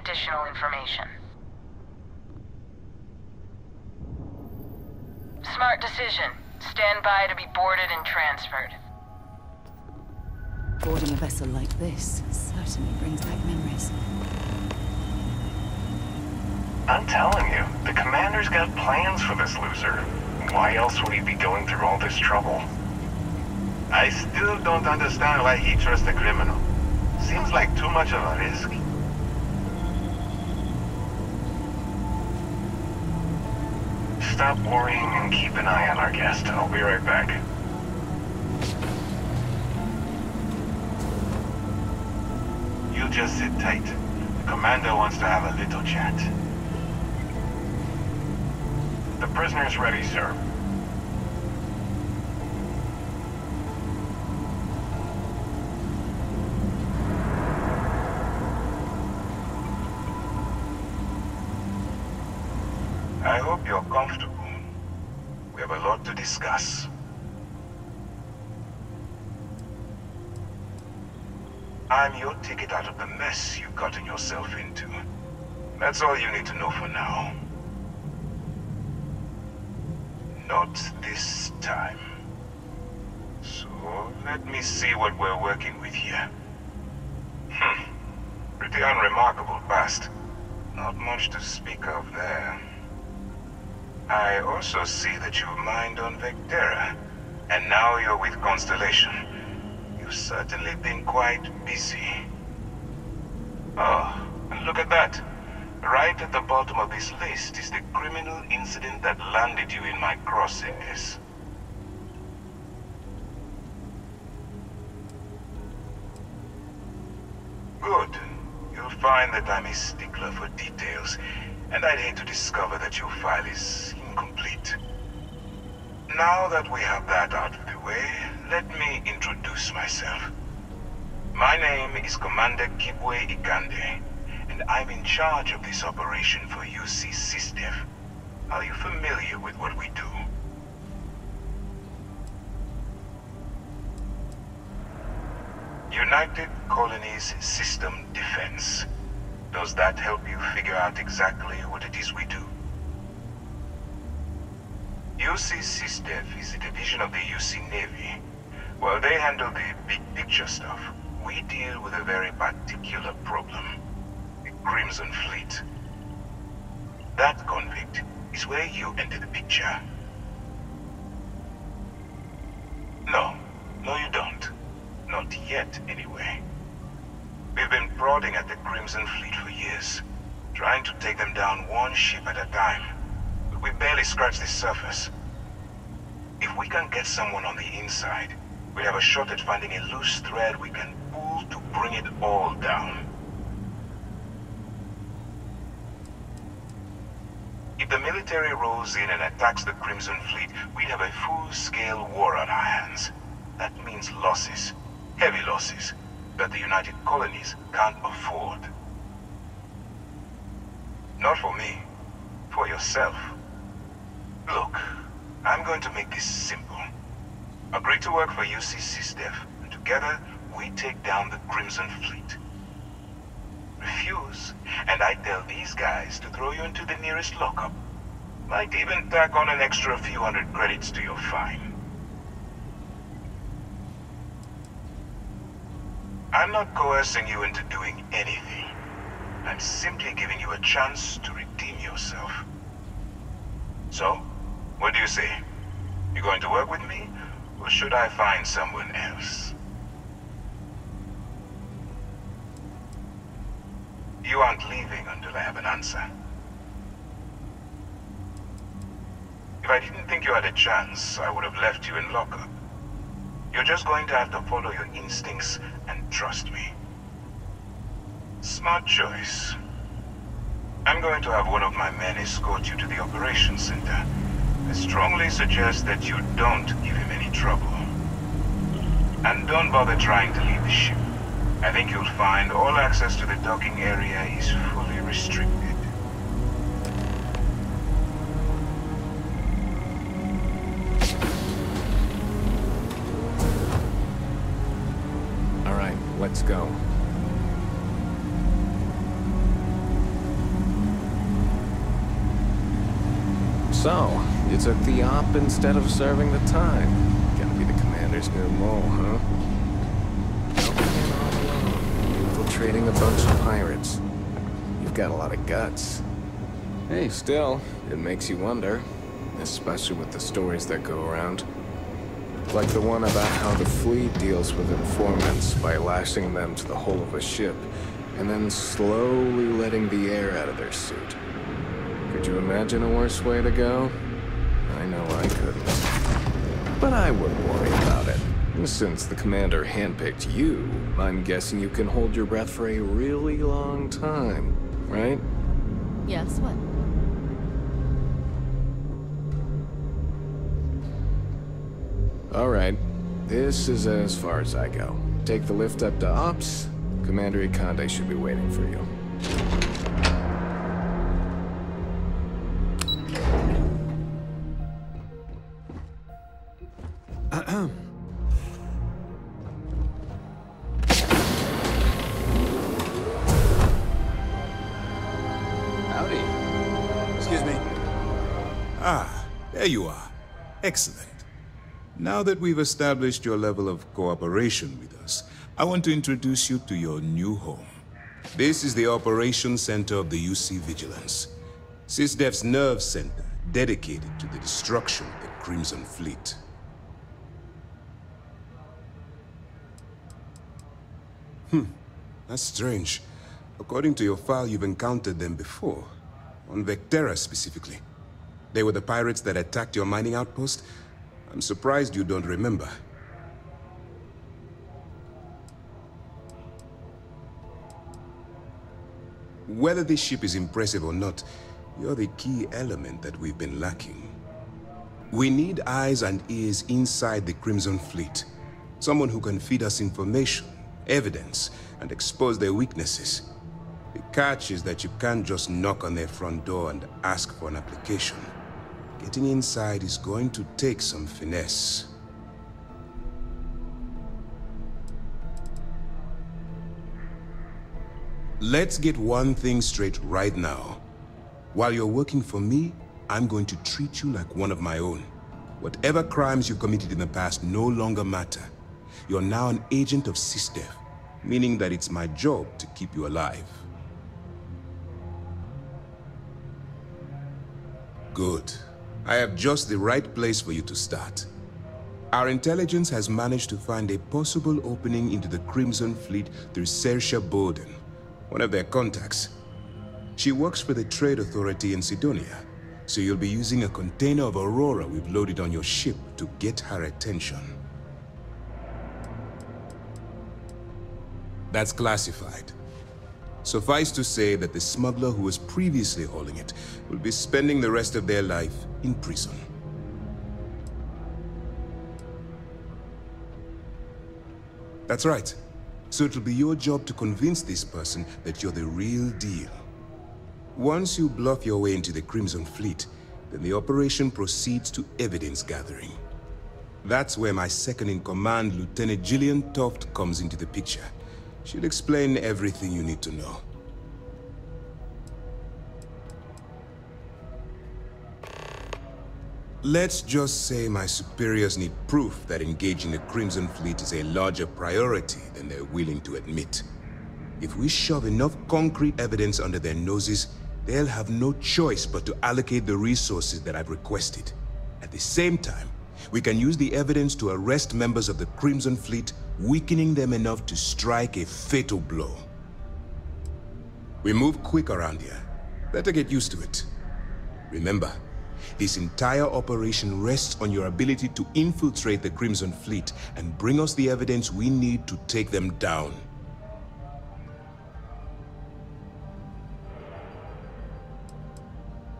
additional information. Smart decision. Stand by to be boarded and transferred. Boarding a vessel like this certainly brings back memories. I'm telling you, the commander's got plans for this loser. Why else would he be going through all this trouble? I still don't understand why he trusts a criminal. Seems like too much of a risk. Stop worrying and keep an eye on our guest. I'll be right back. You just sit tight. The commander wants to have a little chat. The prisoner's ready, sir. I hope you're comfortable. We have a lot to discuss. I'm your ticket out of the mess you've gotten yourself into. That's all you need to know for now. Not this time. So, let me see what we're working with here. Hmm. Pretty unremarkable past. Not much to speak of there. I also see that you've mined on Vectera, and now you're with Constellation. You've certainly been quite busy. Oh, and look at that. Right at the bottom of this list is the criminal incident that landed you in my crosshairs. Good. You'll find that I'm a stickler for details, and I'd hate to discover that your file is incomplete. Now that we have that out of the way, let me introduce myself. My name is Commander Kibwe Ikande, and I'm in charge of this operation for UC SysDef. Are you familiar with what we do? United Colonies System Defense. Does that help you figure out exactly what it is we do? UC SysDef is a division of the UC Navy. While they handle the big picture stuff, we deal with a very particular problem. Crimson Fleet. That convict is where you enter the picture. No, no you don't. Not yet, anyway. We've been prodding at the Crimson Fleet for years, trying to take them down one ship at a time. But we barely scratched the surface. If we can get someone on the inside, we have a shot at finding a loose thread we can pull to bring it all down. If the military rolls in and attacks the Crimson Fleet, we'd have a full-scale war on our hands. That means losses. Heavy losses that the United Colonies can't afford. Not for me. For yourself. Look, I'm going to make this simple. Agree to work for UC SysDef, and together we take down the Crimson Fleet. Refuse, and I tell these guys to throw you into the nearest lockup. Might even tack on an extra few hundred credits to your fine. I'm not coercing you into doing anything. I'm simply giving you a chance to redeem yourself. So, what do you say? You going to work with me, or should I find someone else? You aren't leaving until I have an answer. If I didn't think you had a chance, I would have left you in lockup. You're just going to have to follow your instincts and trust me. Smart choice. I'm going to have one of my men escort you to the operations center. I strongly suggest that you don't give him any trouble. And don't bother trying to leave the ship. I think you'll find all access to the docking area is fully restricted. All right, let's go. So, you took the op instead of serving the time. Gonna be the commander's new mole, huh? Infiltrating a bunch of pirates. You've got a lot of guts. Hey, still, it makes you wonder. Especially with the stories that go around. Like the one about how the fleet deals with informants by lashing them to the hull of a ship, and then slowly letting the air out of their suit. Could you imagine a worse way to go? I know I couldn't. But I wouldn't worry about it. Since the commander handpicked you, I'm guessing you can hold your breath for a really long time, right? Yes, what? All right. This is as far as I go. Take the lift up to Ops. Commander Ikande should be waiting for you. Now that we've established your level of cooperation with us, I want to introduce you to your new home. This is the Operations Center of the UC Vigilance. SysDef's nerve center, dedicated to the destruction of the Crimson Fleet. Hmm, that's strange. According to your file, you've encountered them before. On Vectera specifically. They were the pirates that attacked your mining outpost? I'm surprised you don't remember. Whether this ship is impressive or not, you're the key element that we've been lacking. We need eyes and ears inside the Crimson Fleet. Someone who can feed us information, evidence, and expose their weaknesses. The catch is that you can't just knock on their front door and ask for an application. Getting inside is going to take some finesse. Let's get one thing straight right now. While you're working for me, I'm going to treat you like one of my own. Whatever crimes you committed in the past no longer matter. You're now an agent of SysDef, meaning that it's my job to keep you alive. Good. I have just the right place for you to start. Our intelligence has managed to find a possible opening into the Crimson Fleet through Sersha Bowden, one of their contacts. She works for the Trade Authority in Cydonia, so you'll be using a container of Aurora we've loaded on your ship to get her attention. That's classified. Suffice to say that the smuggler who was previously hauling it will be spending the rest of their life in prison. That's right. So it'll be your job to convince this person that you're the real deal. Once you bluff your way into the Crimson Fleet, then the operation proceeds to evidence gathering. That's where my second-in-command, Lieutenant Gillian Toft, comes into the picture. She'll explain everything you need to know. Let's just say my superiors need proof that engaging the Crimson Fleet is a larger priority than they're willing to admit. If we shove enough concrete evidence under their noses, they'll have no choice but to allocate the resources that I've requested. At the same time, we can use the evidence to arrest members of the Crimson Fleet, weakening them enough to strike a fatal blow. We move quick around here. Better get used to it. Remember, this entire operation rests on your ability to infiltrate the Crimson Fleet and bring us the evidence we need to take them down.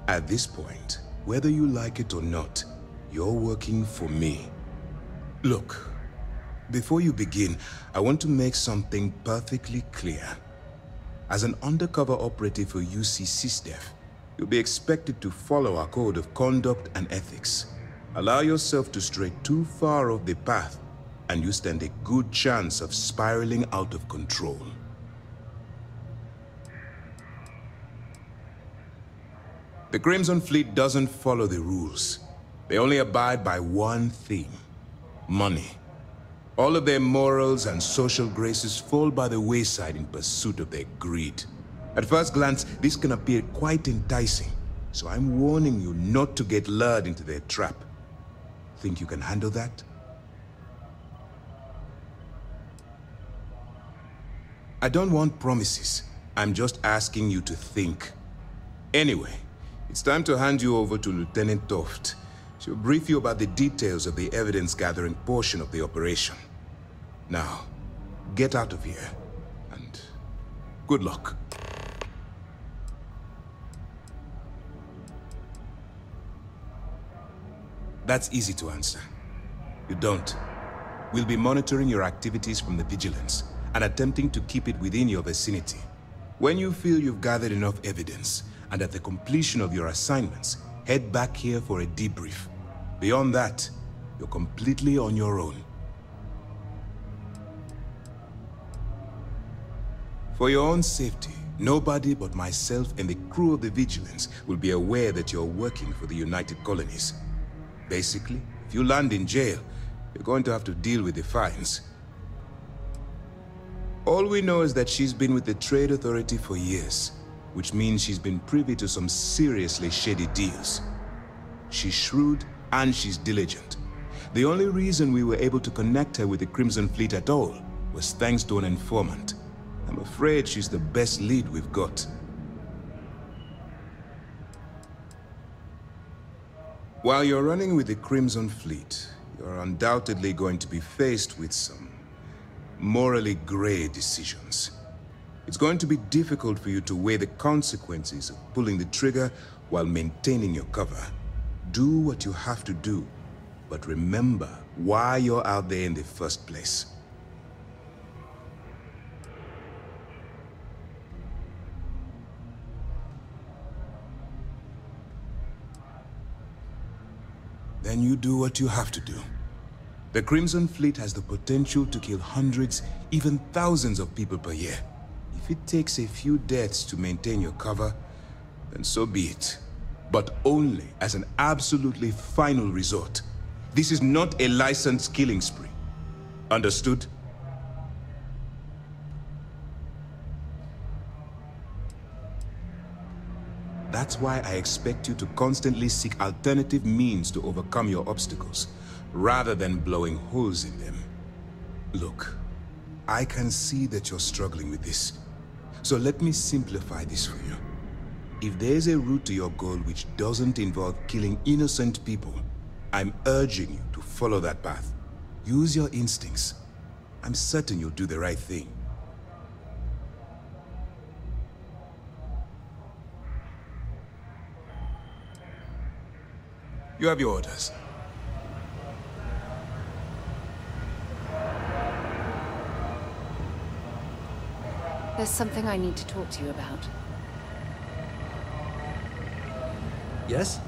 At this point, whether you like it or not, you're working for me. Look, before you begin, I want to make something perfectly clear. As an undercover operative for UC SysDef, you'll be expected to follow our code of conduct and ethics. Allow yourself to stray too far off the path, and you stand a good chance of spiraling out of control. The Crimson Fleet doesn't follow the rules. They only abide by one thing. Money. All of their morals and social graces fall by the wayside in pursuit of their greed. At first glance, this can appear quite enticing, so I'm warning you not to get lured into their trap. Think you can handle that? I don't want promises. I'm just asking you to think. Anyway, it's time to hand you over to Lieutenant Toft. She'll brief you about the details of the evidence-gathering portion of the operation. Now, get out of here, and good luck. That's easy to answer. You don't. We'll be monitoring your activities from the Vigilance, and attempting to keep it within your vicinity. When you feel you've gathered enough evidence, and at the completion of your assignments, head back here for a debrief. Beyond that, you're completely on your own. For your own safety, nobody but myself and the crew of the Vigilance will be aware that you're working for the United Colonies. Basically, if you land in jail, you're going to have to deal with the fines. All we know is that she's been with the Trade Authority for years, which means she's been privy to some seriously shady deals. She's shrewd and she's diligent. The only reason we were able to connect her with the Crimson Fleet at all was thanks to an informant. I'm afraid she's the best lead we've got. While you're running with the Crimson Fleet, you're undoubtedly going to be faced with some morally gray decisions. It's going to be difficult for you to weigh the consequences of pulling the trigger while maintaining your cover. Do what you have to do, but remember why you're out there in the first place. Then you do what you have to do. The Crimson Fleet has the potential to kill hundreds, even thousands of people per year. If it takes a few deaths to maintain your cover, then so be it. But only as an absolutely final resort. This is not a licensed killing spree. Understood? That's why I expect you to constantly seek alternative means to overcome your obstacles, rather than blowing holes in them. Look, I can see that you're struggling with this. So let me simplify this for you. If there's a route to your goal which doesn't involve killing innocent people, I'm urging you to follow that path. Use your instincts. I'm certain you'll do the right thing. You have your orders. There's something I need to talk to you about. Yes?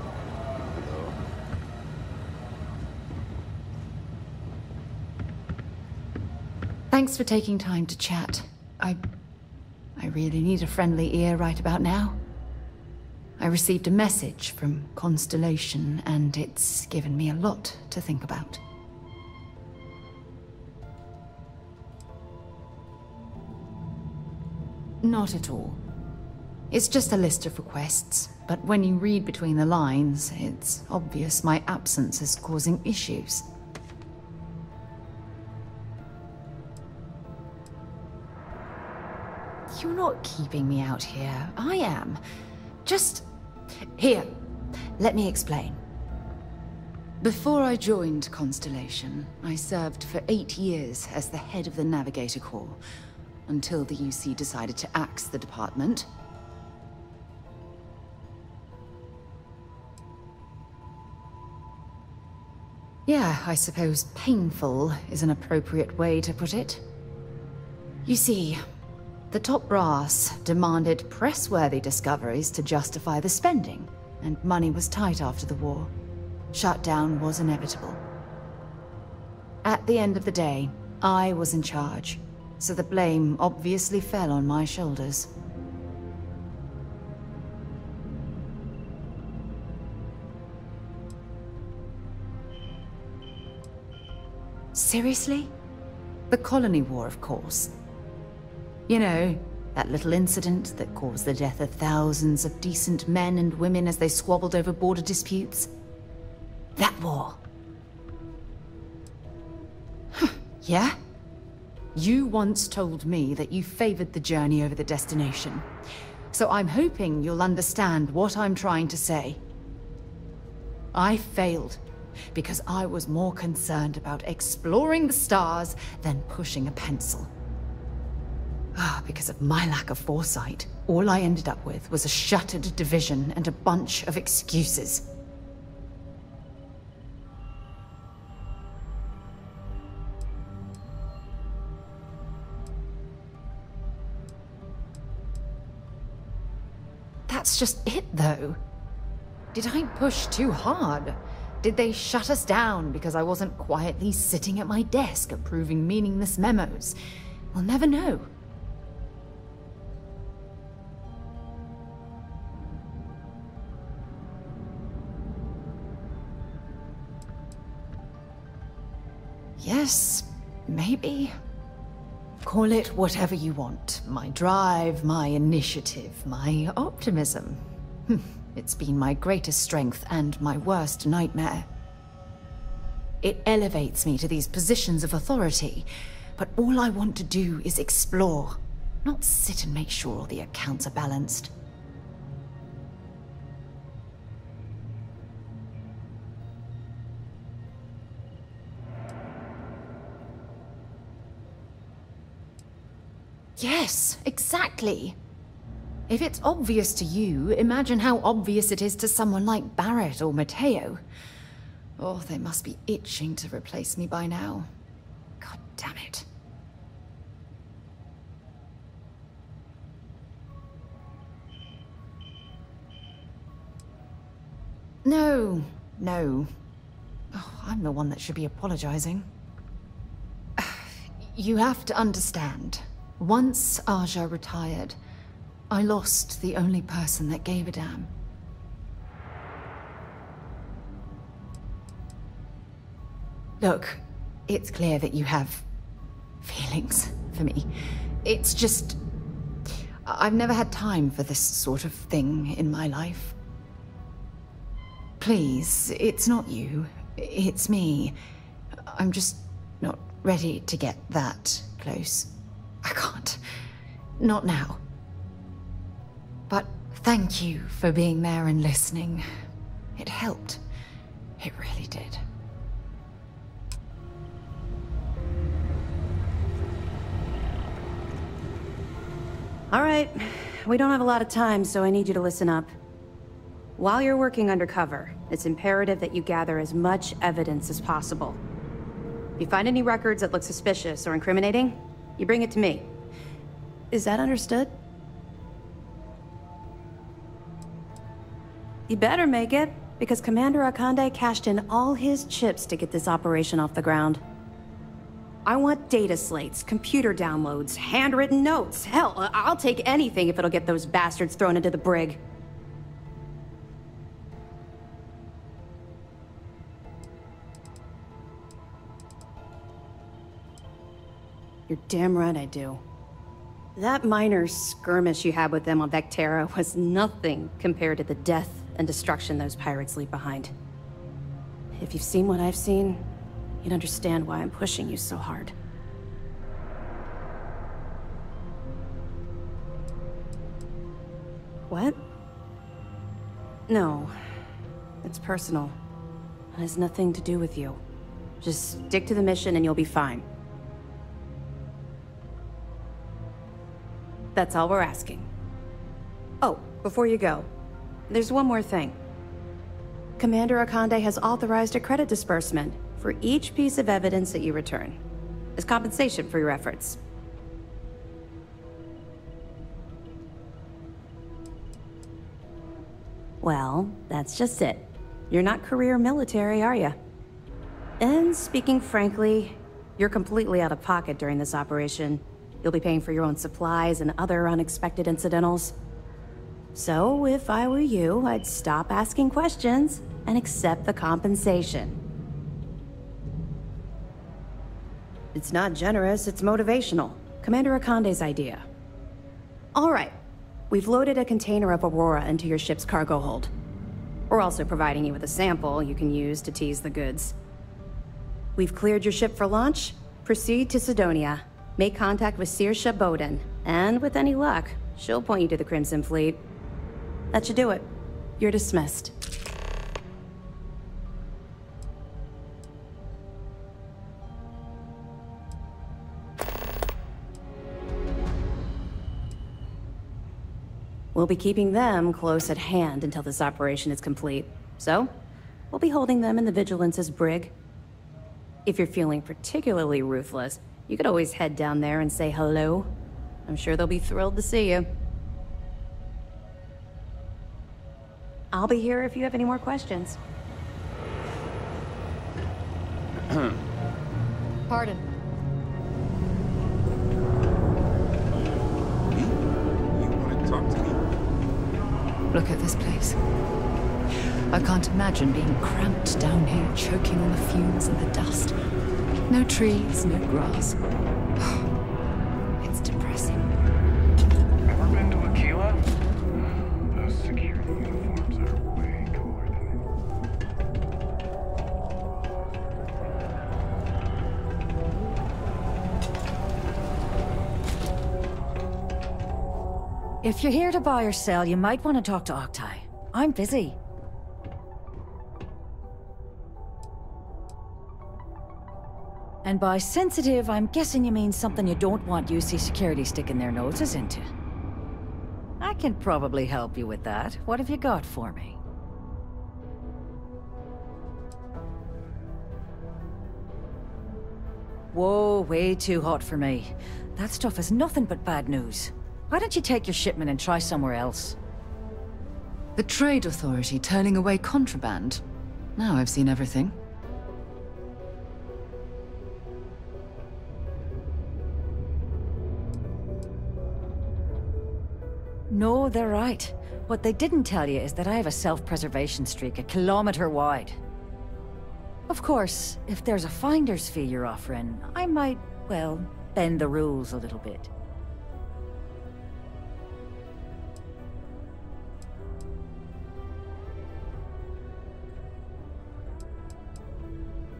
Thanks for taking time to chat. I... I really need a friendly ear right about now. I received a message from Constellation, and it's given me a lot to think about. Not at all. It's just a list of requests, but when you read between the lines, it's obvious my absence is causing issues. You're not keeping me out here. I am. Just... Here, let me explain. Before I joined Constellation, I served for eight years as the head of the Navigator Corps, until the UC decided to axe the department. Yeah, I suppose painful is an appropriate way to put it. You see, the top brass demanded press-worthy discoveries to justify the spending, and money was tight after the war. Shutdown was inevitable. At the end of the day, I was in charge, so the blame obviously fell on my shoulders. Seriously? The Colony War, of course. You know, that little incident that caused the death of thousands of decent men and women as they squabbled over border disputes? That war. yeah? You once told me that you favored the journey over the destination. So I'm hoping you'll understand what I'm trying to say. I failed because I was more concerned about exploring the stars than pushing a pencil. Ah, because of my lack of foresight, all I ended up with was a shattered division and a bunch of excuses. That's just it, though. Did I push too hard? Did they shut us down because I wasn't quietly sitting at my desk approving meaningless memos? We'll never know. Yes, maybe. Call it whatever you want. My drive, my initiative, my optimism. It's been my greatest strength and my worst nightmare. It elevates me to these positions of authority, but all I want to do is explore, not sit and make sure all the accounts are balanced. Yes, exactly. If it's obvious to you, imagine how obvious it is to someone like Barrett or Matteo. Oh, they must be itching to replace me by now. God damn it. No, no. Oh, I'm the one that should be apologizing. You have to understand. Once Aja retired, I lost the only person that gave a damn. Look, it's clear that you have feelings for me. It's just... I've never had time for this sort of thing in my life. Please, it's not you. It's me. I'm just not ready to get that close. I can't. Not now. But thank you for being there and listening. It helped. It really did. All right. We don't have a lot of time, so I need you to listen up. While you're working undercover, it's imperative that you gather as much evidence as possible. If you find any records that look suspicious or incriminating, you bring it to me. Is that understood? You better make it, because Commander Ikande cashed in all his chips to get this operation off the ground. I want data slates, computer downloads, handwritten notes. Hell, I'll take anything if it'll get those bastards thrown into the brig. You're damn right I do. That minor skirmish you had with them on Vectera was nothing compared to the death and destruction those pirates leave behind. If you've seen what I've seen, you'd understand why I'm pushing you so hard. What? No. It's personal. It has nothing to do with you. Just stick to the mission and you'll be fine. That's all we're asking. Oh, before you go, there's one more thing. Commander Ikande has authorized a credit disbursement for each piece of evidence that you return, as compensation for your efforts. Well, that's just it. You're not career military, are you? And speaking frankly, you're completely out of pocket during this operation. You'll be paying for your own supplies and other unexpected incidentals. So, if I were you, I'd stop asking questions and accept the compensation. It's not generous, it's motivational. Commander Ikande's idea. All right. We've loaded a container of Aurora into your ship's cargo hold. We're also providing you with a sample you can use to tease the goods. We've cleared your ship for launch. Proceed to Cydonia. Make contact with Saoirse Boden. And with any luck, she'll point you to the Crimson Fleet. That should do it. You're dismissed. We'll be keeping them close at hand until this operation is complete. So, we'll be holding them in the Vigilance's brig. If you're feeling particularly ruthless, you could always head down there and say hello. I'm sure they'll be thrilled to see you. I'll be here if you have any more questions. Pardon. Me? You want to talk to me? Look at this place. I can't imagine being cramped down here, choking on the fumes and the dust. No trees, no grass. It's depressing. Ever been to Aquila? Those security uniforms are way cooler than If you're here to buy or sell, you might want to talk to Octai. I'm busy. And by sensitive, I'm guessing you mean something you don't want UC security sticking their noses into. I can probably help you with that. What have you got for me? Whoa, way too hot for me. That stuff is nothing but bad news. Why don't you take your shipment and try somewhere else? The Trade Authority turning away contraband. Now I've seen everything. No, they're right. What they didn't tell you is that I have a self-preservation streak a kilometer wide. Of course, if there's a finder's fee you're offering, I might, well, bend the rules a little bit.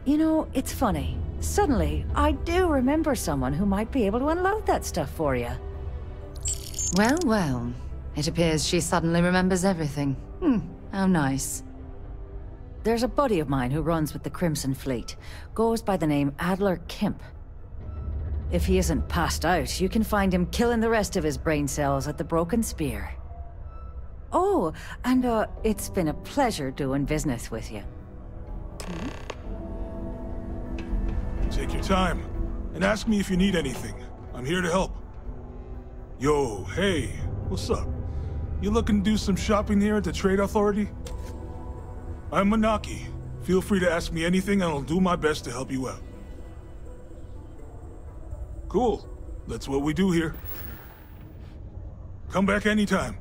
You know, it's funny. Suddenly, I do remember someone who might be able to unload that stuff for you. Well, well. It appears she suddenly remembers everything. Hmm, how nice. There's a buddy of mine who runs with the Crimson Fleet. Goes by the name Adler Kemp. If he isn't passed out, you can find him killing the rest of his brain cells at the Broken Spear. Oh, and uh, it's been a pleasure doing business with you. Take your time, and ask me if you need anything. I'm here to help. Yo, hey, what's up? You looking to do some shopping here at the Trade Authority? I'm Manaki. Feel free to ask me anything and I'll do my best to help you out. Cool. That's what we do here. Come back anytime.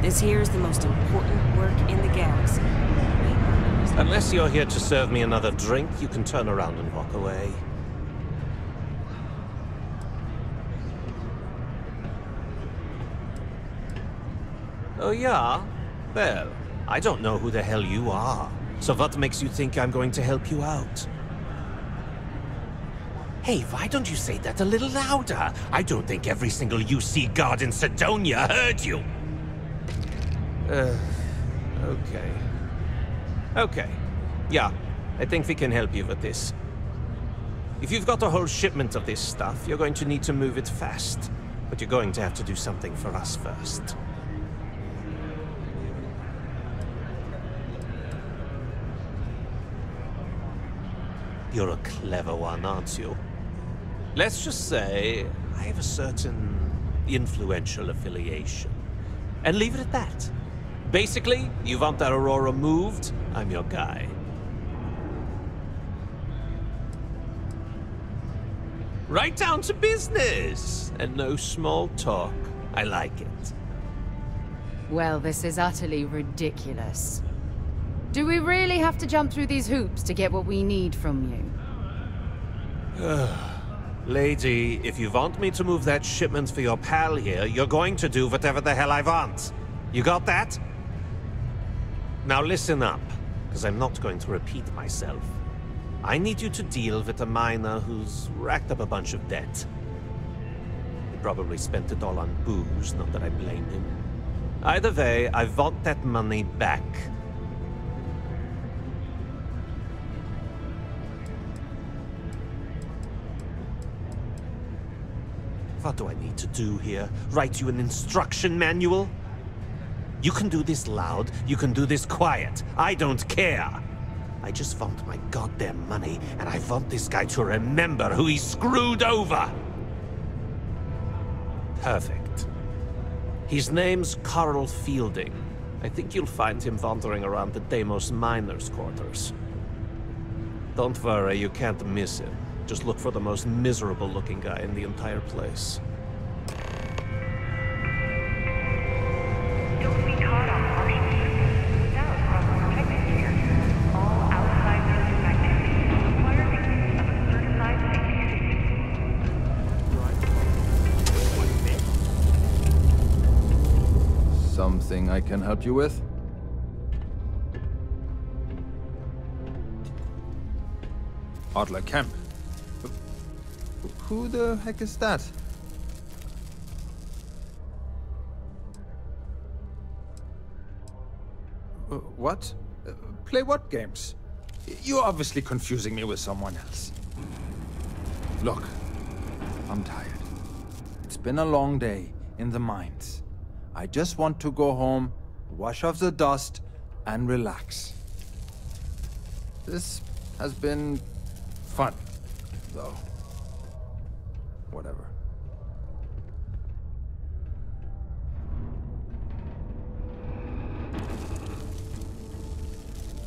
This here is the most important work in the galaxy. Unless you're here to serve me another drink, you can turn around and walk away. Oh, yeah? Well, I don't know who the hell you are. So what makes you think I'm going to help you out? Hey, why don't you say that a little louder? I don't think every single UC guard in Cydonia heard you. Uh, okay. Okay. Yeah, I think we can help you with this. If you've got a whole shipment of this stuff, you're going to need to move it fast. But you're going to have to do something for us first. You're a clever one, aren't you? Let's just say I have a certain influential affiliation. And leave it at that. Basically, you want that Aurora moved, I'm your guy. Right down to business! And no small talk. I like it. Well, this is utterly ridiculous. Do we really have to jump through these hoops to get what we need from you? Lady, if you want me to move that shipment for your pal here, you're going to do whatever the hell I want. You got that? Now listen up, because I'm not going to repeat myself. I need you to deal with a miner who's racked up a bunch of debt. He probably spent it all on booze, not that I blame him. Either way, I want that money back. What do I need to do here? Write you an instruction manual? You can do this loud, you can do this quiet. I don't care. I just want my goddamn money, and I want this guy to remember who he screwed over. Perfect. His name's Carl Fielding. I think you'll find him wandering around the Deimos miners' quarters. Don't worry, you can't miss him. Just look for the most miserable looking guy in the entire place. Something I can help you with? Adler Kemp. Who the heck is that? Uh, What? Uh, Play what games? You're obviously confusing me with someone else. Look, I'm tired. It's been a long day in the mines. I just want to go home, wash off the dust, and relax. This has been fun, though.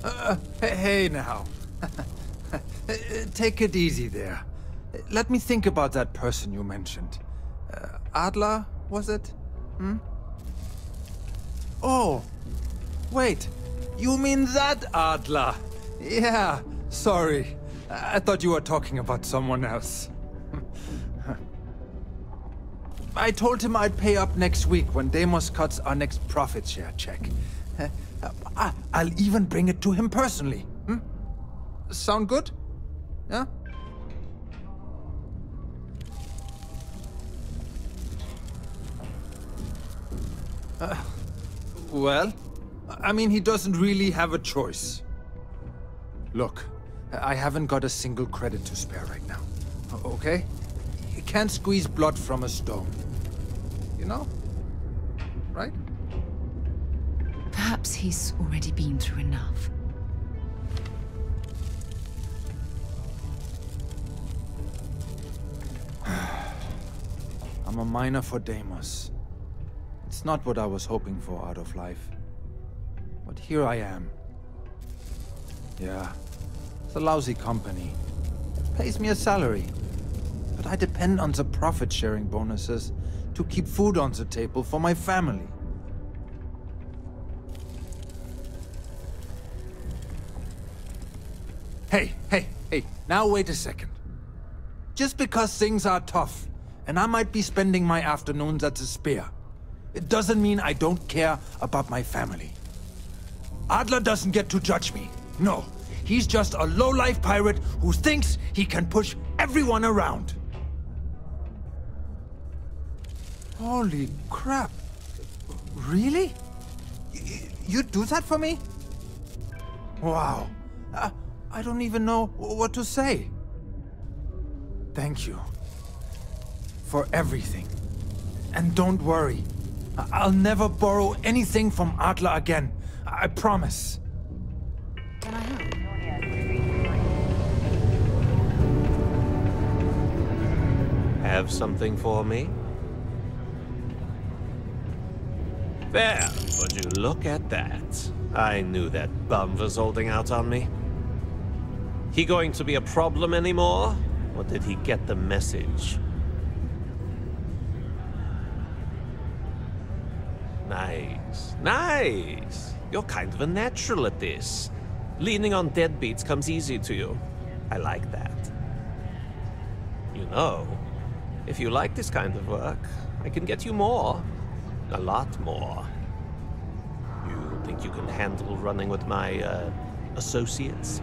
Uh, hey, now. Take it easy there. Let me think about that person you mentioned. Uh, Adler, was it? Hmm? Oh, wait. You mean that Adler? Yeah, sorry. I thought you were talking about someone else. I told him I'd pay up next week when Deimos cuts our next profit share check. I- I'll even bring it to him personally. Hmm? Sound good? Yeah? Uh, well, I mean, he doesn't really have a choice. Look, I haven't got a single credit to spare right now. Okay? You can't squeeze blood from a stone. You know? Right? Perhaps he's already been through enough. I'm a miner for Deimos. It's not what I was hoping for out of life. But here I am. Yeah, it's a lousy company. Pays me a salary. But I depend on the profit-sharing bonuses to keep food on the table for my family. Hey, hey, hey, now wait a second. Just because things are tough, and I might be spending my afternoons at the spear, it doesn't mean I don't care about my family. Adler doesn't get to judge me. No, he's just a low-life pirate who thinks he can push everyone around. Holy crap. Really? Y- You'd do that for me? Wow. I, I don't even know what to say. Thank you. For everything. And don't worry. I'll never borrow anything from Adler again. I promise. Can I help? Have something for me? There, would you look at that? I knew that bum was holding out on me. He going to be a problem anymore? Or did he get the message? Nice, nice. You're kind of a natural at this. Leaning on deadbeats comes easy to you. I like that. You know, if you like this kind of work, I can get you more. A lot more. You think you can handle running with my, uh, associates?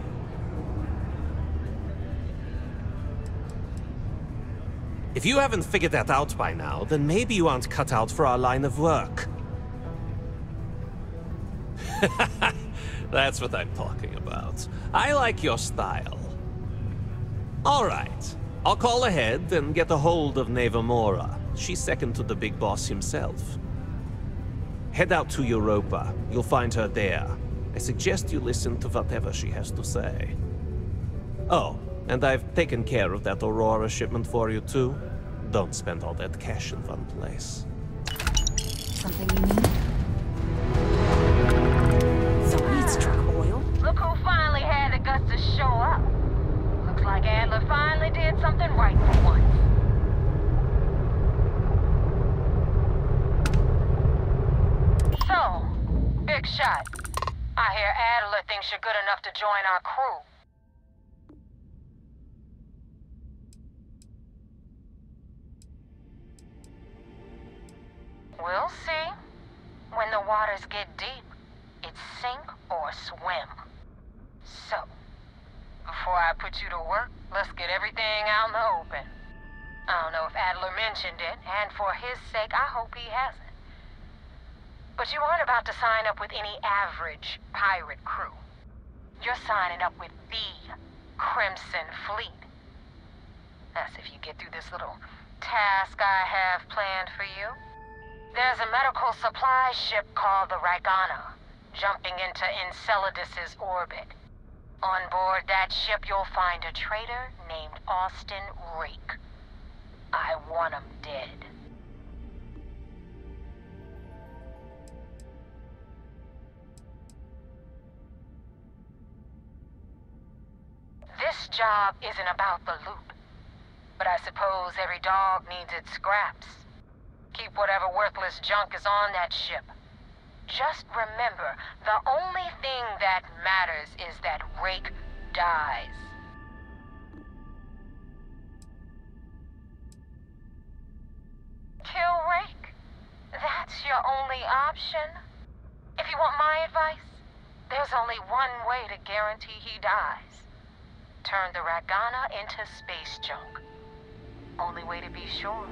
If you haven't figured that out by now, then maybe you aren't cut out for our line of work. That's what I'm talking about. I like your style. All right. I'll call ahead and get a hold of Mora. She's second to the big boss himself. Head out to Europa. You'll find her there. I suggest you listen to whatever she has to say. Oh, and I've taken care of that Aurora shipment for you too. Don't spend all that cash in one place. Something you need? Somebody's truck oil. Look who finally had the guts to show up. Looks like Adler finally did something right for once. So, big shot. I hear Adler thinks you're good enough to join our crew. We'll see. When the waters get deep, it's sink or swim. So, before I put you to work, let's get everything out in the open. I don't know if Adler mentioned it, and for his sake, I hope he hasn't. But you aren't about to sign up with any average pirate crew. You're signing up with the Crimson Fleet. That's if you get through this little task I have planned for you. There's a medical supply ship called the Ragana, jumping into Enceladus's orbit. On board that ship, you'll find a traitor named Austin Rake. I want him dead. This job isn't about the loot. But I suppose every dog needs its scraps. Keep whatever worthless junk is on that ship. Just remember, the only thing that matters is that Rake dies. Kill Rake? That's your only option? If you want my advice, there's only one way to guarantee he dies. Turn the Ragana into space junk. Only way to be sure.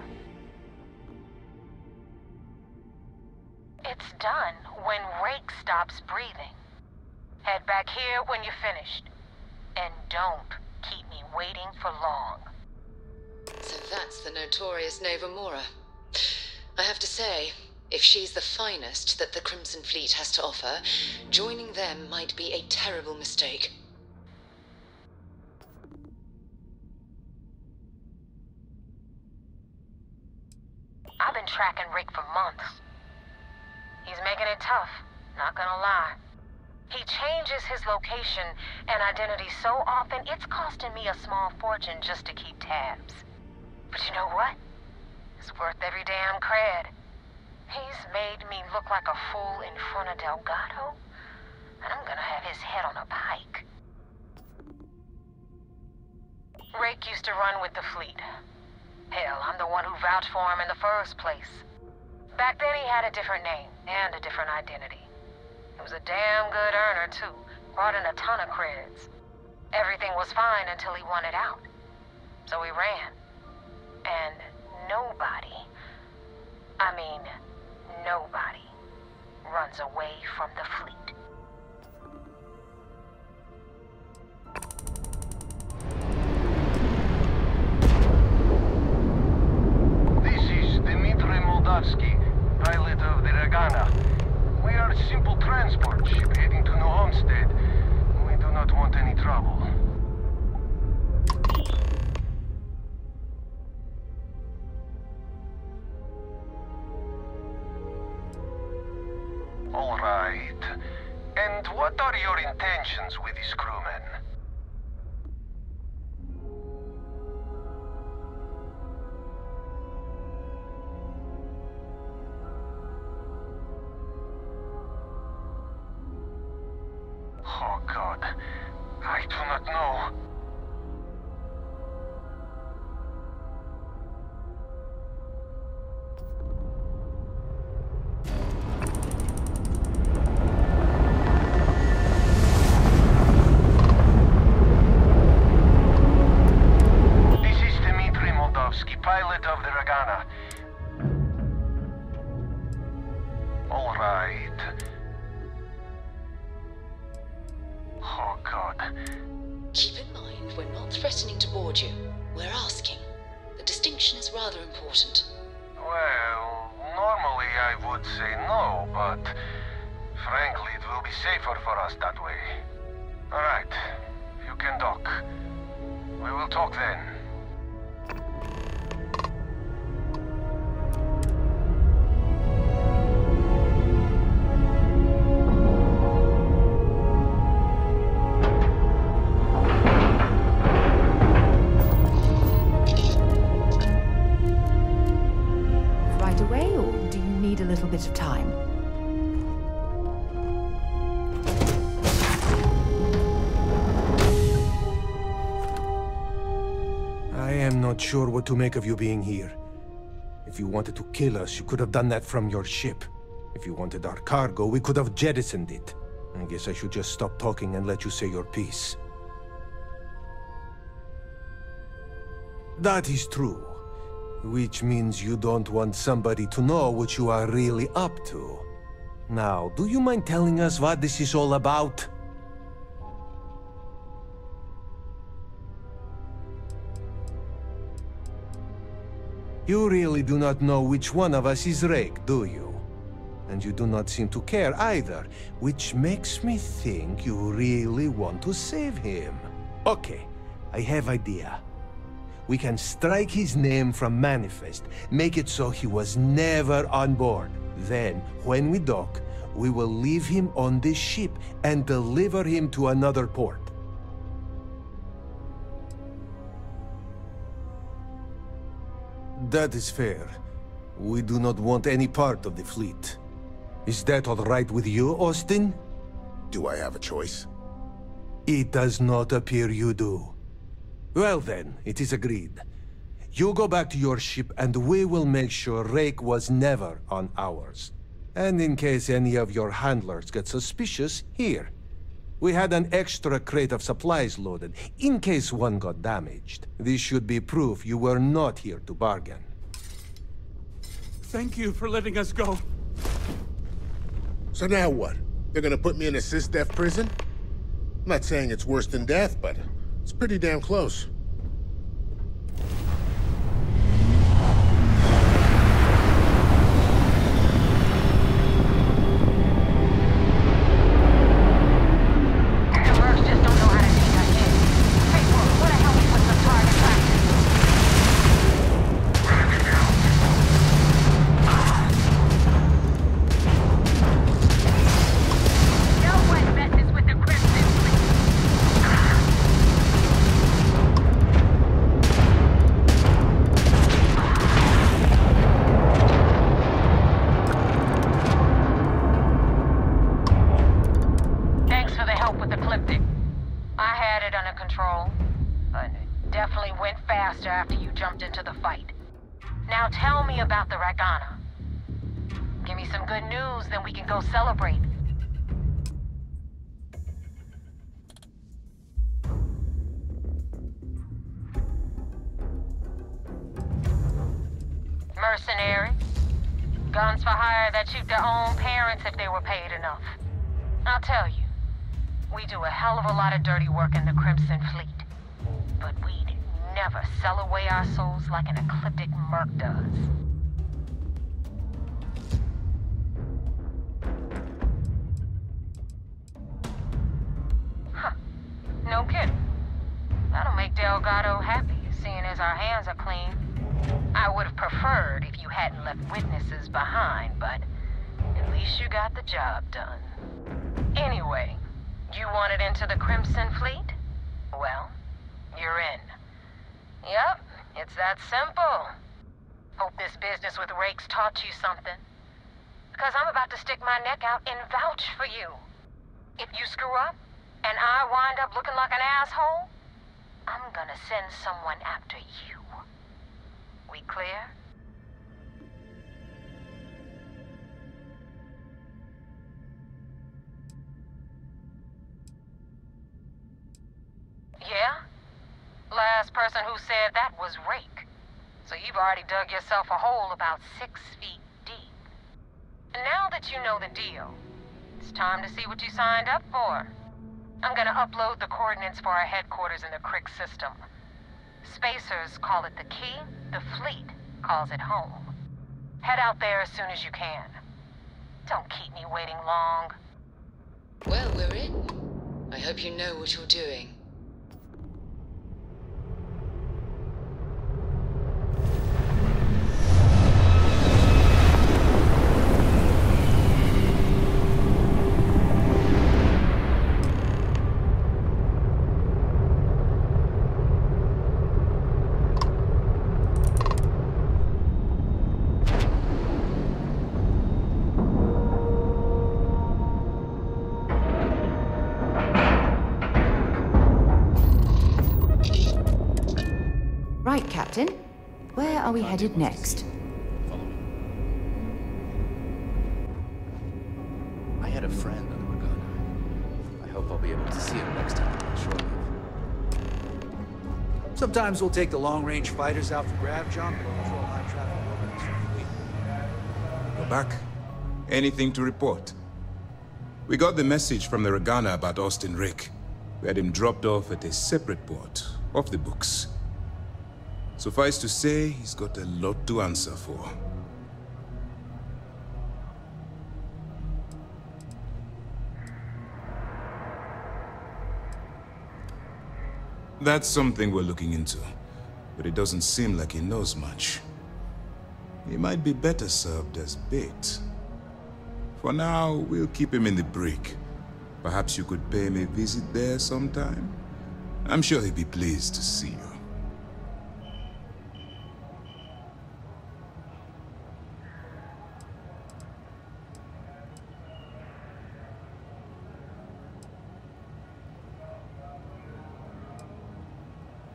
It's done when Rake stops breathing. Head back here when you're finished. And don't keep me waiting for long. So that's the notorious Nova Mora. I have to say, if she's the finest that the Crimson Fleet has to offer, joining them might be a terrible mistake. I've been tracking Rake for months. He's making it tough, not gonna lie. He changes his location and identity so often, it's costing me a small fortune just to keep tabs. But you know what? It's worth every damn cred. He's made me look like a fool in front of Delgado, and I'm gonna have his head on a pike. Rake used to run with the fleet. Hell, I'm the one who vouched for him in the first place. Back then he had a different name and a different identity. He was a damn good earner, too. Brought in a ton of creds. Everything was fine until he wanted out. So he ran. And nobody, I mean, nobody, runs away from the fleet. This is Dmitry Moldavsky, of the Regana. We are simple transport ship heading to New Homestead. We do not want any trouble. All right. And what are your intentions with these crewmen? Sure what to make of you being here. If you wanted to kill us, you could have done that from your ship. If you wanted our cargo, we could have jettisoned it. I guess I should just stop talking and let you say your piece. That is true. Which means you don't want somebody to know what you are really up to. Now, do you mind telling us what this is all about? You really do not know which one of us is Rake, do you? And you do not seem to care either, which makes me think you really want to save him. Okay, I have idea. We can strike his name from Manifest, make it so he was never on board. Then, when we dock, we will leave him on this ship and deliver him to another port. That is fair. We do not want any part of the fleet. Is that all right with you, Austin? Do I have a choice? It does not appear you do. Well then, it is agreed. You go back to your ship and we will make sure Rake was never on ours. And in case any of your handlers get suspicious, here. We had an extra crate of supplies loaded, in case one got damaged. This should be proof you were not here to bargain. Thank you for letting us go. So now what? They're gonna put me in a sys-def prison? I'm not saying it's worse than death, but it's pretty damn close. Crimson Fleet. But we'd never sell away our souls like an ecliptic merc does. Huh. No kidding. That'll make Delgado happy, seeing as our hands are clean. I would have preferred if you hadn't left witnesses behind, but at least you got the job done. Anyway, you wanted into the Crimson Fleet? Well, you're in. Yep, it's that simple. Hope this business with Rake's taught you something. Because I'm about to stick my neck out and vouch for you. If you screw up, and I wind up looking like an asshole, I'm gonna send someone after you. We clear? Yeah? Last person who said that was Rake. So you've already dug yourself a hole about six feet deep. And now that you know the deal, it's time to see what you signed up for. I'm gonna upload the coordinates for our headquarters in the Kryx system. Spacers call it the key, the fleet calls it home. Head out there as soon as you can. Don't keep me waiting long. Well, we're in. I hope you know what you're doing. Are we headed next? I had a friend on the Regana. I hope I'll be able to see him next time I'm short Sometimes we'll take the long-range fighters out for grav jump and patrol high-traffic roads for the week. We're back. Anything to report? We got the message from the Regana about Austin Rake. We had him dropped off at a separate port, off the books. Suffice to say, he's got a lot to answer for. That's something we're looking into, but it doesn't seem like he knows much. He might be better served as bait. For now, we'll keep him in the brig. Perhaps you could pay him a visit there sometime? I'm sure he'd be pleased to see you.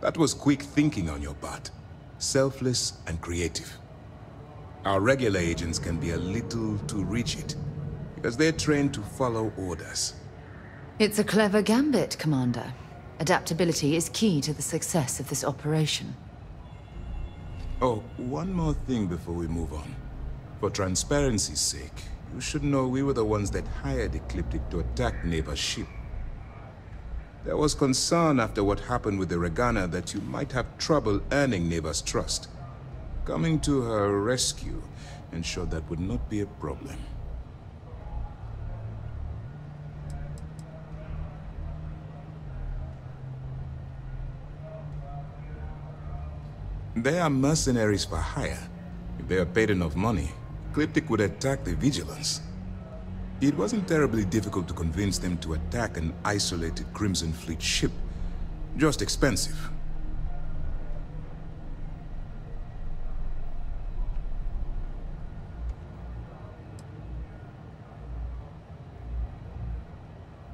That was quick thinking on your part. Selfless and creative. Our regular agents can be a little too rigid, because they're trained to follow orders. It's a clever gambit, Commander. Adaptability is key to the success of this operation. Oh, one more thing before we move on. For transparency's sake, you should know we were the ones that hired Ecliptic to attack Neva's ship. There was concern after what happened with the Regana that you might have trouble earning Neva's trust. Coming to her rescue ensured that would not be a problem. They are mercenaries for hire. If they are paid enough money, Ecliptic would attack the Vigilance. It wasn't terribly difficult to convince them to attack an isolated Crimson Fleet ship. Just expensive.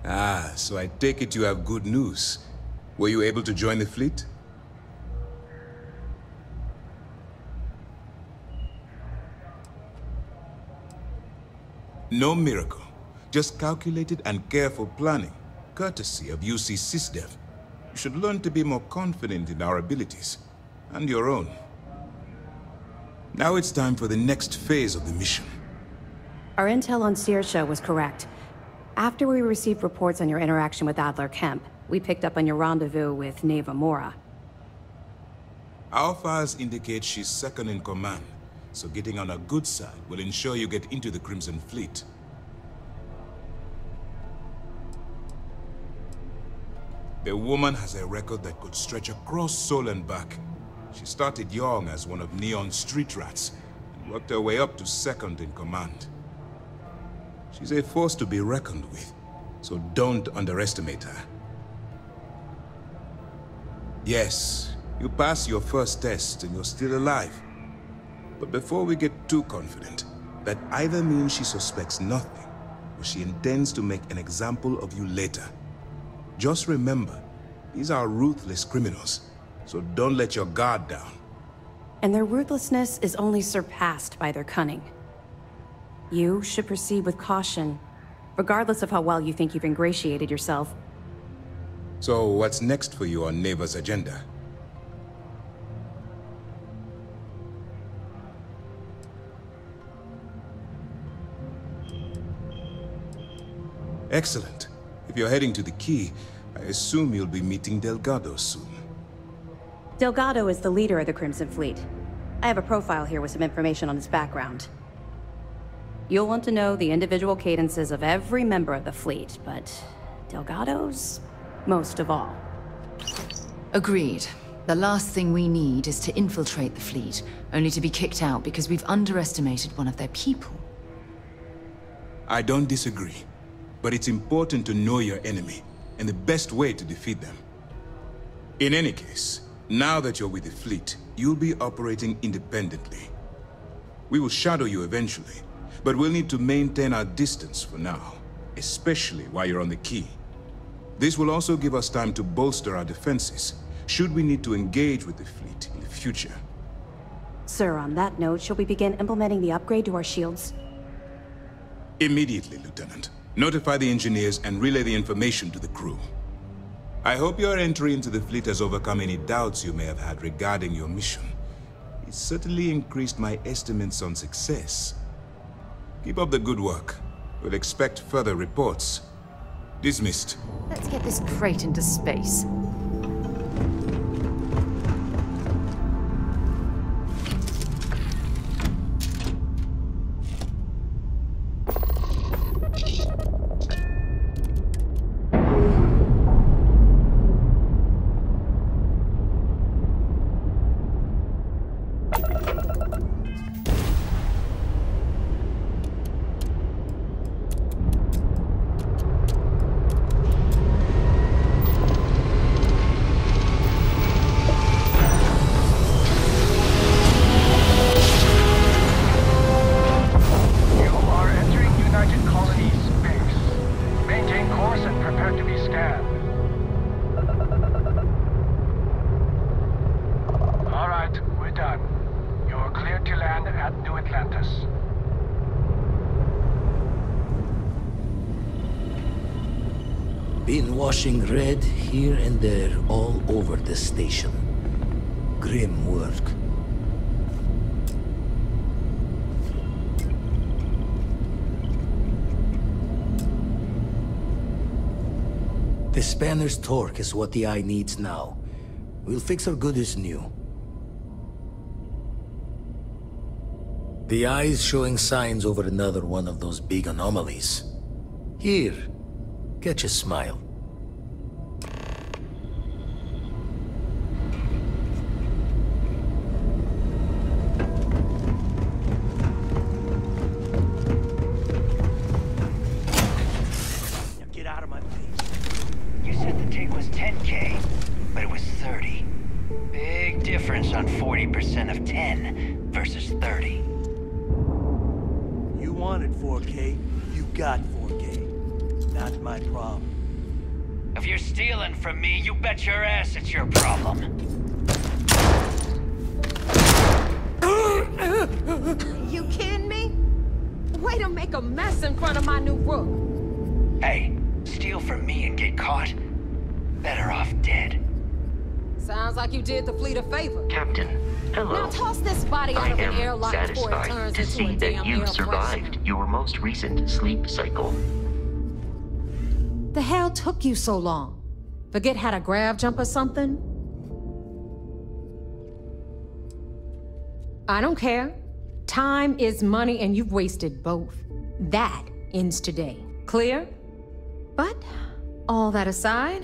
Ah, so I take it you have good news. Were you able to join the fleet? No miracle. Just calculated and careful planning, courtesy of UC SysDef. You should learn to be more confident in our abilities, and your own. Now it's time for the next phase of the mission. Our intel on Saoirse was correct. After we received reports on your interaction with Adler Kemp, we picked up on your rendezvous with Neva Mora. Our files indicate she's second in command, so getting on her good side will ensure you get into the Crimson Fleet. The woman has a record that could stretch across Sol and back. She started young as one of Neon's street rats, and worked her way up to second in command. She's a force to be reckoned with, so don't underestimate her. Yes, you pass your first test and you're still alive. But before we get too confident, that either means she suspects nothing, or she intends to make an example of you later. Just remember, these are ruthless criminals, so don't let your guard down. And their ruthlessness is only surpassed by their cunning. You should proceed with caution, regardless of how well you think you've ingratiated yourself. So what's next for you on Neva's agenda? Excellent. If you're heading to the Key, I assume you'll be meeting Delgado soon. Delgado is the leader of the Crimson Fleet. I have a profile here with some information on his background. You'll want to know the individual cadences of every member of the fleet, but Delgado's most of all. Agreed. The last thing we need is to infiltrate the fleet, only to be kicked out because we've underestimated one of their people. I don't disagree. But it's important to know your enemy, and the best way to defeat them. In any case, now that you're with the fleet, you'll be operating independently. We will shadow you eventually, but we'll need to maintain our distance for now, especially while you're on the key. This will also give us time to bolster our defenses, should we need to engage with the fleet in the future. Sir, on that note, shall we begin implementing the upgrade to our shields? Immediately, Lieutenant. Notify the engineers and relay the information to the crew. I hope your entry into the fleet has overcome any doubts you may have had regarding your mission. It certainly increased my estimates on success. Keep up the good work. We'll expect further reports. Dismissed. Let's get this crate into space. What the eye needs now. We'll fix her good as new. The eye's showing signs over another one of those big anomalies. Here, Catch a smile. My problem. If you're stealing from me, you bet your ass it's your problem. You kidding me? Way to make a mess in front of my new rook. Hey, steal from me and get caught? Better off dead. Sounds like you did the fleet a favor. Captain, hello. Now toss this body out I of an am airlock before it satisfied turns to into see a that damn you air survived your most recent sleep cycle. The hell took you so long? Forget how to grav jump or something? I don't care. Time is money and you've wasted both. That ends today. Clear? But, all that aside,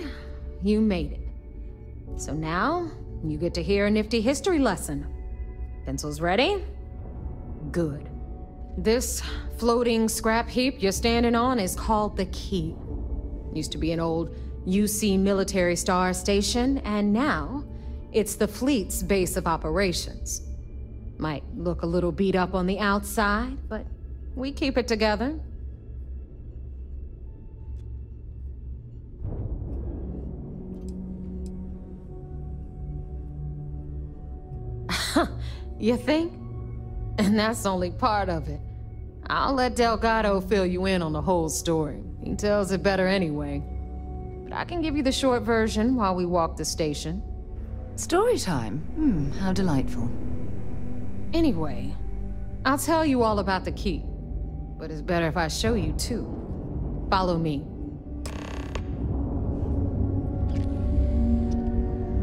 you made it. So now, you get to hear a nifty history lesson. Pencils ready? Good. This floating scrap heap you're standing on is called the Key. Used to be an old UC military star station, and now it's the fleet's base of operations. Might look a little beat up on the outside, but we keep it together. you think? And that's only part of it. I'll let Delgado fill you in on the whole story. He tells it better anyway. But I can give you the short version while we walk the station. Story time? Hmm, how delightful. Anyway, I'll tell you all about the key. But it's better if I show you too. Follow me.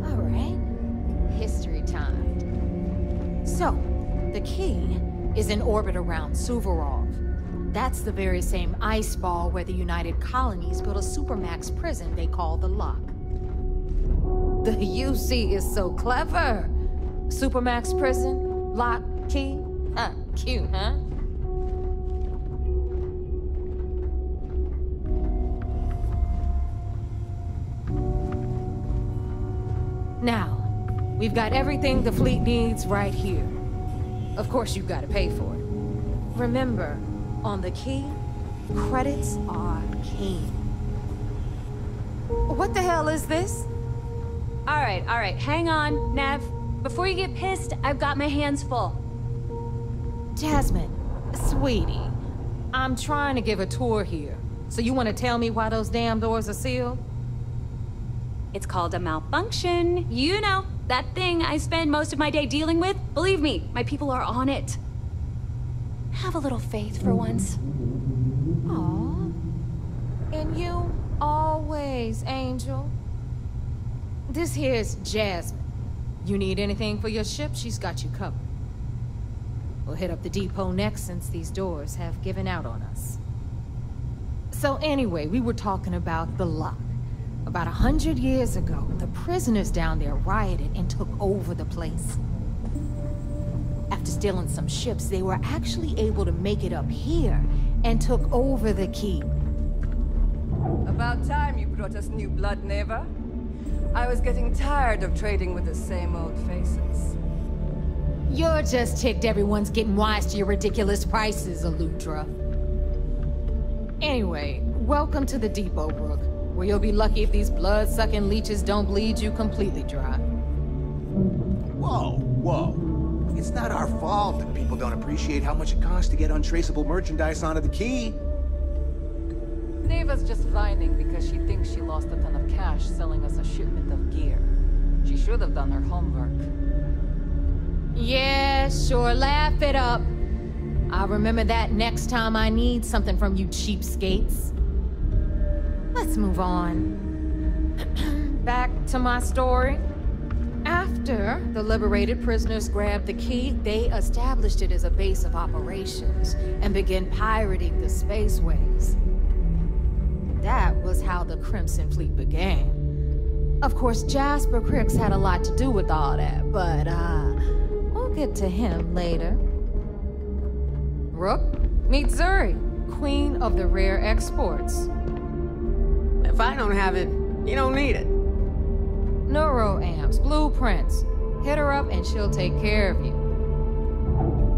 All right. History time. So, the key is in orbit around Suvorov. That's the very same ice ball where the United Colonies built a supermax prison they call the Lock. The UC is so clever. Supermax prison, lock, key. Huh, cute, huh? Now, we've got everything the fleet needs right here. Of course, you've got to pay for it. Remember, on the key, credits are king. What the hell is this? All right, all right, hang on, Nev. Before you get pissed, I've got my hands full. Jasmine, sweetie, I'm trying to give a tour here. So you want to tell me why those damn doors are sealed? It's called a malfunction. You know, that thing I spend most of my day dealing with. Believe me, my people are on it. Have a little faith for once. Aw. And you always, Angel. This here's Jasmine. You need anything for your ship, she's got you covered. We'll hit up the depot next since these doors have given out on us. So anyway, we were talking about the lock. About a hundred years ago, the prisoners down there rioted and took over the place. After stealing some ships, they were actually able to make it up here and took over the keep. About time you brought us new blood, Neva. I was getting tired of trading with the same old faces. You're just ticked everyone's getting wise to your ridiculous prices, Elutra. Anyway, welcome to the depot, Brook, where you'll be lucky if these blood-sucking leeches don't bleed you completely dry. Whoa, whoa. It's not our fault that people don't appreciate how much it costs to get untraceable merchandise onto the key. Neva's just whining because she thinks she lost a ton of cash selling us a shipment of gear. She should have done her homework. Yeah, sure, laugh it up. I'll remember that next time I need something from you cheapskates. Let's move on. Back to my story. After the liberated prisoners grabbed the key, they established it as a base of operations and began pirating the spaceways. That was how the Crimson Fleet began. Of course, Jasper Kryx had a lot to do with all that, but, uh, we'll get to him later. Rook, meet Zuri, queen of the rare exports. If I don't have it, you don't need it. Neuroamps, blueprints. Hit her up and she'll take care of you.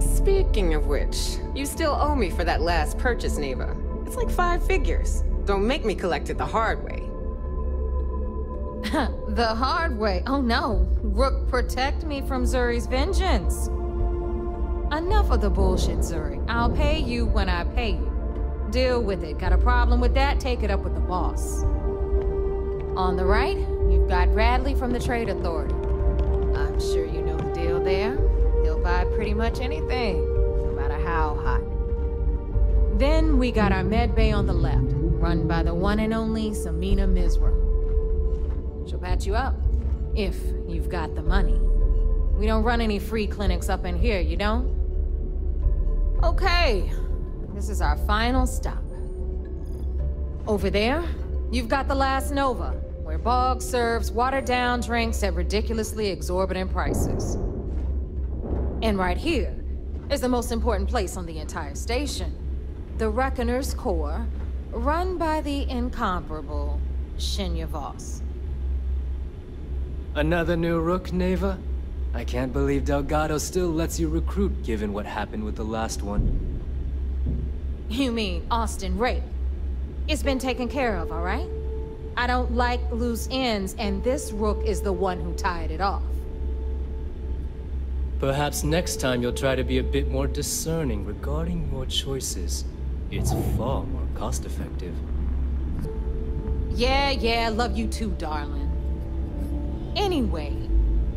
Speaking of which, you still owe me for that last purchase, Neva. It's like five figures. Don't make me collect it the hard way. the hard way? Oh no. Rook, protect me from Zuri's vengeance. Enough of the bullshit, Zuri. I'll pay you when I pay you. Deal with it. Got a problem with that? Take it up with the boss. On the right, you've got Bradley from the Trade Authority. I'm sure you know the deal there. He'll buy pretty much anything, no matter how hot. Then we got our med bay on the left, run by the one and only Samina Misra. She'll patch you up, if you've got the money. We don't run any free clinics up in here, you don't? Okay, this is our final stop. Over there, you've got the last Nova, Bog serves watered-down drinks at ridiculously exorbitant prices. And right here, is the most important place on the entire station. The Reckoner's Core, run by the incomparable Shinya Voss. Another new rook, Neva? I can't believe Delgado still lets you recruit given what happened with the last one. You mean Austin Rake? It's been taken care of, all right? I don't like loose ends, and this rook is the one who tied it off. Perhaps next time you'll try to be a bit more discerning regarding your choices. It's far more cost-effective. Yeah, yeah, love you too, darling. Anyway,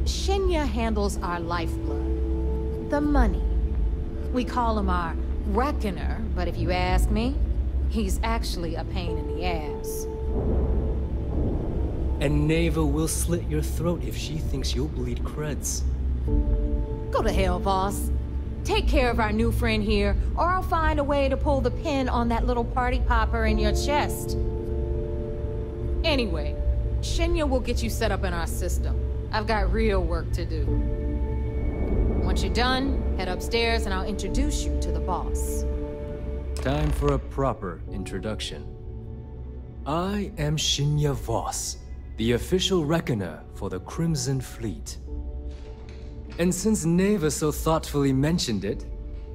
Shinya handles our lifeblood. The money. We call him our reckoner, but if you ask me, he's actually a pain in the ass. And Neva will slit your throat if she thinks you'll bleed creds. Go to hell, boss. Take care of our new friend here, or I'll find a way to pull the pin on that little party popper in your chest. Anyway, Shinya will get you set up in our system. I've got real work to do. Once you're done, head upstairs and I'll introduce you to the boss. Time for a proper introduction. I am Shinya Voss, the official reckoner for the Crimson Fleet. And since Neva so thoughtfully mentioned it,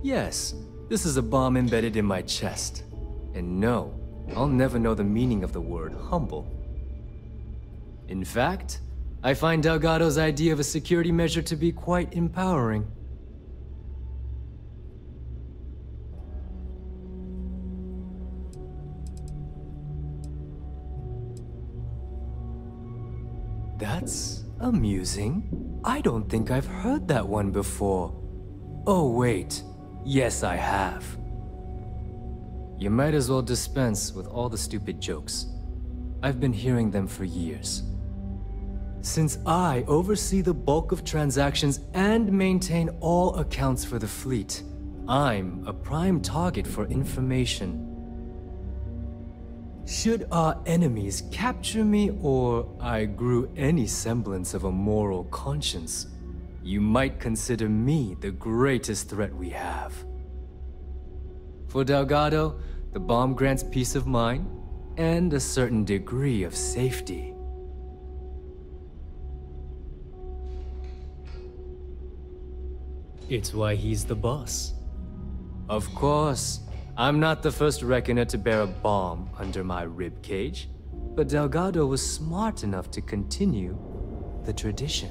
yes, this is a bomb embedded in my chest. And no, I'll never know the meaning of the word humble. In fact, I find Delgado's idea of a security measure to be quite empowering. That's amusing. I don't think I've heard that one before. Oh wait, yes I have. You might as well dispense with all the stupid jokes. I've been hearing them for years. Since I oversee the bulk of transactions and maintain all accounts for the fleet, I'm a prime target for information. Should our enemies capture me or I grew any semblance of a moral conscience, you might consider me the greatest threat we have. For Delgado, the bomb grants peace of mind and a certain degree of safety. It's why he's the boss. Of course, I'm not the first reckoner to bear a bomb under my rib cage, but Delgado was smart enough to continue the tradition.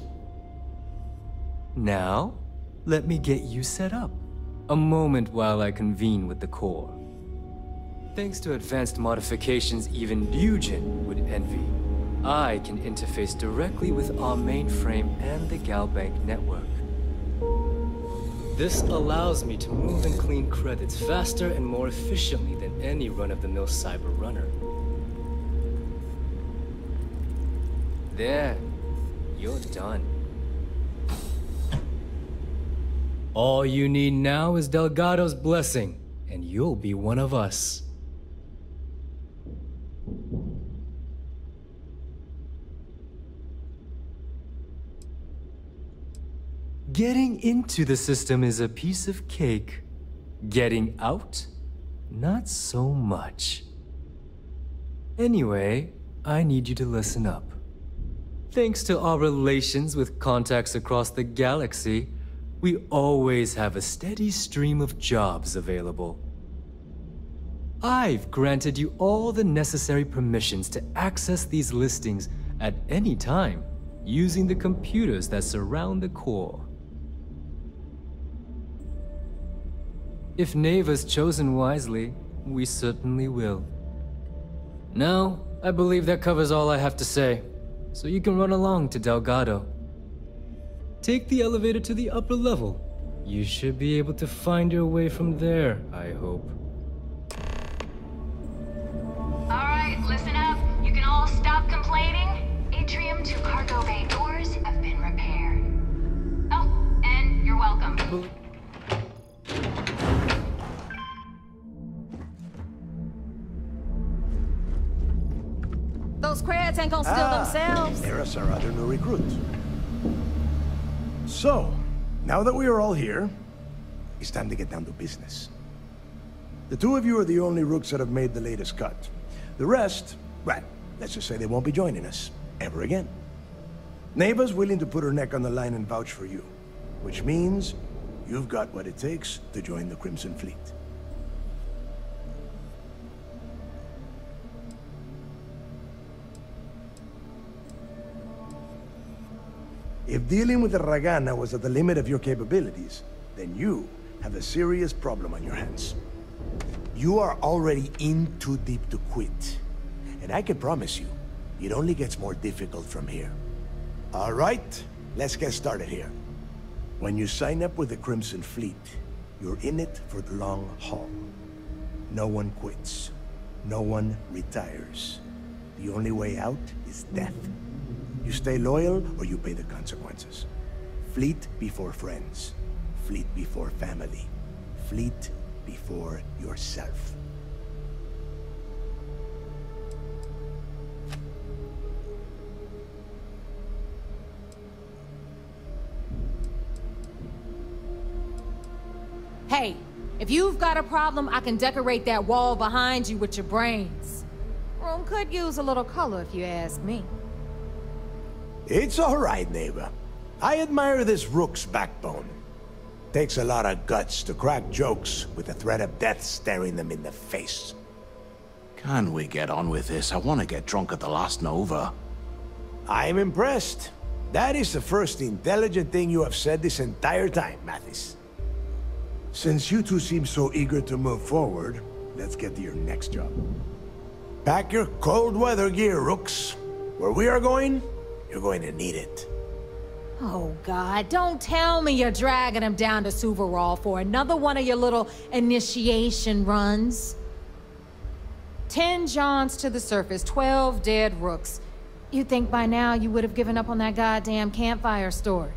Now, let me get you set up. A moment while I convene with the core. Thanks to advanced modifications even Ryujin would envy, I can interface directly with our mainframe and the Galbank network. This allows me to move and clean credits faster and more efficiently than any run-of-the-mill cyber runner. There, you're done. All you need now is Delgado's blessing, and you'll be one of us. Getting into the system is a piece of cake. Getting out? Not so much. Anyway, I need you to listen up. Thanks to our relations with contacts across the galaxy, we always have a steady stream of jobs available. I've granted you all the necessary permissions to access these listings at any time, using the computers that surround the core. If Naeva's chosen wisely, we certainly will. Now, I believe that covers all I have to say, so you can run along to Delgado. Take the elevator to the upper level. You should be able to find your way from there, I hope. Alright, listen up. You can all stop complaining. Atrium to cargo bay doors have been repaired. Oh, and you're welcome. Those creds ain't gonna steal Ah, themselves. There's our other new recruit. So, now that we are all here, it's time to get down to business. The two of you are the only rooks that have made the latest cut. The rest, well, let's just say they won't be joining us. Ever again. Naeva's willing to put her neck on the line and vouch for you. Which means you've got what it takes to join the Crimson Fleet. If dealing with the Ragana was at the limit of your capabilities, then you have a serious problem on your hands. You are already in too deep to quit. And I can promise you, it only gets more difficult from here. All right, let's get started here. When you sign up with the Crimson Fleet, you're in it for the long haul. No one quits. No one retires. The only way out is death. You stay loyal or you pay the consequences. Fleet before friends. Fleet before family. Fleet before yourself. Hey, if you've got a problem, I can decorate that wall behind you with your brains. Room could use a little color if you ask me. It's all right, neighbor. I admire this rook's backbone. Takes a lot of guts to crack jokes with the threat of death staring them in the face. Can we get on with this? I want to get drunk at the Last Nova. I'm impressed. That is the first intelligent thing you have said this entire time, Mathis. Since you two seem so eager to move forward, let's get to your next job. Pack your cold weather gear, Rooks. Where we are going, you're going to need it. Oh, God, don't tell me you're dragging him down to Suvorov for another one of your little initiation runs. Ten Johns to the surface, twelve dead rooks. You'd think by now you would have given up on that goddamn campfire story.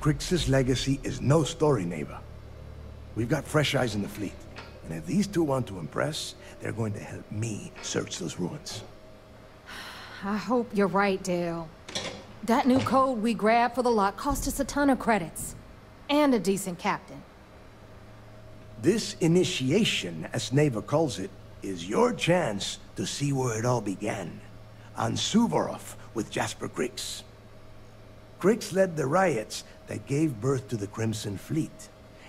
Kryx's legacy is no story, neighbor. We've got fresh eyes in the fleet. And if these two want to impress, they're going to help me search those ruins. I hope you're right, Dale. That new code we grabbed for the lot cost us a ton of credits. And a decent captain. This initiation, as Naeva calls it, is your chance to see where it all began. On Suvorov with Jasper Kryx. Kryx led the riots that gave birth to the Crimson Fleet.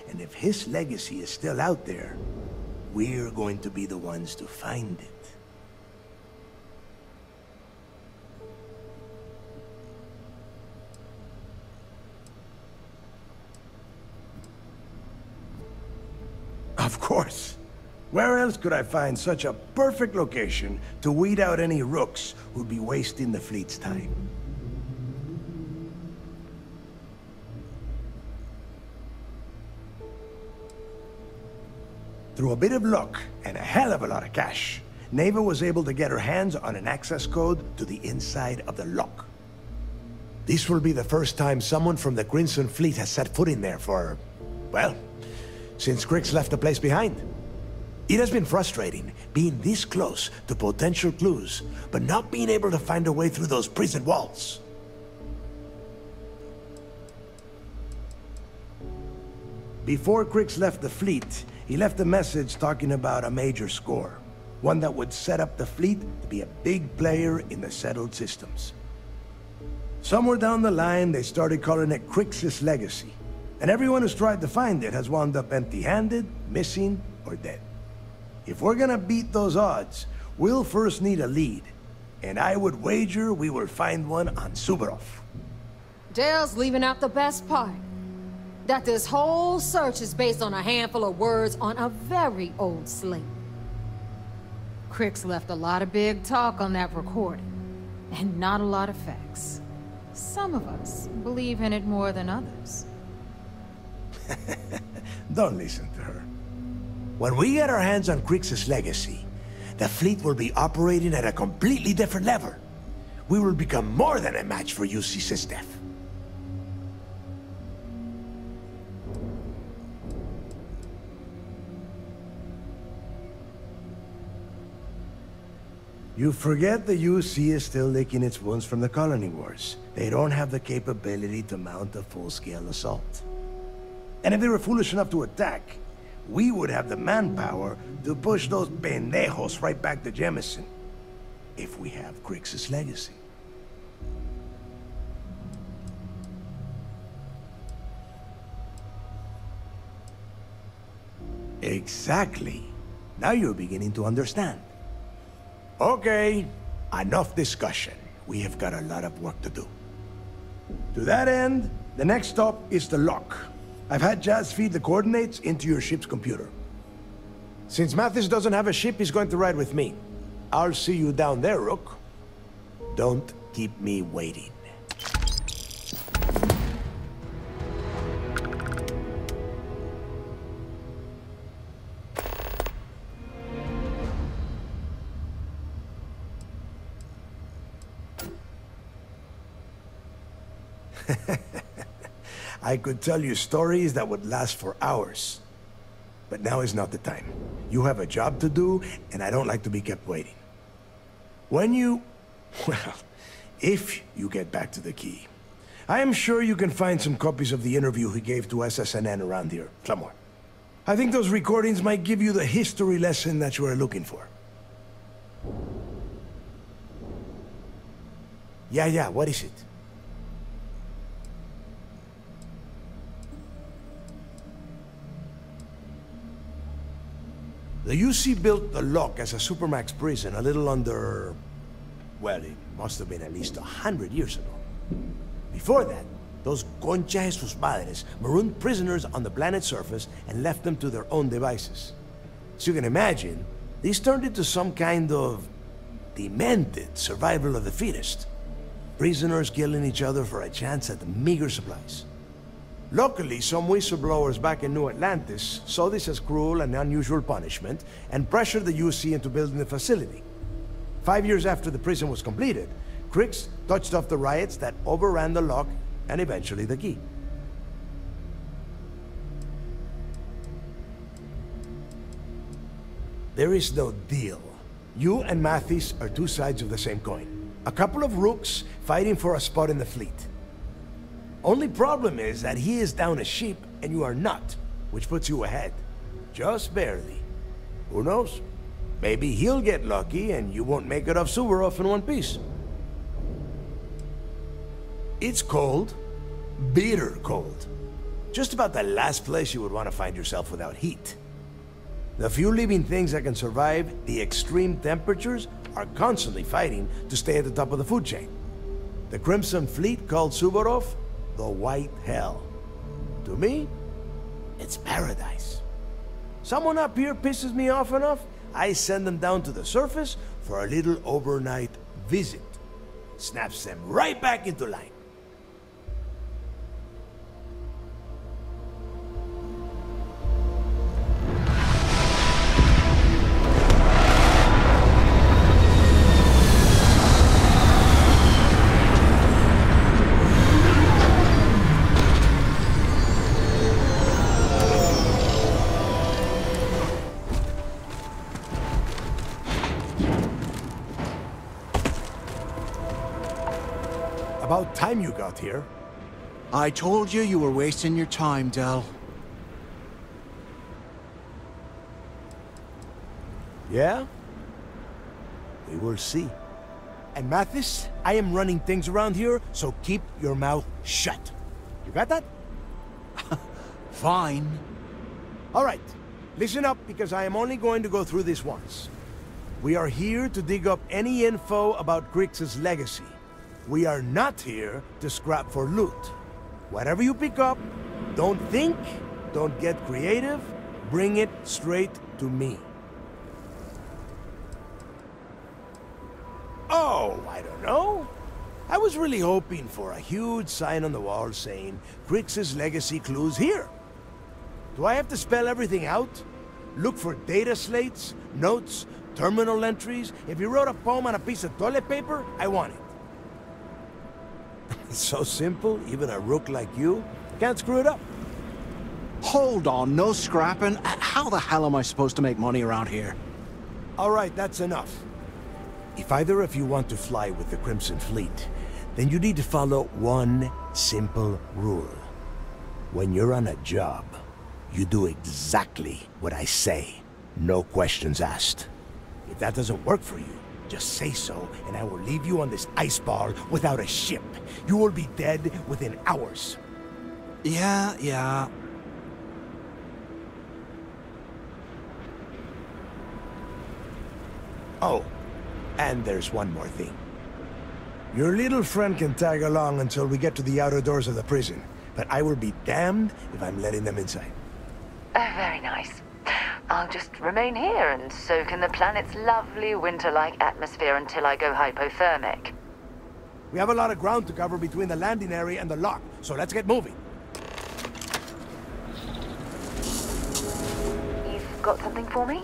And if his legacy is still out there, we're going to be the ones to find it. Of course. Where else could I find such a perfect location to weed out any rooks who'd be wasting the fleet's time? Through a bit of luck and a hell of a lot of cash, Naeva was able to get her hands on an access code to the inside of the lock. This will be the first time someone from the Crimson Fleet has set foot in there for, well, since Kryx left the place behind. It has been frustrating, being this close to potential clues, but not being able to find a way through those prison walls. Before Kryx left the fleet, he left a message talking about a major score. One that would set up the fleet to be a big player in the settled systems. Somewhere down the line, they started calling it Kryx's Legacy. And everyone who's tried to find it has wound up empty-handed, missing, or dead. If we're gonna beat those odds, we'll first need a lead. And I would wager we will find one on Suvorov. Dale's leaving out the best part. That this whole search is based on a handful of words on a very old slate. Kryx left a lot of big talk on that recording, and not a lot of facts. Some of us believe in it more than others. Don't listen to her. When we get our hands on Kryx's legacy, the fleet will be operating at a completely different level. We will become more than a match for UC SysDef. You forget the UC is still licking its wounds from the colony wars. They don't have the capability to mount a full-scale assault. And if they were foolish enough to attack, we would have the manpower to push those pendejos right back to Jemison. If we have Kryx's legacy. Exactly. Now you're beginning to understand. Okay, enough discussion. We have got a lot of work to do. To that end, the next stop is the lock. I've had Jazz feed the coordinates into your ship's computer. Since Mathis doesn't have a ship, he's going to ride with me. I'll see you down there, Rook. Don't keep me waiting. I could tell you stories that would last for hours. But now is not the time. You have a job to do, and I don't like to be kept waiting. When you... well, if you get back to the key, I am sure you can find some copies of the interview he gave to SSNN around here, somewhere. I think those recordings might give you the history lesson that you are looking for. Yeah, yeah, what is it? The UC built the lock as a Supermax prison a little under... Well, it must have been at least a hundred years ago. Before that, those Concha de sus madres marooned prisoners on the planet's surface and left them to their own devices. As you can imagine, these turned into some kind of demented survival of the fittest. Prisoners killing each other for a chance at the meager supplies. Luckily, some whistleblowers back in New Atlantis saw this as cruel and unusual punishment and pressured the UC into building the facility. Five years after the prison was completed, Kryx touched off the riots that overran the lock and eventually the key. There is no deal. You and Mathis are two sides of the same coin. A couple of rooks fighting for a spot in the fleet. Only problem is that he is down a sheep and you are not, which puts you ahead. Just barely. Who knows? Maybe he'll get lucky and you won't make it off Suvorov in one piece. It's cold. Bitter cold. Just about the last place you would want to find yourself without heat. The few living things that can survive the extreme temperatures are constantly fighting to stay at the top of the food chain. The Crimson Fleet called Suvorov the White Hell. To me, it's paradise. Someone up here pisses me off enough, I send them down to the surface for a little overnight visit. Snaps them right back into line. Time you got here. I told you you were wasting your time, Del. Yeah? We will see. And Mathis, I am running things around here, so keep your mouth shut. You got that? Fine. All right. Listen up, because I am only going to go through this once. We are here to dig up any info about Kryx's legacy. We are not here to scrap for loot. Whatever you pick up, don't think, don't get creative, bring it straight to me. Oh, I don't know. I was really hoping for a huge sign on the wall saying, Kryx's legacy clues here. Do I have to spell everything out? Look for data slates, notes, terminal entries? If you wrote a poem on a piece of toilet paper, I want it. It's so simple, even a rook like you can't screw it up. Hold on, no scrapping. Uh, how the hell am I supposed to make money around here? All right, that's enough. If either of you want to fly with the Crimson Fleet, then you need to follow one simple rule. When you're on a job, you do exactly what I say. No questions asked. If that doesn't work for you, just say so, and I will leave you on this ice ball without a ship. You will be dead within hours. Yeah, yeah. Oh, and there's one more thing. Your little friend can tag along until we get to the outer doors of the prison, but I will be damned if I'm letting them inside. Oh, very nice. I'll just remain here and soak in the planet's lovely winter-like atmosphere until I go hypothermic. We have a lot of ground to cover between the landing area and the lock, so let's get moving. You've got something for me?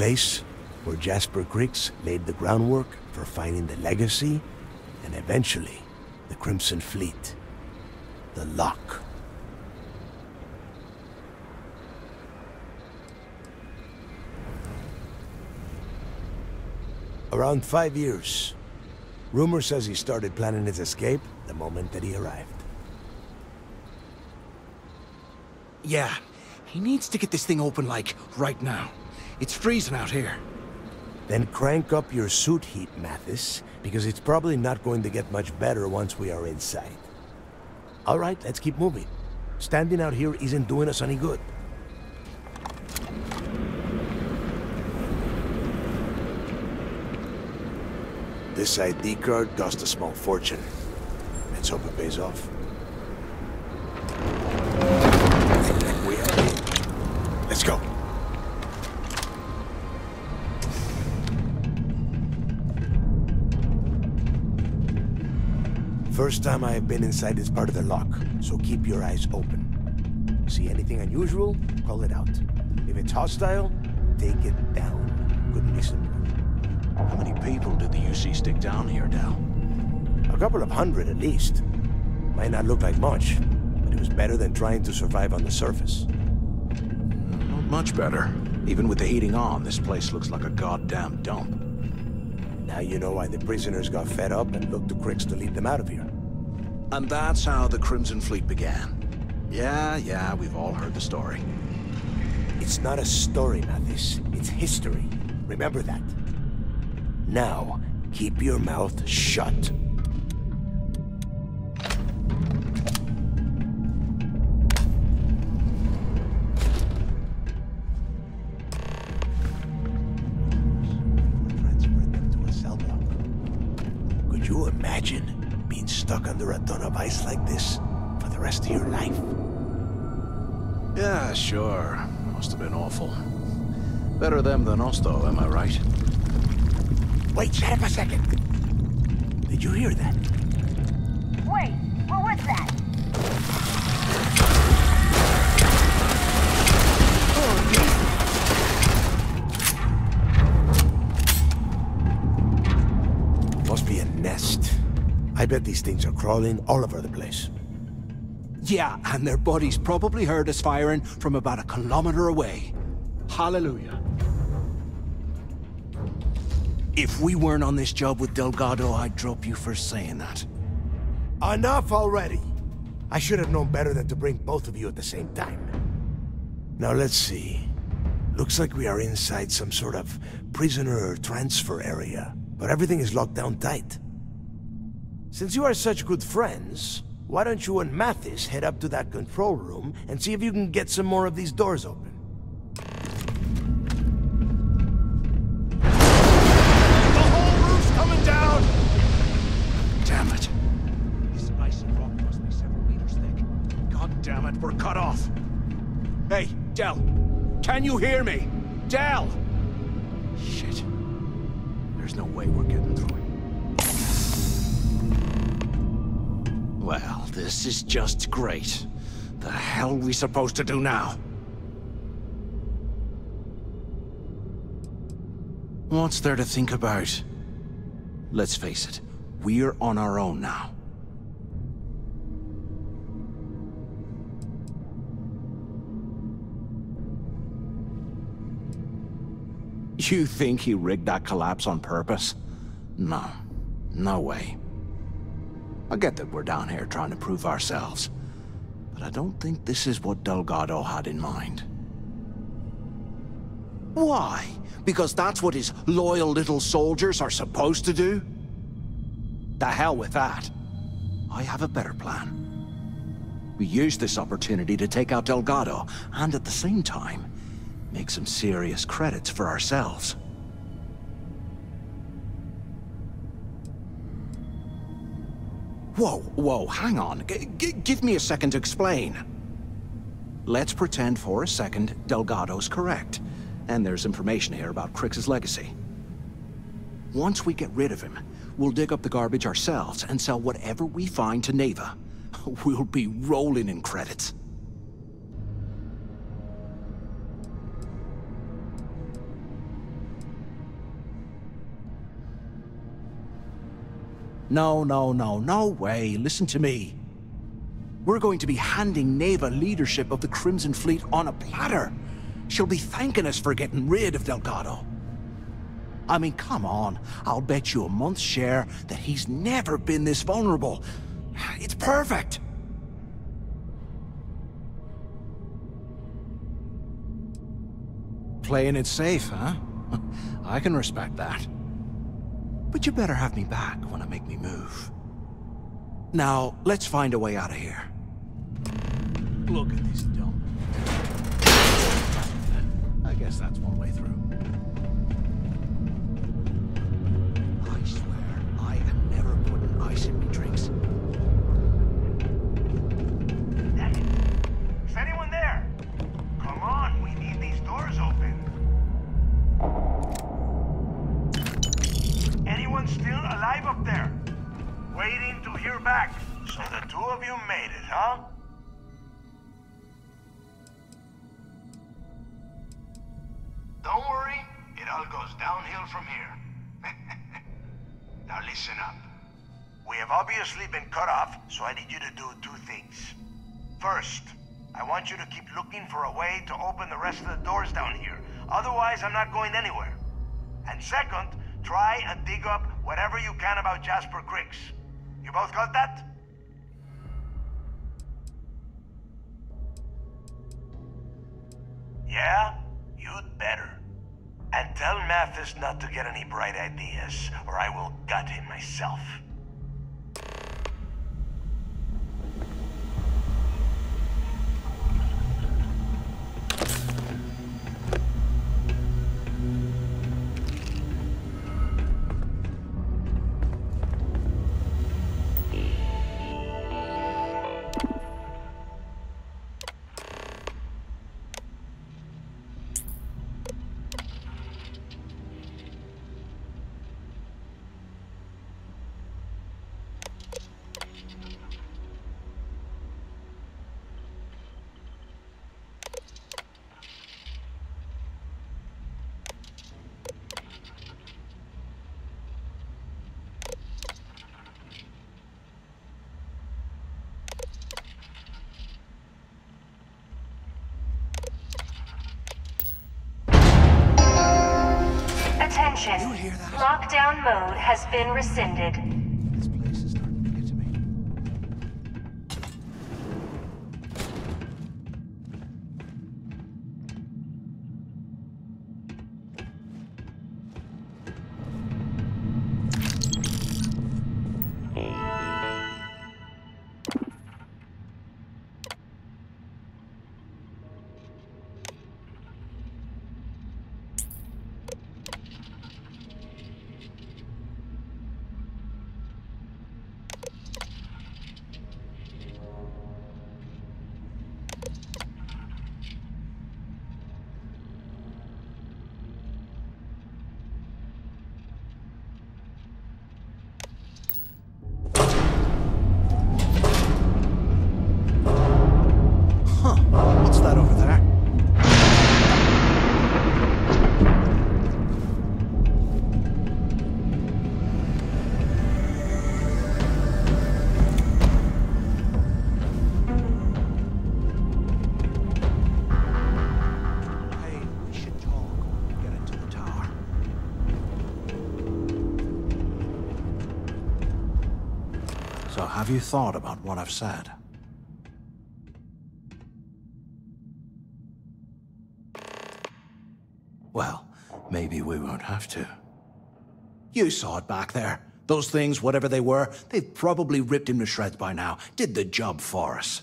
Place where Jasper Kryx laid the groundwork for finding the legacy and eventually the Crimson Fleet. The Lock. Around five years. Rumor says he started planning his escape the moment that he arrived. Yeah, he needs to get this thing open, like, right now. It's freezing out here. Then crank up your suit heat, Mathis, because it's probably not going to get much better once we are inside. All right, let's keep moving. Standing out here isn't doing us any good. This ID card cost a small fortune. Let's hope it pays off. We. Let's go. First time I have been inside this part of the lock, so keep your eyes open. See anything unusual, call it out. If it's hostile, take it down. Couldn't be simpler. How many people did the UC stick down here, Dal? A couple of hundred at least. Might not look like much, but it was better than trying to survive on the surface. Not much better. Even with the heating on, this place looks like a goddamn dump. Now you know why the prisoners got fed up and looked to Kryx to lead them out of here. And that's how the Crimson Fleet began. Yeah, yeah, we've all heard the story. It's not a story, Mathis. It's history. Remember that. Now, keep your mouth shut. Stuck under a ton of ice like this for the rest of your life? Yeah, sure. Must have been awful. Better them than us, though, am I right? Wait, shut up a second. Did you hear that? Wait, what was that? Bet these things are crawling all over the place. Yeah, and their buddies probably heard us firing from about a kilometer away. Hallelujah. If we weren't on this job with Delgado, I'd drop you for saying that. Enough already! I should have known better than to bring both of you at the same time. Now let's see. Looks like we are inside some sort of prisoner transfer area, but everything is locked down tight. Since you are such good friends, why don't you and Mathis head up to that control room and see if you can get some more of these doors open? The whole roof's coming down! Damn it. This ice and rock must be several meters thick. God damn it, we're cut off. Hey, Del, can you hear me? Del! Shit. There's no way we're getting through Well, this is just great. The hell we supposed to do now? What's there to think about? Let's face it, we're on our own now. You think he rigged that collapse on purpose? No. No way. I get that we're down here trying to prove ourselves, but I don't think this is what Delgado had in mind. Why? Because that's what his loyal little soldiers are supposed to do? The hell with that. I have a better plan. We use this opportunity to take out Delgado, and at the same time, make some serious credits for ourselves. Whoa, whoa, hang on. G give me a second to explain. Let's pretend for a second Delgado's correct, and there's information here about Kryx's legacy. Once we get rid of him, we'll dig up the garbage ourselves and sell whatever we find to Naeva. We'll be rolling in credits. No, no, no, no way. Listen to me. We're going to be handing Naeva leadership of the Crimson Fleet on a platter. She'll be thanking us for getting rid of Delgado. I mean, come on. I'll bet you a month's share that he's never been this vulnerable. It's perfect. Playing it safe, huh? I can respect that. But you better have me back when I make me move. Now, let's find a way out of here. Look at this dump. I guess that's one way through. I swear, I am never putting ice in my drinks. Is anyone there? Come on, we need these doors open. Anyone still alive up there? Waiting to hear back. So the two of you made it, huh? Don't worry, it all goes downhill from here. now listen up. We have obviously been cut off, so I need you to do two things. First, I want you to keep looking for a way to open the rest of the doors down here. Otherwise, I'm not going anywhere. And second, try and dig up whatever you can about Jasper Kryx. You both got that? Yeah? You'd better. And tell Mathis not to get any bright ideas, or I will gut him myself. Lockdown mode has been rescinded. You thought about what I've said? Well, maybe we won't have to. You saw it back there. Those things, whatever they were, they've probably ripped him to shreds by now. Did the job for us.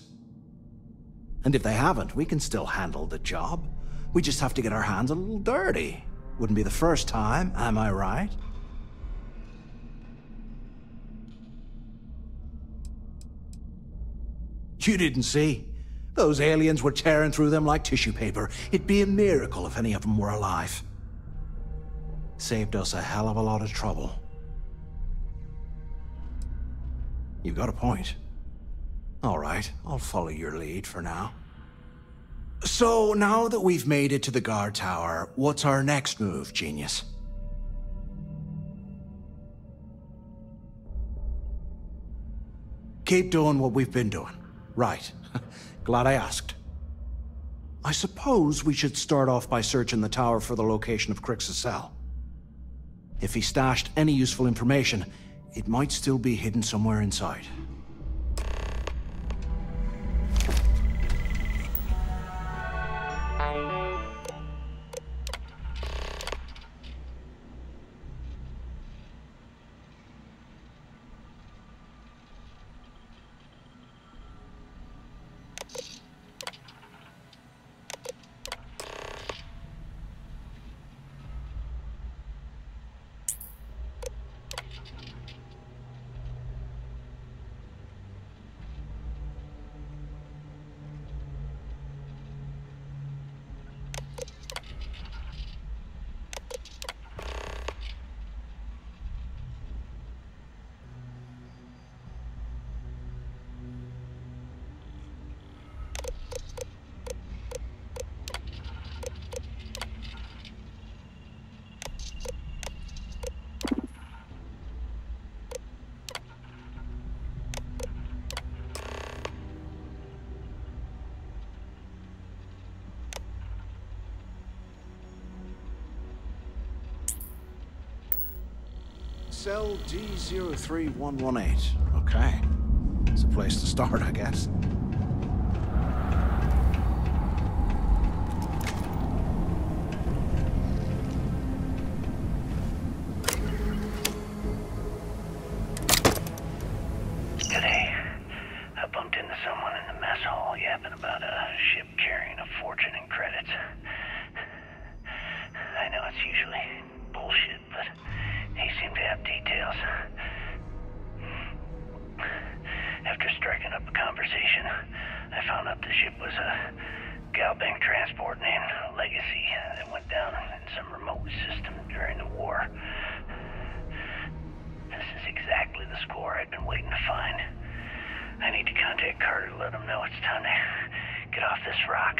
And if they haven't, we can still handle the job. We just have to get our hands a little dirty. Wouldn't be the first time, am I right? You didn't see. Those aliens were tearing through them like tissue paper. It'd be a miracle if any of them were alive. Saved us a hell of a lot of trouble. You've got a point. All right, I'll follow your lead for now. So, now that we've made it to the guard tower, what's our next move, genius? Keep doing what we've been doing. Right. Glad I asked. I suppose we should start off by searching the tower for the location of Kryx's cell. If he stashed any useful information, it might still be hidden somewhere inside. D03118. Okay. It's a place to start, I guess. Today, I bumped into someone in the mess hall yapping about a ship carrying a fortune in credits. I know it's usually bullshit, but he seemed to have details. After striking up a conversation, I found out the ship was a Galbank transport named Legacy that went down in some remote system during the war. This is exactly the score I'd been waiting to find. I need to contact Carter to let him know it's time to get off this rock.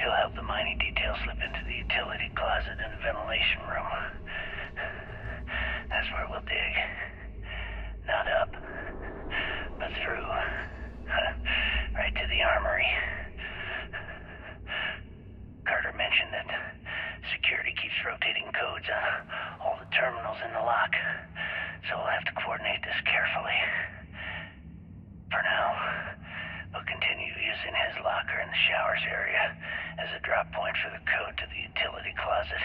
He'll help the mining detail slip into the utility closet in the ventilation room. That's where we'll dig. Not up, but through. right to the armory. Carter mentioned that security keeps rotating codes on all the terminals in the lock, so we'll have to coordinate this carefully. For now, we'll continue using his locker in the showers area as a drop point for the code to the utility closet.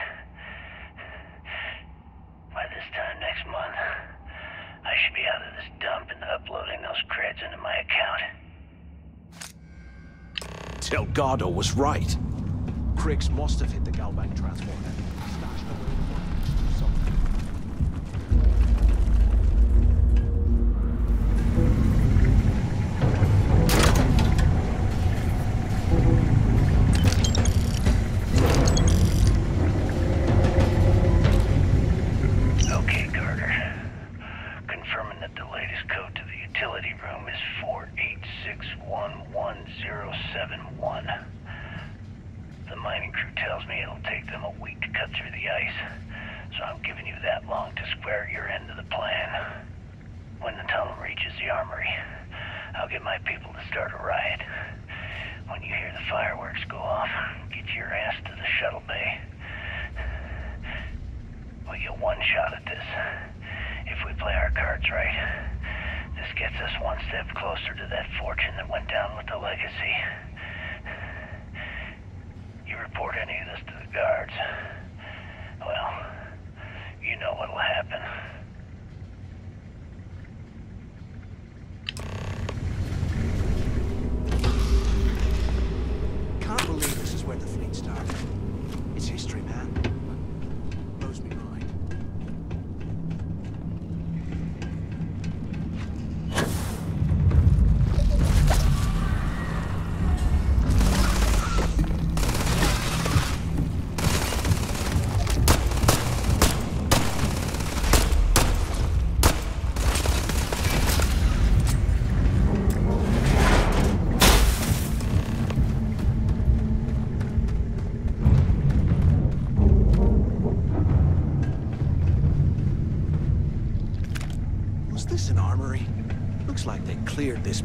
By this time next month, I should be out of this dump and uploading those creds into my account. Delgado was right. Kryx must have hit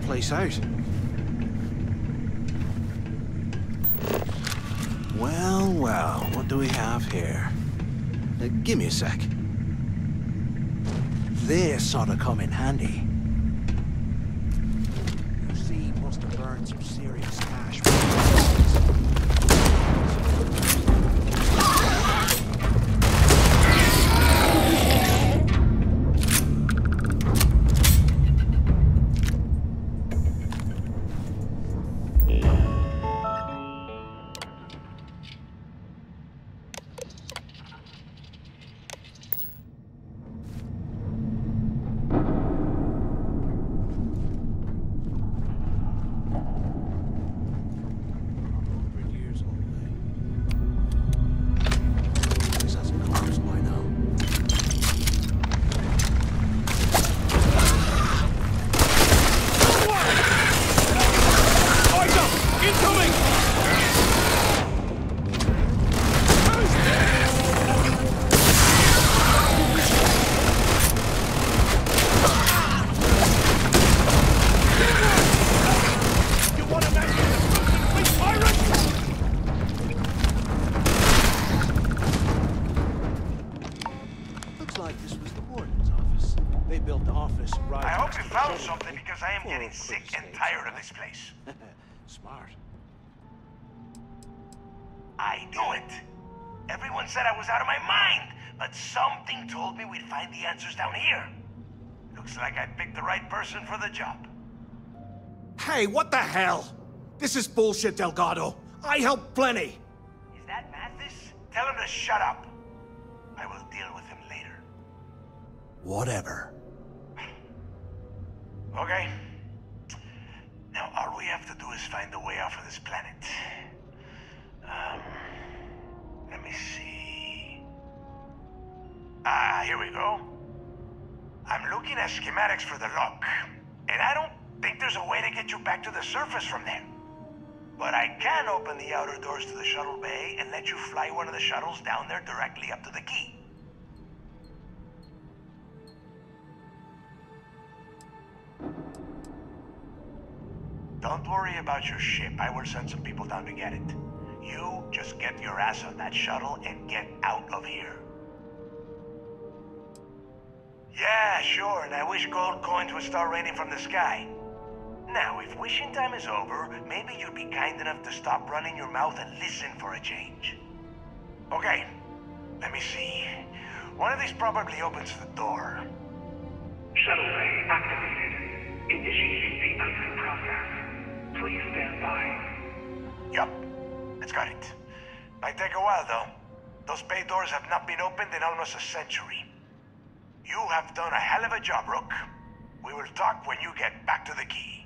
place out. Well, well, what do we have here? Uh, give me a sec. This ought to come in handy. I knew it. Everyone said I was out of my mind, but something told me we'd find the answers down here. Looks like I picked the right person for the job. Hey, what the hell? This is bullshit, Delgado. I helped plenty. Is that Mathis? Tell him to shut up. I will deal with him later. Whatever. Okay. Now, all we have to do is find a way off of this planet. Um, let me see. Ah, here we go. I'm looking at schematics for the lock, and I don't think there's a way to get you back to the surface from there. But I can open the outer doors to the shuttle bay and let you fly one of the shuttles down there directly up to the key. Don't worry about your ship. I will send some people down to get it. You just get your ass on that shuttle and get out of here. Yeah, sure, and I wish gold coins would start raining from the sky. Now, if wishing time is over, maybe you'd be kind enough to stop running your mouth and listen for a change. Okay, let me see. One of these probably opens the door. Shuttle bay activated. Initiating the exit process. Please stand by. Yup, got it. Might take a while, though. Those bay doors have not been opened in almost a century. You have done a hell of a job, Rook. We will talk when you get back to the key.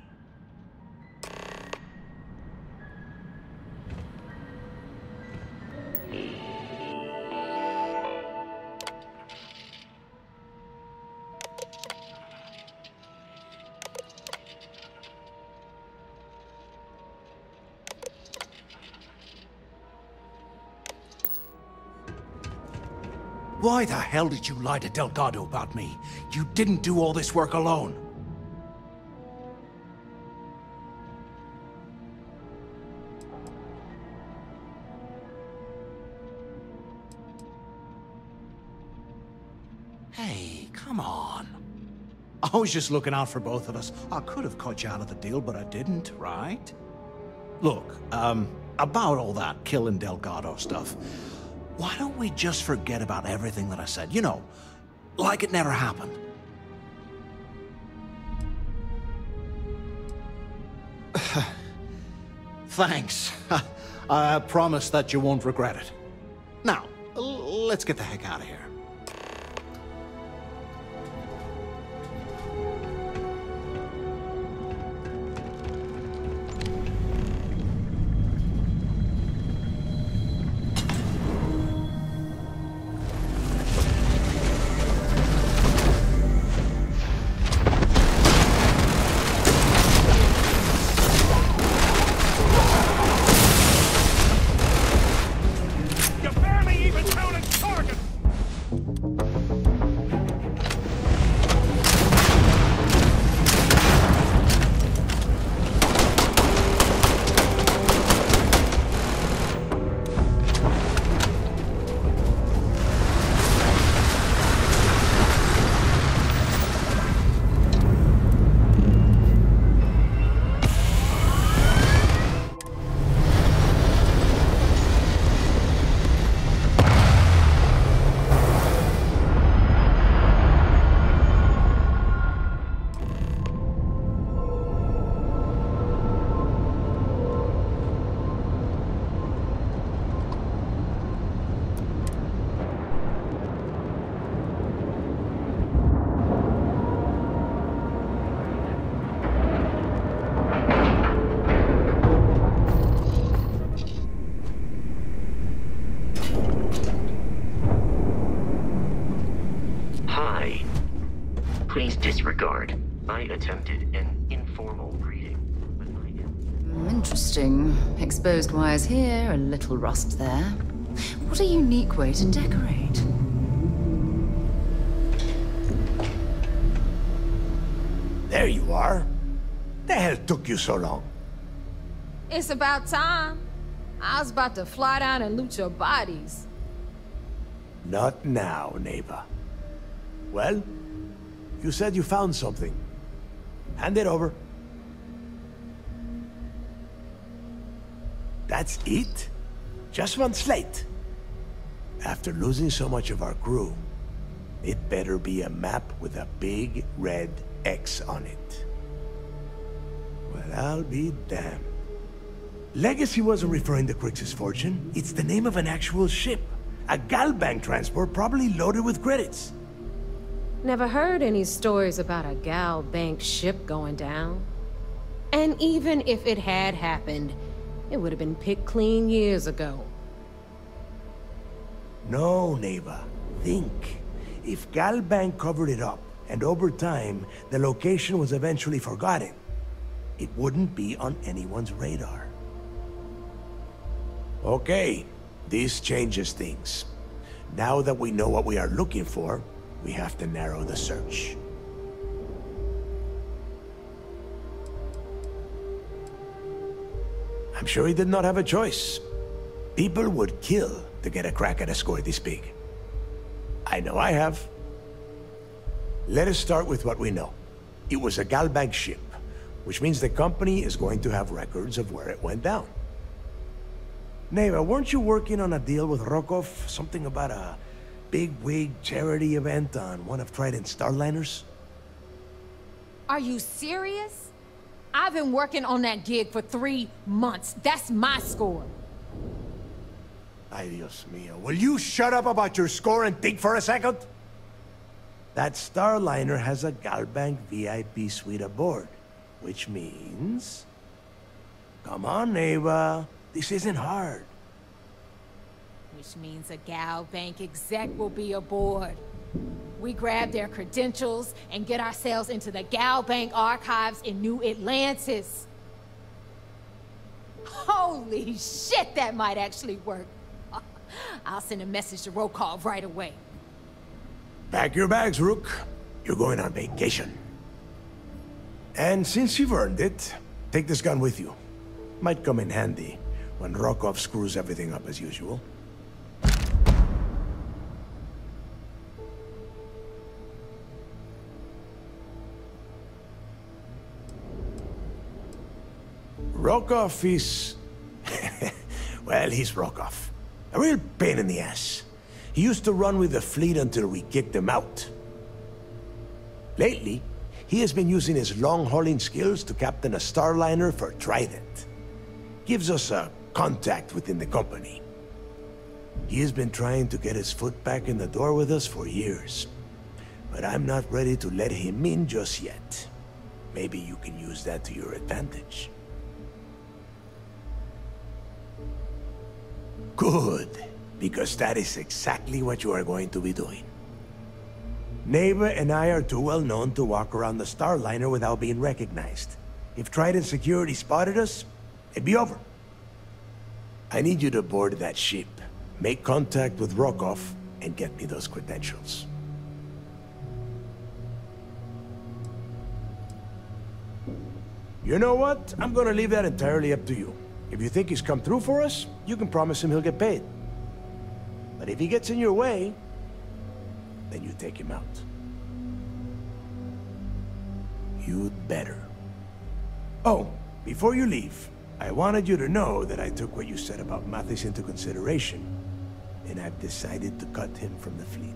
Why the hell did you lie to Delgado about me? You didn't do all this work alone. Hey, come on. I was just looking out for both of us. I could have caught you out of the deal, but I didn't, right? Look, um, about all that killing Delgado stuff, why don't we just forget about everything that I said? You know, like it never happened. Thanks. I promise that you won't regret it. Now, let's get the heck out of here. Little rust there. What a unique way to decorate. There you are. The hell took you so long? It's about time. I was about to fly down and loot your bodies. Not now, neighbor. Well, you said you found something. Hand it over. That's it? Just one slate? After losing so much of our crew, it better be a map with a big red X on it. Well, I'll be damned. Legacy wasn't referring to Kryx's fortune. It's the name of an actual ship. A GalBank transport probably loaded with credits. Never heard any stories about a GalBank ship going down. And even if it had happened, it would have been picked clean years ago. No, neighbor. Think. If GalBank covered it up, and over time, the location was eventually forgotten, it wouldn't be on anyone's radar. Okay, this changes things. Now that we know what we are looking for, we have to narrow the search. I'm sure he did not have a choice. People would kill to get a crack at a score this big. I know I have. Let us start with what we know. It was a GalBank ship, which means the company is going to have records of where it went down. Naeva, weren't you working on a deal with Rokov? Something about a big wig charity event on one of Trident's Starliners? Are you serious? I've been working on that gig for three months. That's my score. Ay, Dios mío. Will you shut up about your score and think for a second? That Starliner has a GalBank VIP suite aboard, which means... Come on, Ava. This isn't hard. Which means a GalBank exec will be aboard. We grab their credentials and get ourselves into the GalBank archives in New Atlantis. Holy shit, that might actually work. I'll send a message to Rokov right away. Pack your bags, Rook. You're going on vacation. And since you've earned it, take this gun with you. Might come in handy when Rokov screws everything up as usual. Rokov is... well, he's Rokov. A real pain in the ass. He used to run with the fleet until we kicked him out. Lately, he has been using his long-hauling skills to captain a starliner for Trident. Gives us a contact within the company. He has been trying to get his foot back in the door with us for years. But I'm not ready to let him in just yet. Maybe you can use that to your advantage. Good, because that is exactly what you are going to be doing. Naeva and I are too well known to walk around the Starliner without being recognized. If Trident Security spotted us, it'd be over. I need you to board that ship, make contact with Rokov, and get me those credentials. You know what? I'm gonna leave that entirely up to you. If you think he's come through for us, you can promise him he'll get paid. But if he gets in your way, then you take him out. You'd better. Oh, before you leave, I wanted you to know that I took what you said about Mathis into consideration, and I've decided to cut him from the fleet.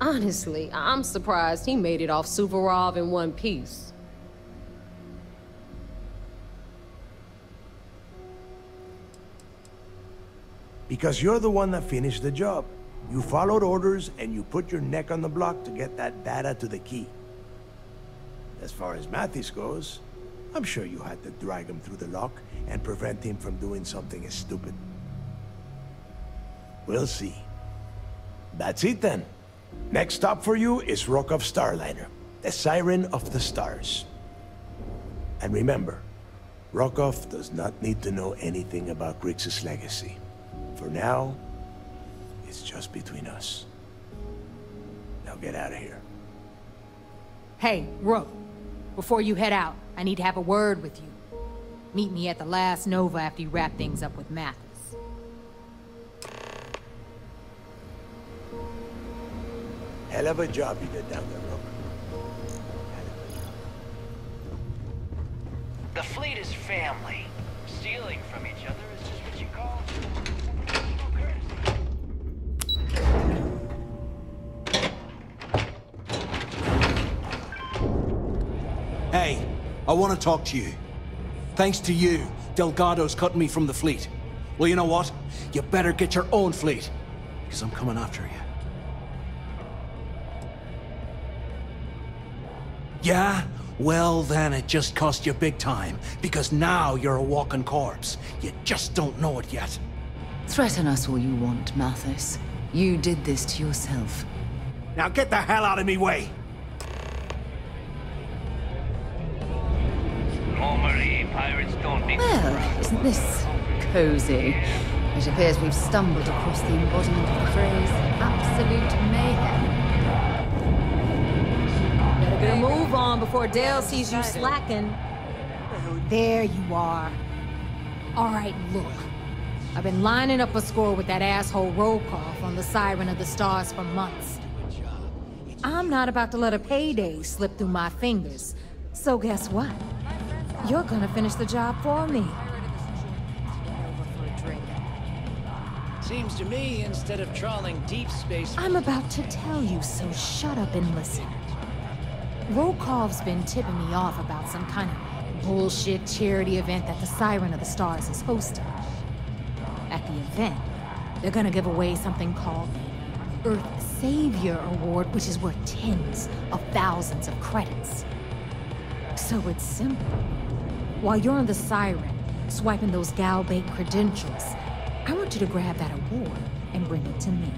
Honestly, I'm surprised he made it off Suvorov in one piece. Because you're the one that finished the job. You followed orders and you put your neck on the block to get that data to the key. As far as Mathis goes, I'm sure you had to drag him through the lock and prevent him from doing something as stupid. We'll see. That's it then. Next stop for you is Rokov Starliner, the Siren of the Stars. And remember, Rokov does not need to know anything about Kryx's legacy. For now, it's just between us. Now get out of here. Hey, Rook. Before you head out, I need to have a word with you. Meet me at the last Nova after you wrap things up with Mathis. Hell of a job you did down there, Rook. The fleet is family. Stealing from each other is just what you call Hey, I want to talk to you. Thanks to you, Delgado's cutting me from the fleet. Well, you know what? You better get your own fleet, because I'm coming after you. Yeah? Well, then it just cost you big time, because now you're a walking corpse. You just don't know it yet. Threaten us all you want, Mathis. You did this to yourself. Now get the hell out of me way! Well, isn't this cozy? It appears we've stumbled across the embodiment of the phrase absolute mayhem. Better get a move on before Dale sees you slacking. There you are. All right, look. I've been lining up a score with that asshole Rokov on the Siren of the Stars for months. I'm not about to let a payday slip through my fingers. So guess what? You're gonna finish the job for me. Seems to me, instead of trawling deep space... I'm about to tell you, so shut up and listen. Rokov's been tipping me off about some kind of bullshit charity event that the Siren of the Stars is hosting. At the event, they're gonna give away something called Earth Savior Award, which is worth tens of thousands of credits. So it's simple. While you're on the Siren, swiping those GalBank credentials, I want you to grab that award and bring it to me.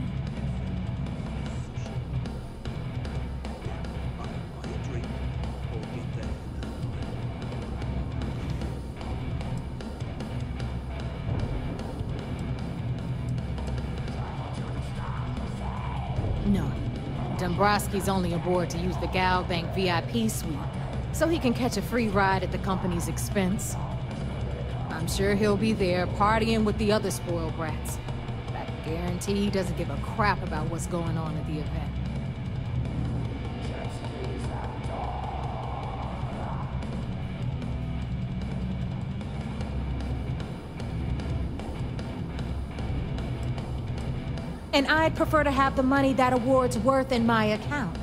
No. Dombrowski's only aboard to use the GalBank VIP suite, so he can catch a free ride at the company's expense. I'm sure he'll be there partying with the other spoiled brats. But I guarantee he doesn't give a crap about what's going on at the event. And I'd prefer to have the money that award's worth in my account.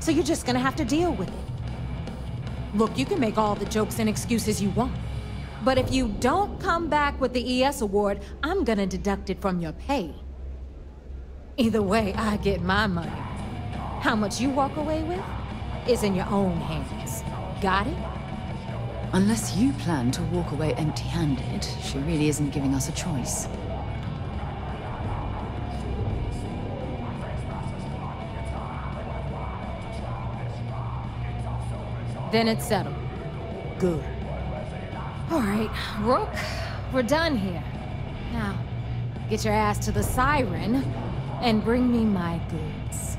So you're just gonna have to deal with it. Look, you can make all the jokes and excuses you want. But if you don't come back with the ES award, I'm gonna deduct it from your pay. Either way, I get my money. How much you walk away with is in your own hands. Got it? Unless you plan to walk away empty-handed, she really isn't giving us a choice. Then it's settled. Good. All right, Rook, we're done here. Now, get your ass to the Siren and bring me my goods.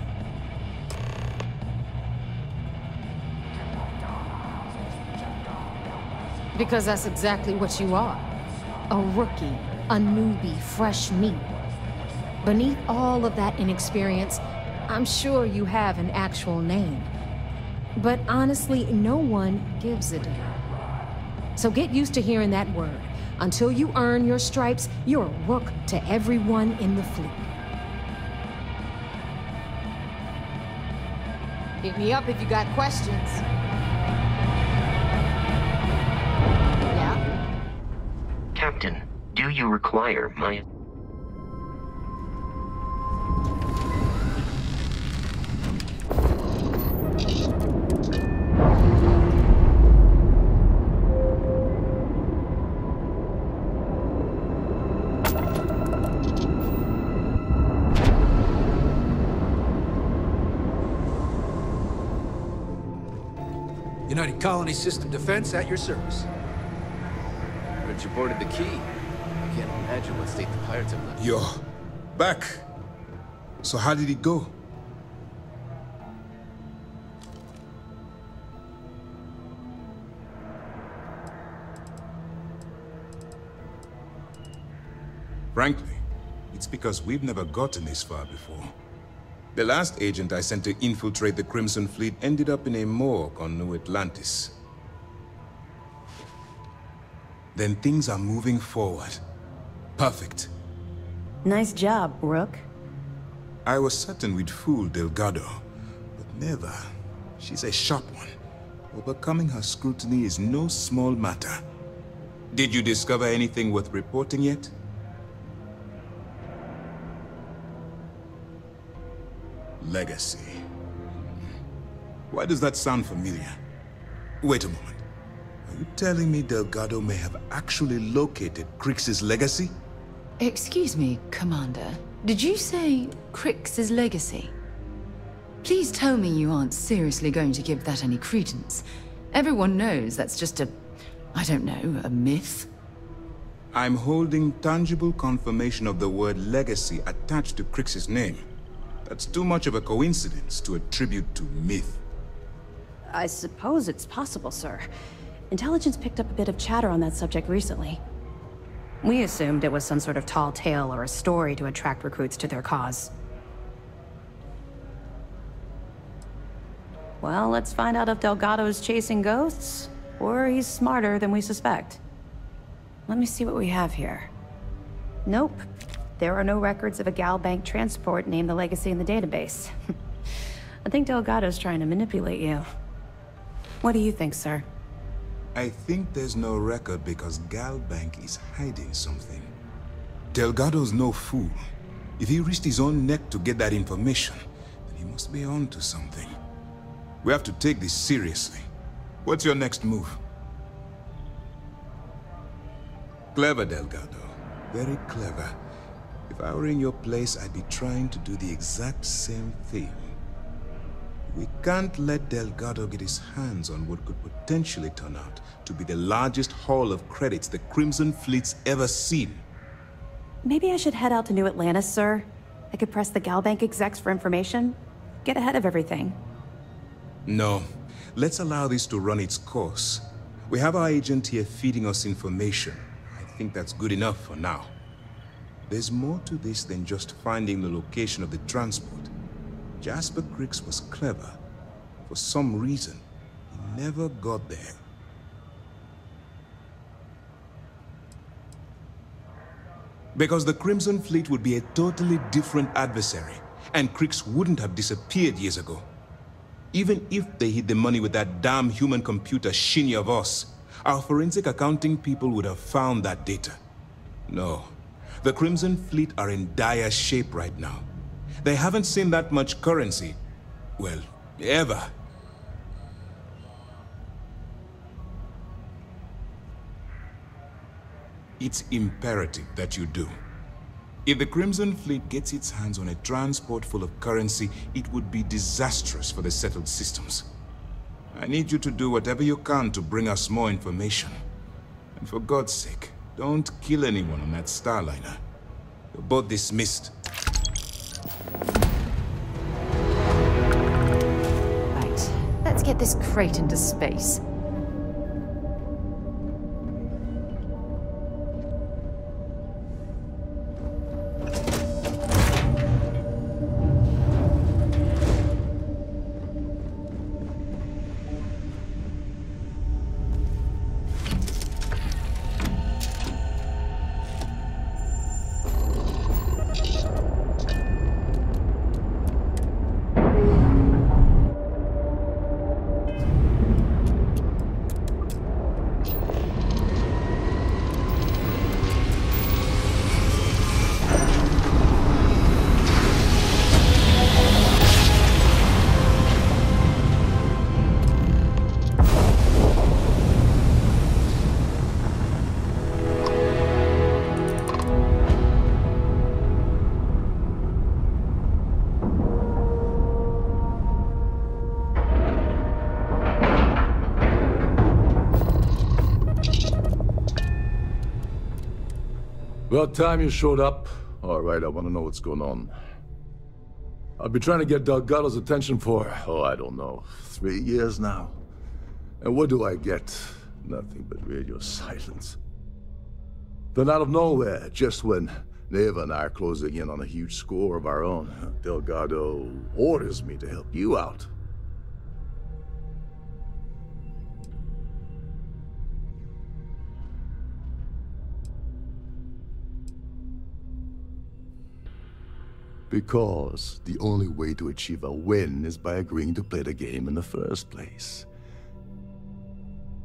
Because that's exactly what you are. A rookie, a newbie, fresh meat. Beneath all of that inexperience, I'm sure you have an actual name. But honestly, no one gives a damn. So get used to hearing that word. Until you earn your stripes, you're a rook to everyone in the fleet. Hit me up if you got questions. Yeah? Captain, do you require my... Colony System Defense at your service. Heard you boarded the key. I can't imagine what state the pirates have left. You're back. So how did it go? Frankly, it's because we've never gotten this far before. The last agent I sent to infiltrate the Crimson Fleet ended up in a morgue on New Atlantis. Then things are moving forward. Perfect. Nice job, Rook. I was certain we'd fool Delgado, but never. She's a sharp one. Overcoming her scrutiny is no small matter. Did you discover anything worth reporting yet? Legacy. Why does that sound familiar? Wait a moment. Are you telling me Delgado may have actually located Kryx's legacy? Excuse me, Commander. Did you say Kryx's legacy? Please tell me you aren't seriously going to give that any credence. Everyone knows that's just a... I don't know, a myth. I'm holding tangible confirmation of the word legacy attached to Kryx's name. That's too much of a coincidence to attribute to myth. I suppose it's possible, sir. Intelligence picked up a bit of chatter on that subject recently. We assumed it was some sort of tall tale or a story to attract recruits to their cause. Well, let's find out if Delgado's chasing ghosts, or he's smarter than we suspect. Let me see what we have here. Nope. There are no records of a GalBank transport named the Legacy in the database. I think Delgado's trying to manipulate you. What do you think, sir? I think there's no record because GalBank is hiding something. Delgado's no fool. If he risked his own neck to get that information, then he must be on to something. We have to take this seriously. What's your next move? Clever, Delgado. Very clever. If I were in your place, I'd be trying to do the exact same thing. We can't let Delgado get his hands on what could potentially turn out to be the largest haul of credits the Crimson Fleet's ever seen. Maybe I should head out to New Atlantis, sir. I could press the GalBank execs for information. Get ahead of everything. No. Let's allow this to run its course. We have our agent here feeding us information. I think that's good enough for now. There's more to this than just finding the location of the transport. Jasper Kryx was clever. For some reason, he never got there. Because the Crimson Fleet would be a totally different adversary, and Kryx wouldn't have disappeared years ago. Even if they hid the money with that damn human computer Shinya Voss, our forensic accounting people would have found that data. No, the Crimson Fleet are in dire shape right now. They haven't seen that much currency, well, ever. It's imperative that you do. If the Crimson Fleet gets its hands on a transport full of currency, it would be disastrous for the settled systems. I need you to do whatever you can to bring us more information. And for God's sake, don't kill anyone on that Starliner. You're both dismissed. Right, let's get this crate into space. About time you showed up. All right, I want to know what's going on. I've been trying to get Delgado's attention for, oh, I don't know, three years now. And what do I get? Nothing but radio silence. Then out of nowhere, just when Naeva and I are closing in on a huge score of our own, Delgado orders me to help you out. Because the only way to achieve a win is by agreeing to play the game in the first place.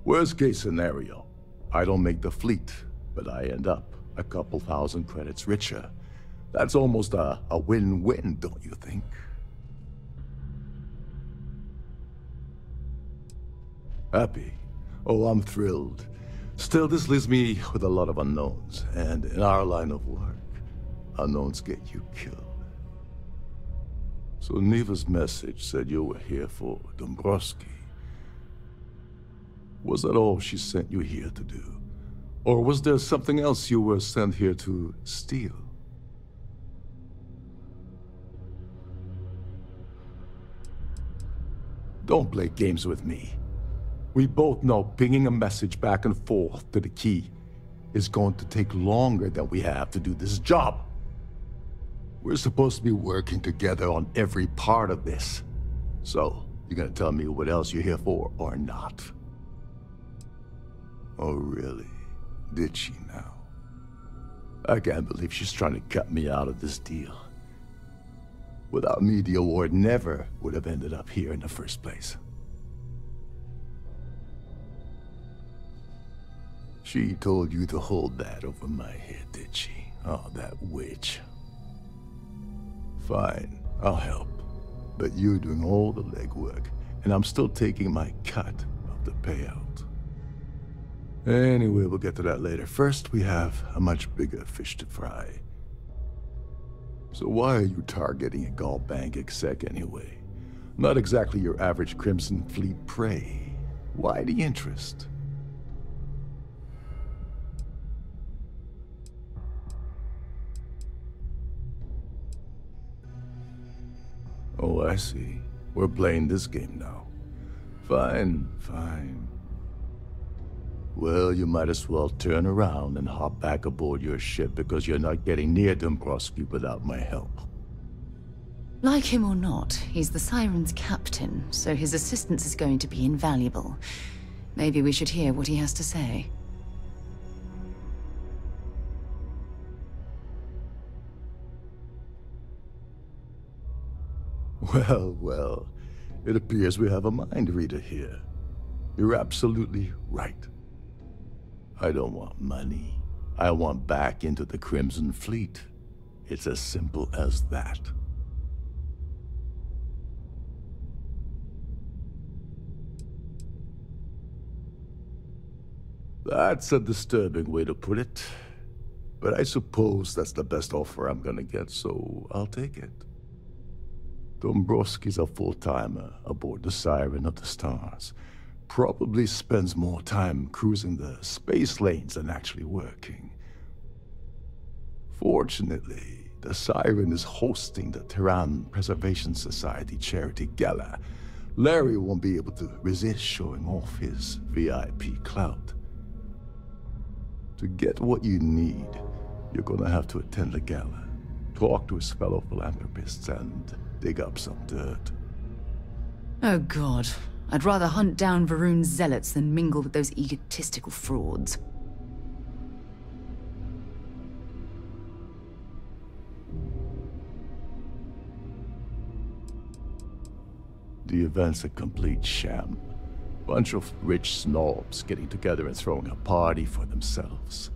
Worst case scenario, I don't make the fleet, but I end up a couple thousand credits richer. That's almost a win-win, don't you think? Happy? Oh, I'm thrilled. Still, this leaves me with a lot of unknowns, and in our line of work, unknowns get you killed. So Naeva's message said you were here for Dombrowski. Was that all she sent you here to do? Or was there something else you were sent here to steal? Don't play games with me. We both know pinging a message back and forth to the key is going to take longer than we have to do this job. We're supposed to be working together on every part of this. So, you're gonna tell me what else you're here for, or not? Oh, really? Did she now? I can't believe she's trying to cut me out of this deal. Without me, the award never would have ended up here in the first place. She told you to hold that over my head, did she? Oh, that witch. Fine, I'll help. But you're doing all the legwork, and I'm still taking my cut of the payout. Anyway, we'll get to that later. First, we have a much bigger fish to fry. So why are you targeting a GalBank exec anyway? Not exactly your average Crimson Fleet prey. Why the interest? Oh, I see. We're playing this game now. Fine, fine. Well, you might as well turn around and hop back aboard your ship because you're not getting near Dombrowski without my help. Like him or not, he's the Siren's captain, so his assistance is going to be invaluable. Maybe we should hear what he has to say. Well, well. It appears we have a mind reader here. You're absolutely right. I don't want money. I want back into the Crimson Fleet. It's as simple as that. That's a disturbing way to put it. But I suppose that's the best offer I'm gonna get, so I'll take it. Dombrowski's a full-timer aboard the Siren of the Stars. Probably spends more time cruising the space lanes than actually working. Fortunately, the Siren is hosting the Terran Preservation Society charity gala. Larry won't be able to resist showing off his VIP clout. To get what you need, you're gonna have to attend the gala, talk to his fellow philanthropists, and dig up some dirt. Oh god. I'd rather hunt down Va'ruun's zealots than mingle with those egotistical frauds. The event's a complete sham. Bunch of rich snobs getting together and throwing a party for themselves.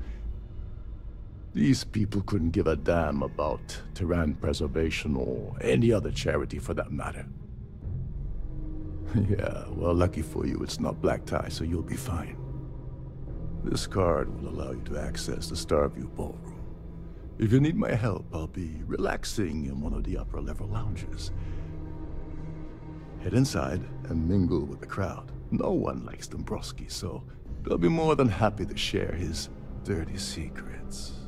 These people couldn't give a damn about Terran preservation or any other charity for that matter. yeah, well, lucky for you, it's not black tie, so you'll be fine. This card will allow you to access the Starview Ballroom. If you need my help, I'll be relaxing in one of the upper level lounges. Head inside and mingle with the crowd. No one likes Dombrowski, so they'll be more than happy to share his dirty secrets.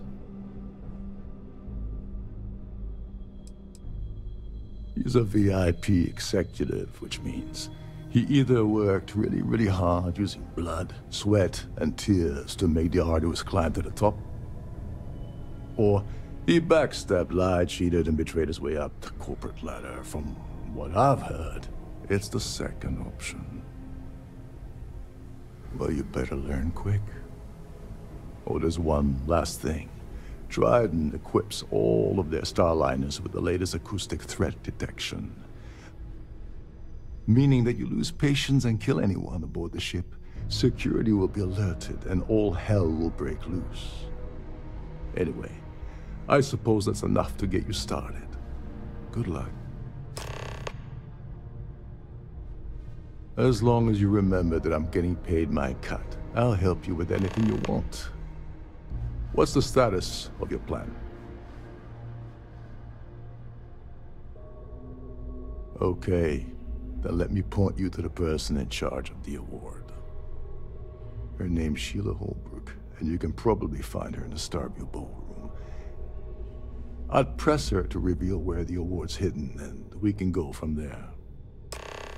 He's a VIP executive, which means he either worked really, really hard using blood, sweat, and tears to make the arduous climb to the top, or he backstabbed, lied, cheated, and betrayed his way up the corporate ladder. From what I've heard, it's the second option. Well, you better learn quick. Oh, there's one last thing. Trident equips all of their starliners with the latest acoustic threat detection. Meaning that you lose patience and kill anyone aboard the ship, security will be alerted and all hell will break loose. Anyway, I suppose that's enough to get you started. Good luck. As long as you remember that I'm getting paid my cut, I'll help you with anything you want. What's the status of your plan? Okay, then let me point you to the person in charge of the award. Her name's Sheila Holbrook, and you can probably find her in the Starview Ballroom. I'd press her to reveal where the award's hidden, and we can go from there.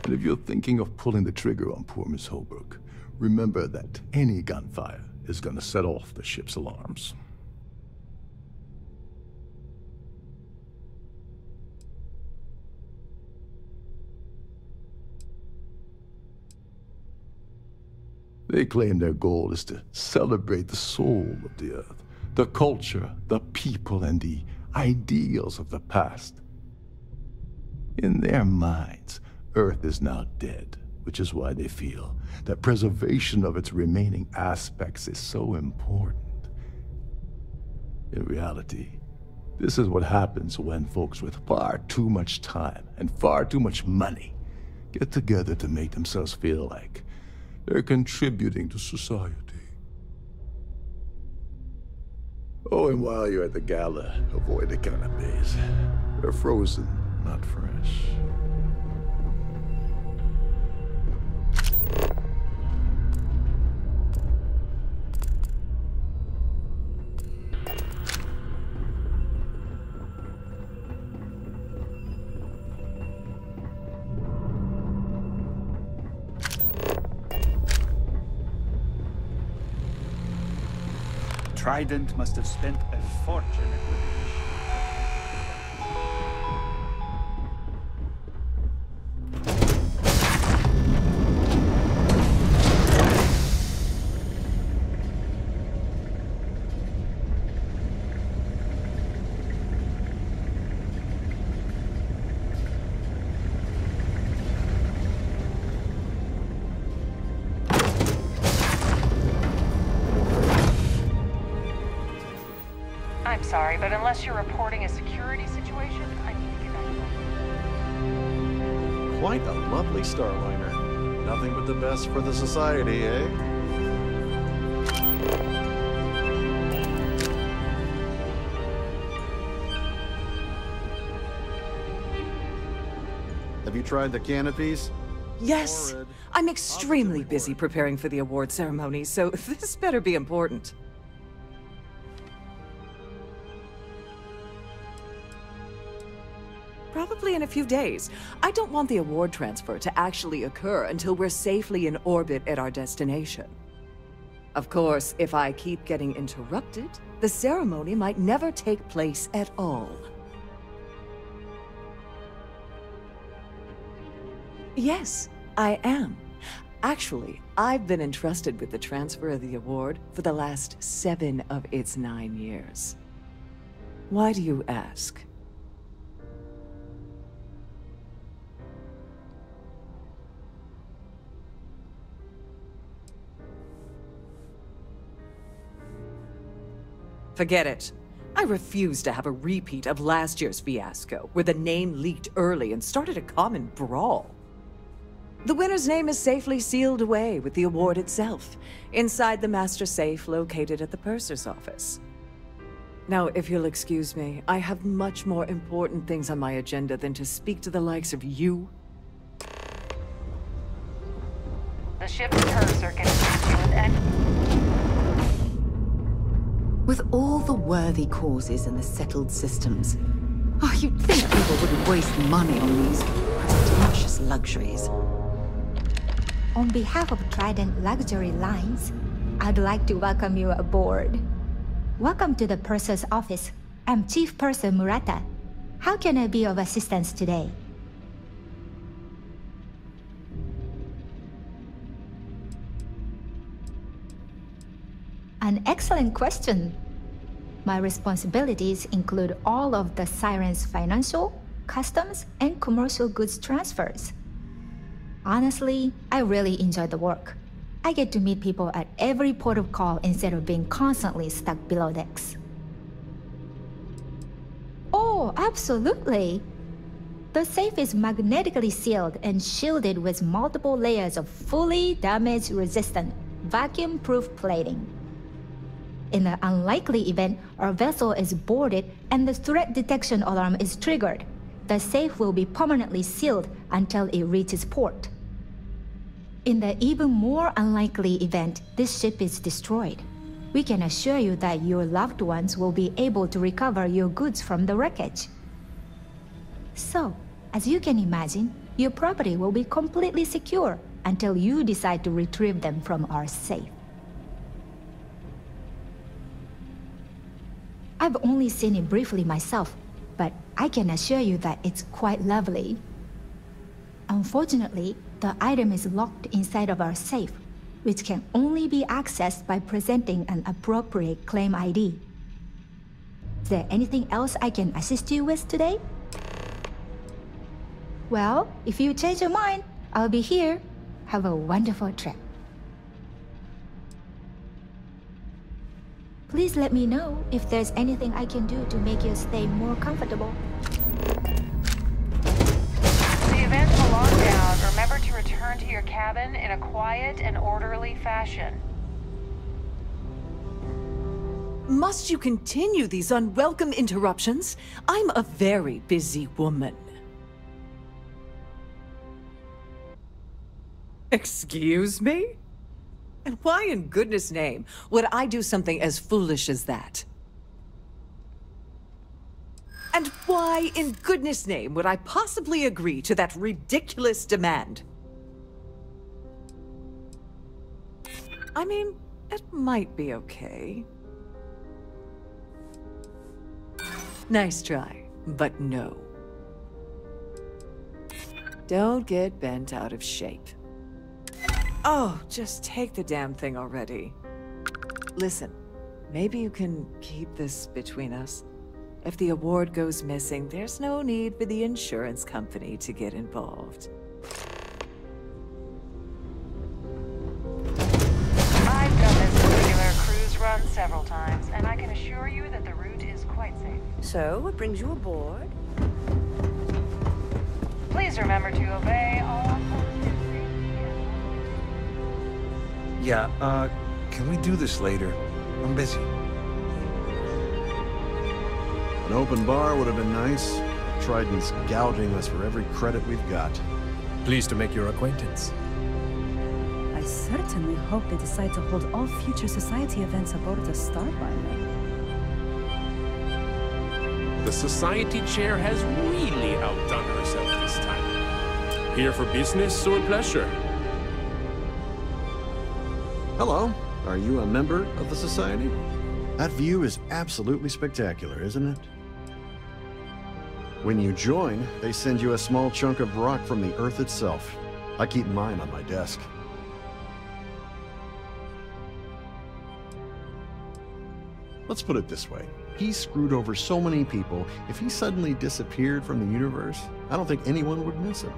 And if you're thinking of pulling the trigger on poor Miss Holbrook, remember that any gunfire is gonna set off the ship's alarms. They claim their goal is to celebrate the soul of the Earth, the culture, the people, and the ideals of the past. In their minds, Earth is now dead, which is why they feel that preservation of its remaining aspects is so important. In reality, this is what happens when folks with far too much time and far too much money get together to make themselves feel like they're contributing to society. Oh, and while you're at the gala, avoid the canapes. They're frozen, not fresh. Trident must have spent a fortune unless you're reporting a security situation, I need to get back to Quite a lovely Starliner. Nothing but the best for the society, eh? Have you tried the canopies? Yes. I'm extremely busy preparing for the award ceremony, so this better be important. In a few days. I don't want the award transfer to actually occur until we're safely in orbit at our destination. Of course, if I keep getting interrupted, the ceremony might never take place at all. Yes, I am. Actually, I've been entrusted with the transfer of the award for the last seven of its nine years. Why do you ask? Forget it. I refuse to have a repeat of last year's fiasco, where the name leaked early and started a common brawl. The winner's name is safely sealed away with the award itself, inside the master safe located at the purser's office. Now, if you'll excuse me, I have much more important things on my agenda than to speak to the likes of you. The ship's turn circuit with With all the worthy causes and the settled systems, oh, you'd think people wouldn't waste money on these pretentious luxuries. On behalf of Trident Luxury Lines, I'd like to welcome you aboard. Welcome to the Purser's office. I'm Chief Purser Murata. How can I be of assistance today? An excellent question. My responsibilities include all of the Siren's financial, customs, and commercial goods transfers. Honestly, I really enjoy the work. I get to meet people at every port of call instead of being constantly stuck below decks. Oh, absolutely! The safe is magnetically sealed and shielded with multiple layers of fully damage-resistant, vacuum-proof plating. In the unlikely event our vessel is boarded and the threat detection alarm is triggered, the safe will be permanently sealed until it reaches port. In the even more unlikely event this ship is destroyed, we can assure you that your loved ones will be able to recover your goods from the wreckage. So, as you can imagine, your property will be completely secure until you decide to retrieve them from our safe. I've only seen it briefly myself, but I can assure you that it's quite lovely. Unfortunately, the item is locked inside of our safe, which can only be accessed by presenting an appropriate claim ID. Is there anything else I can assist you with today? Well, if you change your mind, I'll be here. Have a wonderful trip. Please let me know if there's anything I can do to make your stay more comfortable. The events will log down. Remember to return to your cabin in a quiet and orderly fashion. Must you continue these unwelcome interruptions? I'm a very busy woman. Excuse me? And why in goodness name would I do something as foolish as that? And why in goodness name would I possibly agree to that ridiculous demand? I mean, it might be okay. Nice try, but no. Don't get bent out of shape. Oh, just take the damn thing already. Listen, maybe you can keep this between us. If the award goes missing, there's no need for the insurance company to get involved. I've done this particular cruise run several times, and I can assure you that the route is quite safe. So, what brings you aboard? Please remember to obey all. Yeah, uh, can we do this later? I'm busy. An open bar would have been nice. Trident's gouging us for every credit we've got. Pleased to make your acquaintance. I certainly hope they decide to hold all future society events aboard the Starliner. The Society Chair has really outdone herself this time. Here for business or pleasure? Hello. Are you a member of the Society? That view is absolutely spectacular, isn't it? When you join, they send you a small chunk of rock from the Earth itself. I keep mine on my desk. Let's put it this way. He screwed over so many people, if he suddenly disappeared from the universe, I don't think anyone would miss him.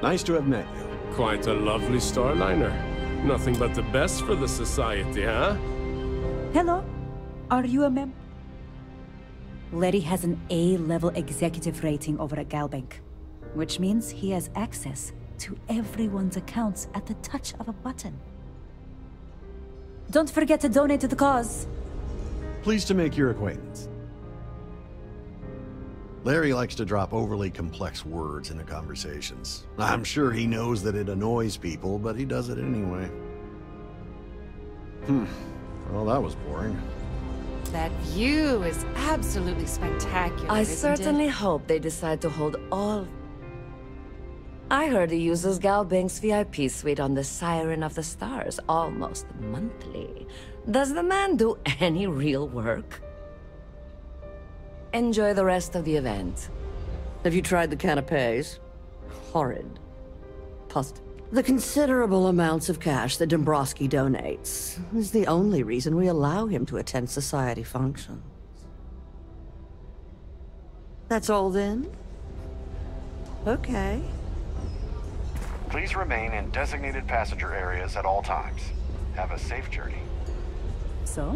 Nice to have met you. Quite a lovely Starliner. Nothing but the best for the Society, huh? Hello, are you a mem? Letty has an A-level executive rating over at GalBank, which means he has access to everyone's accounts at the touch of a button. Don't forget to donate to the cause. Pleased to make your acquaintance. Larry likes to drop overly complex words into conversations. I'm sure he knows that it annoys people, but he does it anyway. Hmm. Well, that was boring. That view is absolutely spectacular. I isn't certainly it? hope they decide to hold all. I heard he uses GalBank's VIP suite on the Siren of the Stars almost monthly. Does the man do any real work? Enjoy the rest of the event. Have you tried the canapes? Horrid. Pust. The considerable amounts of cash that Dombrowski donates is the only reason we allow him to attend society functions. That's all then? Okay. Please remain in designated passenger areas at all times. Have a safe journey. So,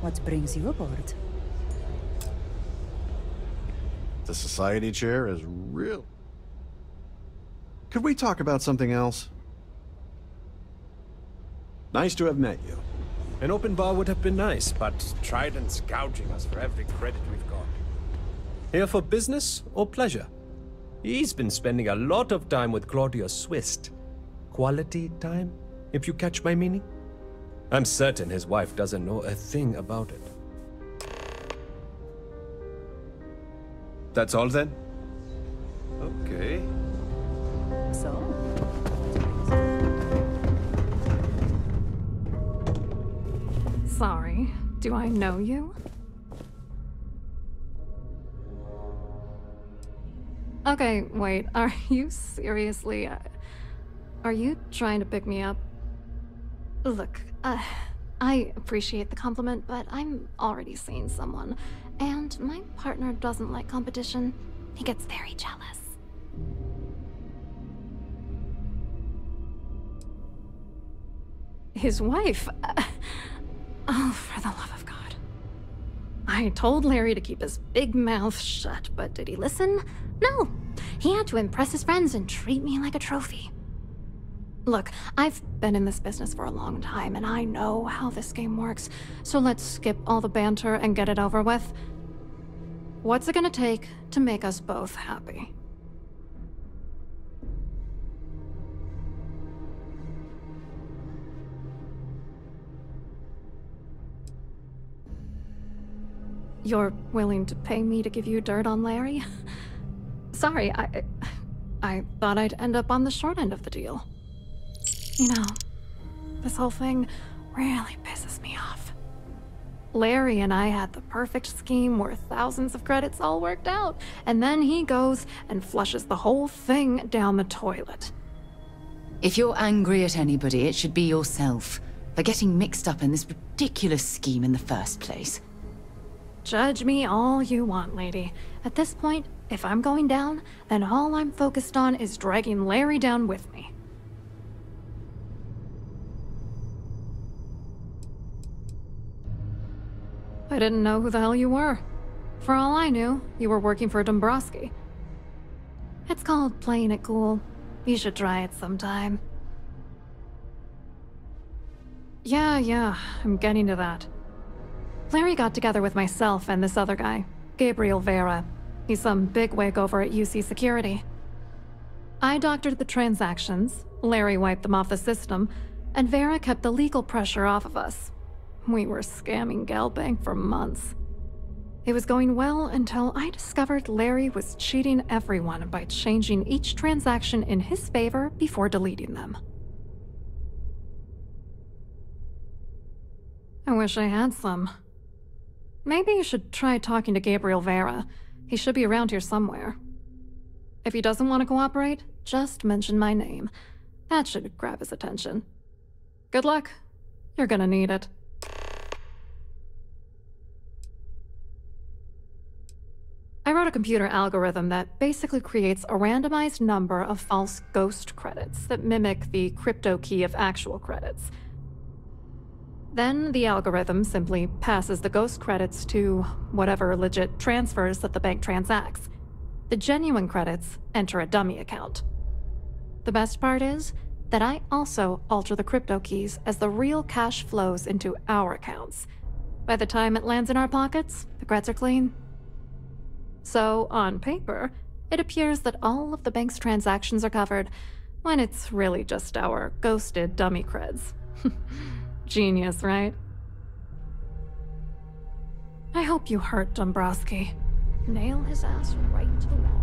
what brings you aboard? The Society Chair is real. Could we talk about something else? Nice to have met you. An open bar would have been nice, but Trident's gouging us for every credit we've got. Here for business or pleasure? He's been spending a lot of time with Claudius Swist. Quality time, if you catch my meaning? I'm certain his wife doesn't know a thing about it. That's all then? Okay. So? Sorry, do I know you? Okay, wait, are you seriously... Uh, are you trying to pick me up? Look, uh, I appreciate the compliment, but I'm already seeing someone, and my partner doesn't like competition. He gets very jealous. His wife? Oh, for the love of God. I told Larry to keep his big mouth shut, but did he listen? No. He had to impress his friends and treat me like a trophy. Look, I've been in this business for a long time, and I know how this game works, so let's skip all the banter and get it over with. What's it gonna take to make us both happy? You're willing to pay me to give you dirt on Larry? Sorry, I... I thought I'd end up on the short end of the deal. You know, this whole thing really pisses me off. Larry and I had the perfect scheme worth thousands of credits all worked out, and then he goes and flushes the whole thing down the toilet. If you're angry at anybody, it should be yourself for getting mixed up in this ridiculous scheme in the first place. Judge me all you want, lady. At this point, if I'm going down, then all I'm focused on is dragging Larry down with me. I didn't know who the hell you were. For all I knew, you were working for Dombrowski. It's called playing it cool. You should try it sometime. Yeah, yeah, I'm getting to that. Larry got together with myself and this other guy, Gabriel Vera. He's some bigwig over at UC Security. I doctored the transactions, Larry wiped them off the system, and Vera kept the legal pressure off of us. We were scamming GalBank for months. It was going well until I discovered Larry was cheating everyone by changing each transaction in his favor before deleting them. I wish I had some. Maybe you should try talking to Gabriel Vera. He should be around here somewhere. If he doesn't want to cooperate, just mention my name. That should grab his attention. Good luck. You're gonna need it. I wrote a computer algorithm that basically creates a randomized number of false ghost credits that mimic the crypto key of actual credits. Then the algorithm simply passes the ghost credits to whatever legit transfers that the bank transacts. The genuine credits enter a dummy account. The best part is that I also alter the crypto keys as the real cash flows into our accounts. By the time it lands in our pockets, the creds are clean. So, on paper, it appears that all of the bank's transactions are covered, when it's really just our ghosted dummy creds. Genius, right? I hope you hurt Dombrowski. Nail his ass right to the wall.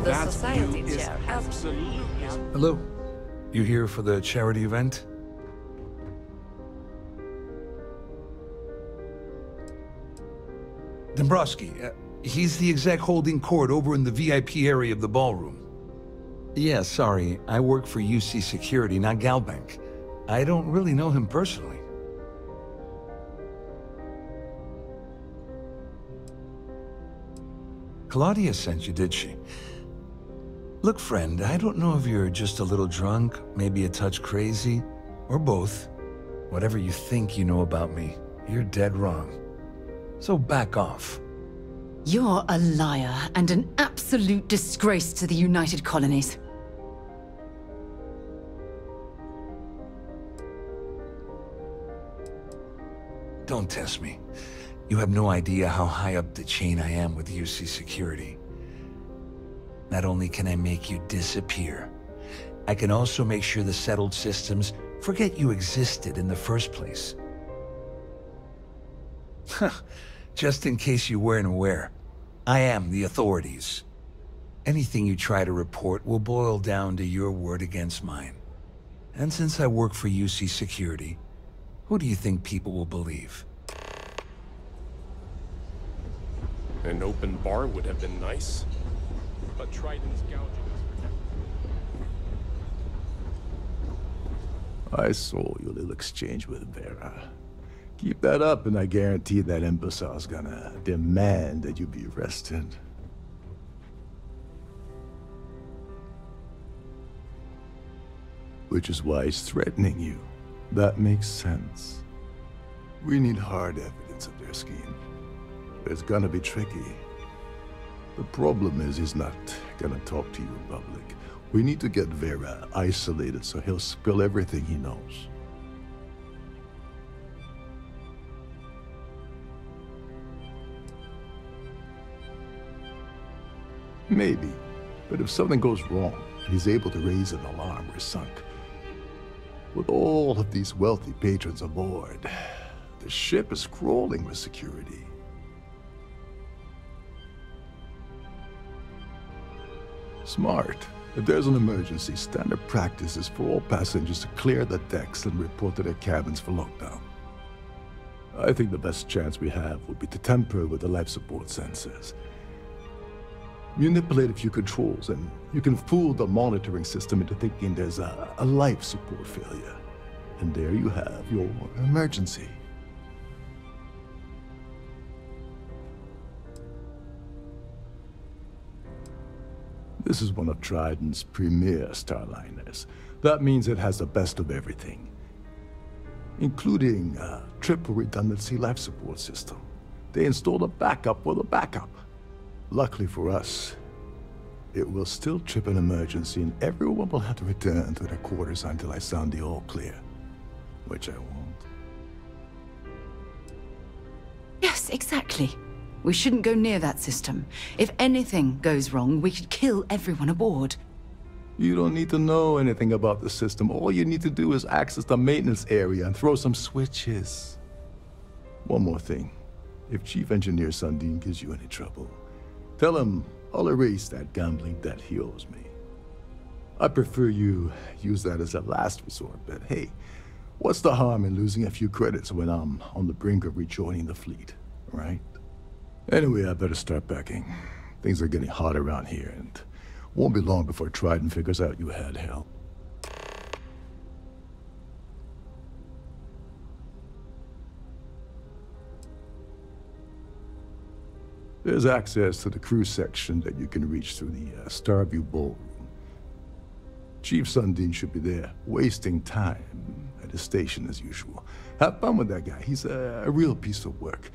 The That society view chair has absolutely. Hello. You here for the charity event? Dombrowski, uh, he's the exec holding court over in the VIP area of the ballroom. Yeah, sorry, I work for UC Security, not GalBank. I don't really know him personally. Claudia sent you, did she? Look, friend, I don't know if you're just a little drunk, maybe a touch crazy, or both. Whatever you think you know about me, you're dead wrong. So back off. You're a liar and an absolute disgrace to the United Colonies. Don't test me. You have no idea how high up the chain I am with UC Security. Not only can I make you disappear, I can also make sure the settled systems forget you existed in the first place. Just in case you weren't aware, I am the authorities. Anything you try to report will boil down to your word against mine. And since I work for UC Security, who do you think people will believe? An open bar would have been nice. But Trident's gouging us I saw your little exchange with Vera. Keep that up, and I guarantee that imbecile's gonna demand that you be arrested. Which is why he's threatening you. That makes sense. We need hard evidence of their scheme. It's gonna be tricky. The problem is he's not gonna talk to you in public. We need to get Vera isolated so he'll spill everything he knows. Maybe. But if something goes wrong, and he's able to raise an alarm, we're sunk. With all of these wealthy patrons aboard, the ship is crawling with security. Smart. If there's an emergency, standard practice is for all passengers to clear the decks and report to their cabins for lockdown. I think the best chance we have would be to tamper with the life support sensors. Manipulate a few controls, and you can fool the monitoring system into thinking there's a, a life support failure. And there you have your emergency. This is one of Trident's premier starliners. That means it has the best of everything, including a triple redundancy life support system. They installed a backup for the backup. Luckily for us, it will still trip an emergency and everyone will have to return to their quarters until I sound the all clear. Which I won't. Yes, exactly. We shouldn't go near that system. If anything goes wrong, we could kill everyone aboard. You don't need to know anything about the system. All you need to do is access the maintenance area and throw some switches. One more thing. If Chief Engineer Sundin gives you any trouble, tell him I'll erase that gambling debt he owes me. I prefer you use that as a last resort, but hey, what's the harm in losing a few credits when I'm on the brink of rejoining the fleet, right? Anyway, I better start packing. Things are getting hot around here, and won't be long before Trident figures out you had help. There's access to the crew section that you can reach through the uh, Starview Ballroom. Chief Sundin should be there, wasting time at his station as usual. Have fun with that guy. He's a, a real piece of work.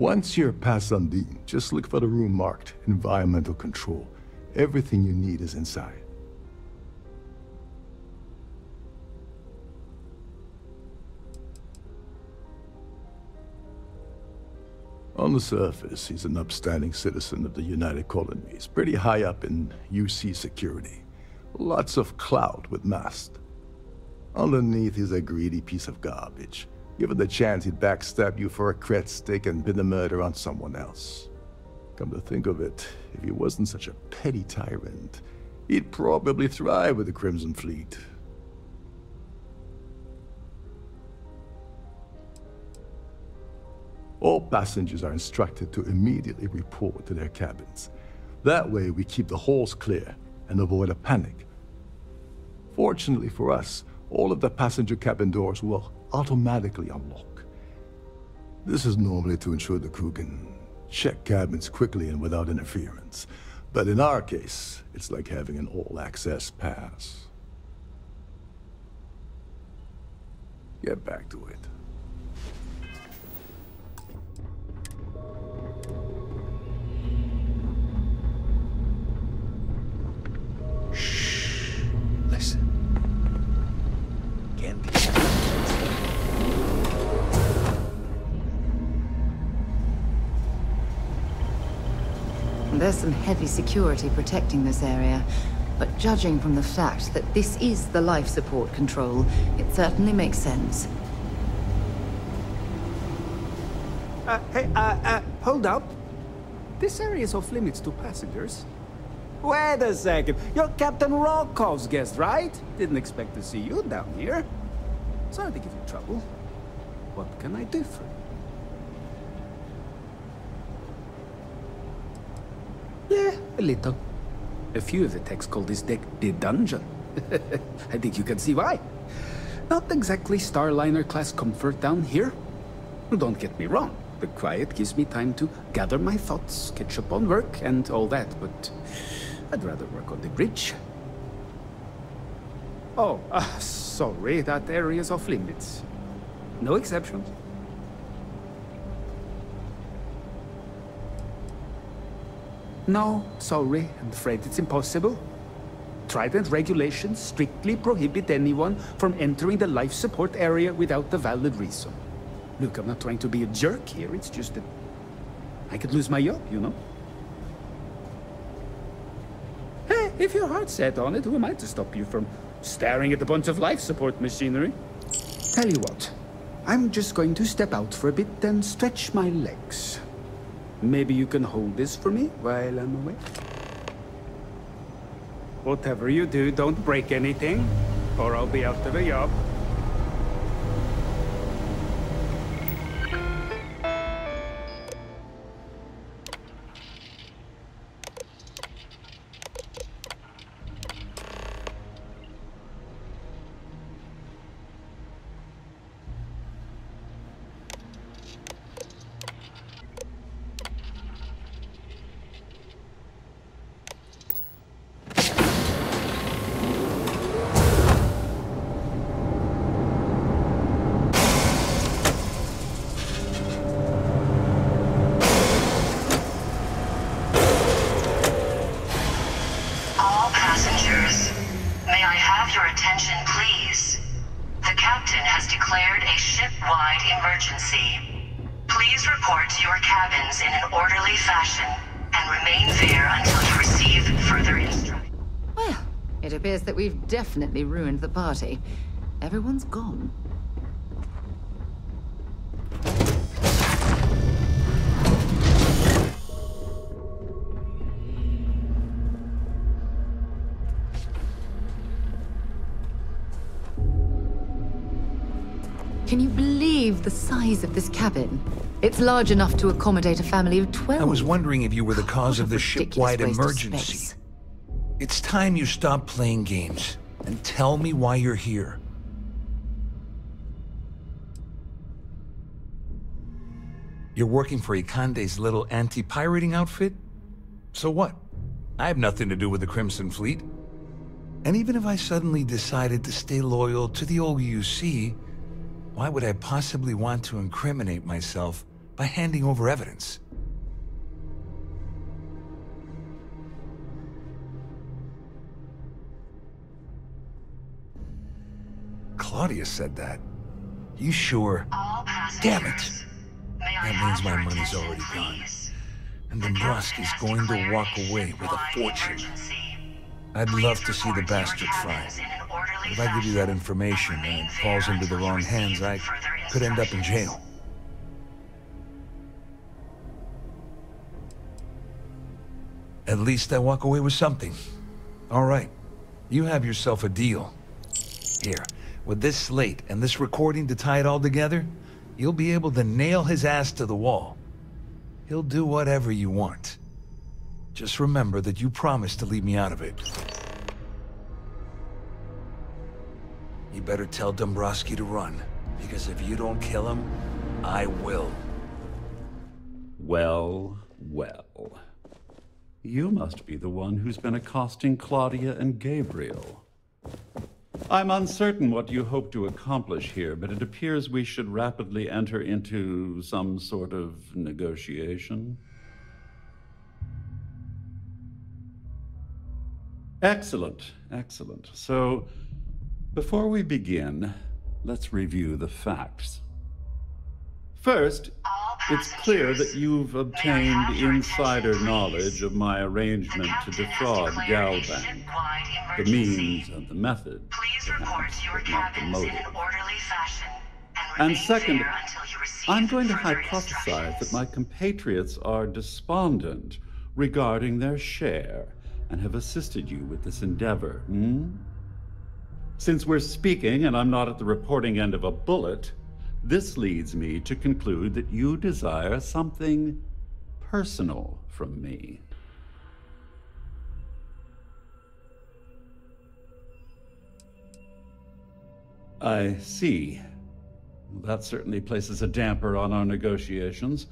Once you're past Sundin, just look for the room marked Environmental Control. Everything you need is inside. On the surface, he's an upstanding citizen of the United Colonies, pretty high up in UC security. Lots of clout with MAST. Underneath, he's a greedy piece of garbage. Given the chance, he'd backstab you for a cred stick and pin the murder on someone else. Come to think of it, if he wasn't such a petty tyrant, he'd probably thrive with the Crimson Fleet. All passengers are instructed to immediately report to their cabins. That way we keep the halls clear and avoid a panic. Fortunately for us, all of the passenger cabin doors will automatically unlock. This is normally to ensure the crew can check cabins quickly and without interference. But in our case, it's like having an all-access pass. Get back to it. Shh. Listen. There's some heavy security protecting this area, but judging from the fact that this is the life support control, it certainly makes sense. Uh, hey, uh, uh, hold up. This area is off limits to passengers. Wait a second. You're Captain Rokov's guest, right? Didn't expect to see you down here. Sorry to give you trouble. What can I do for you? Yeah, a little. A few of the techs call this deck the dungeon. I think you can see why. Not exactly Starliner-class comfort down here. Don't get me wrong. The quiet gives me time to gather my thoughts, catch up on work, and all that, but I'd rather work on the bridge. Oh, uh, sorry, that area's off limits. No exceptions. No, sorry, I'm afraid it's impossible. Trident regulations strictly prohibit anyone from entering the life support area without a valid reason. Look, I'm not trying to be a jerk here, it's just that I could lose my job, you know? Hey, if your heart's set on it, who am I to stop you from staring at a bunch of life support machinery? Tell you what, I'm just going to step out for a bit and stretch my legs. Maybe you can hold this for me while I'm away? Whatever you do, don't break anything, or I'll be out of a job. Definitely ruined the party. Everyone's gone. Can you believe the size of this cabin? It's large enough to accommodate a family of 12. I was wondering if you were the cause of the ridiculous ship-wide of emergency. space. It's time you stop playing games and tell me why you're here. You're working for Ikande's little anti-pirating outfit? So what? I have nothing to do with the Crimson Fleet. And even if I suddenly decided to stay loyal to the old UC, why would I possibly want to incriminate myself by handing over evidence? Claudia said that. You sure? Damn it! That means my money's already gone. And Dombrowski's going to walk away with a fortune. I'd love to see the bastard fry. If I give you that information and it falls into the wrong hands, I could end up in jail. At least I walk away with something. All right. You have yourself a deal. Here, with this slate and this recording to tie it all together, you'll be able to nail his ass to the wall. He'll do whatever you want. Just remember that you promised to leave me out of it. You better tell Dombrowski to run, because if you don't kill him, I will. Well, well. You must be the one who's been accosting Claudia and Gabriel. I'm uncertain what you hope to accomplish here, but it appears we should rapidly enter into some sort of negotiation. Excellent, excellent. So, before we begin, let's review the facts. First, it's clear that you've obtained insider knowledge of my arrangement to defraud GalBank. The means and the method, perhaps, but not the motive. And second, I'm going to hypothesize that my compatriots are despondent regarding their share and have assisted you with this endeavor, hmm? Since we're speaking and I'm not at the reporting end of a bullet, this leads me to conclude that you desire something personal from me. I see. That certainly places a damper on our negotiations.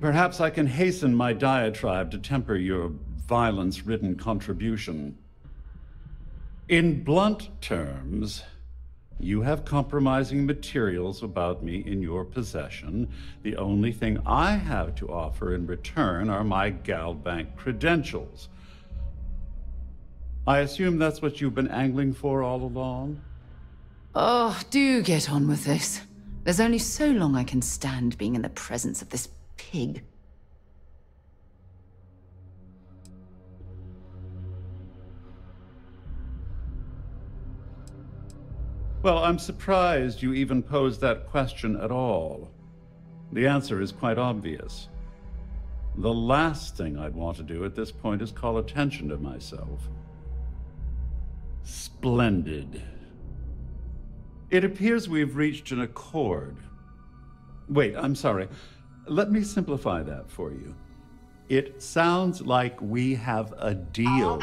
Perhaps I can hasten my diatribe to temper your violence ridden contribution. In blunt terms, you have compromising materials about me in your possession. The only thing I have to offer in return are my GalBank credentials. I assume that's what you've been angling for all along? Oh, do get on with this. There's only so long I can stand being in the presence of this pig. Well, I'm surprised you even posed that question at all. The answer is quite obvious. The last thing I'd want to do at this point is call attention to myself. Splendid. It appears we've reached an accord. Wait, I'm sorry. Let me simplify that for you. It sounds like we have a deal.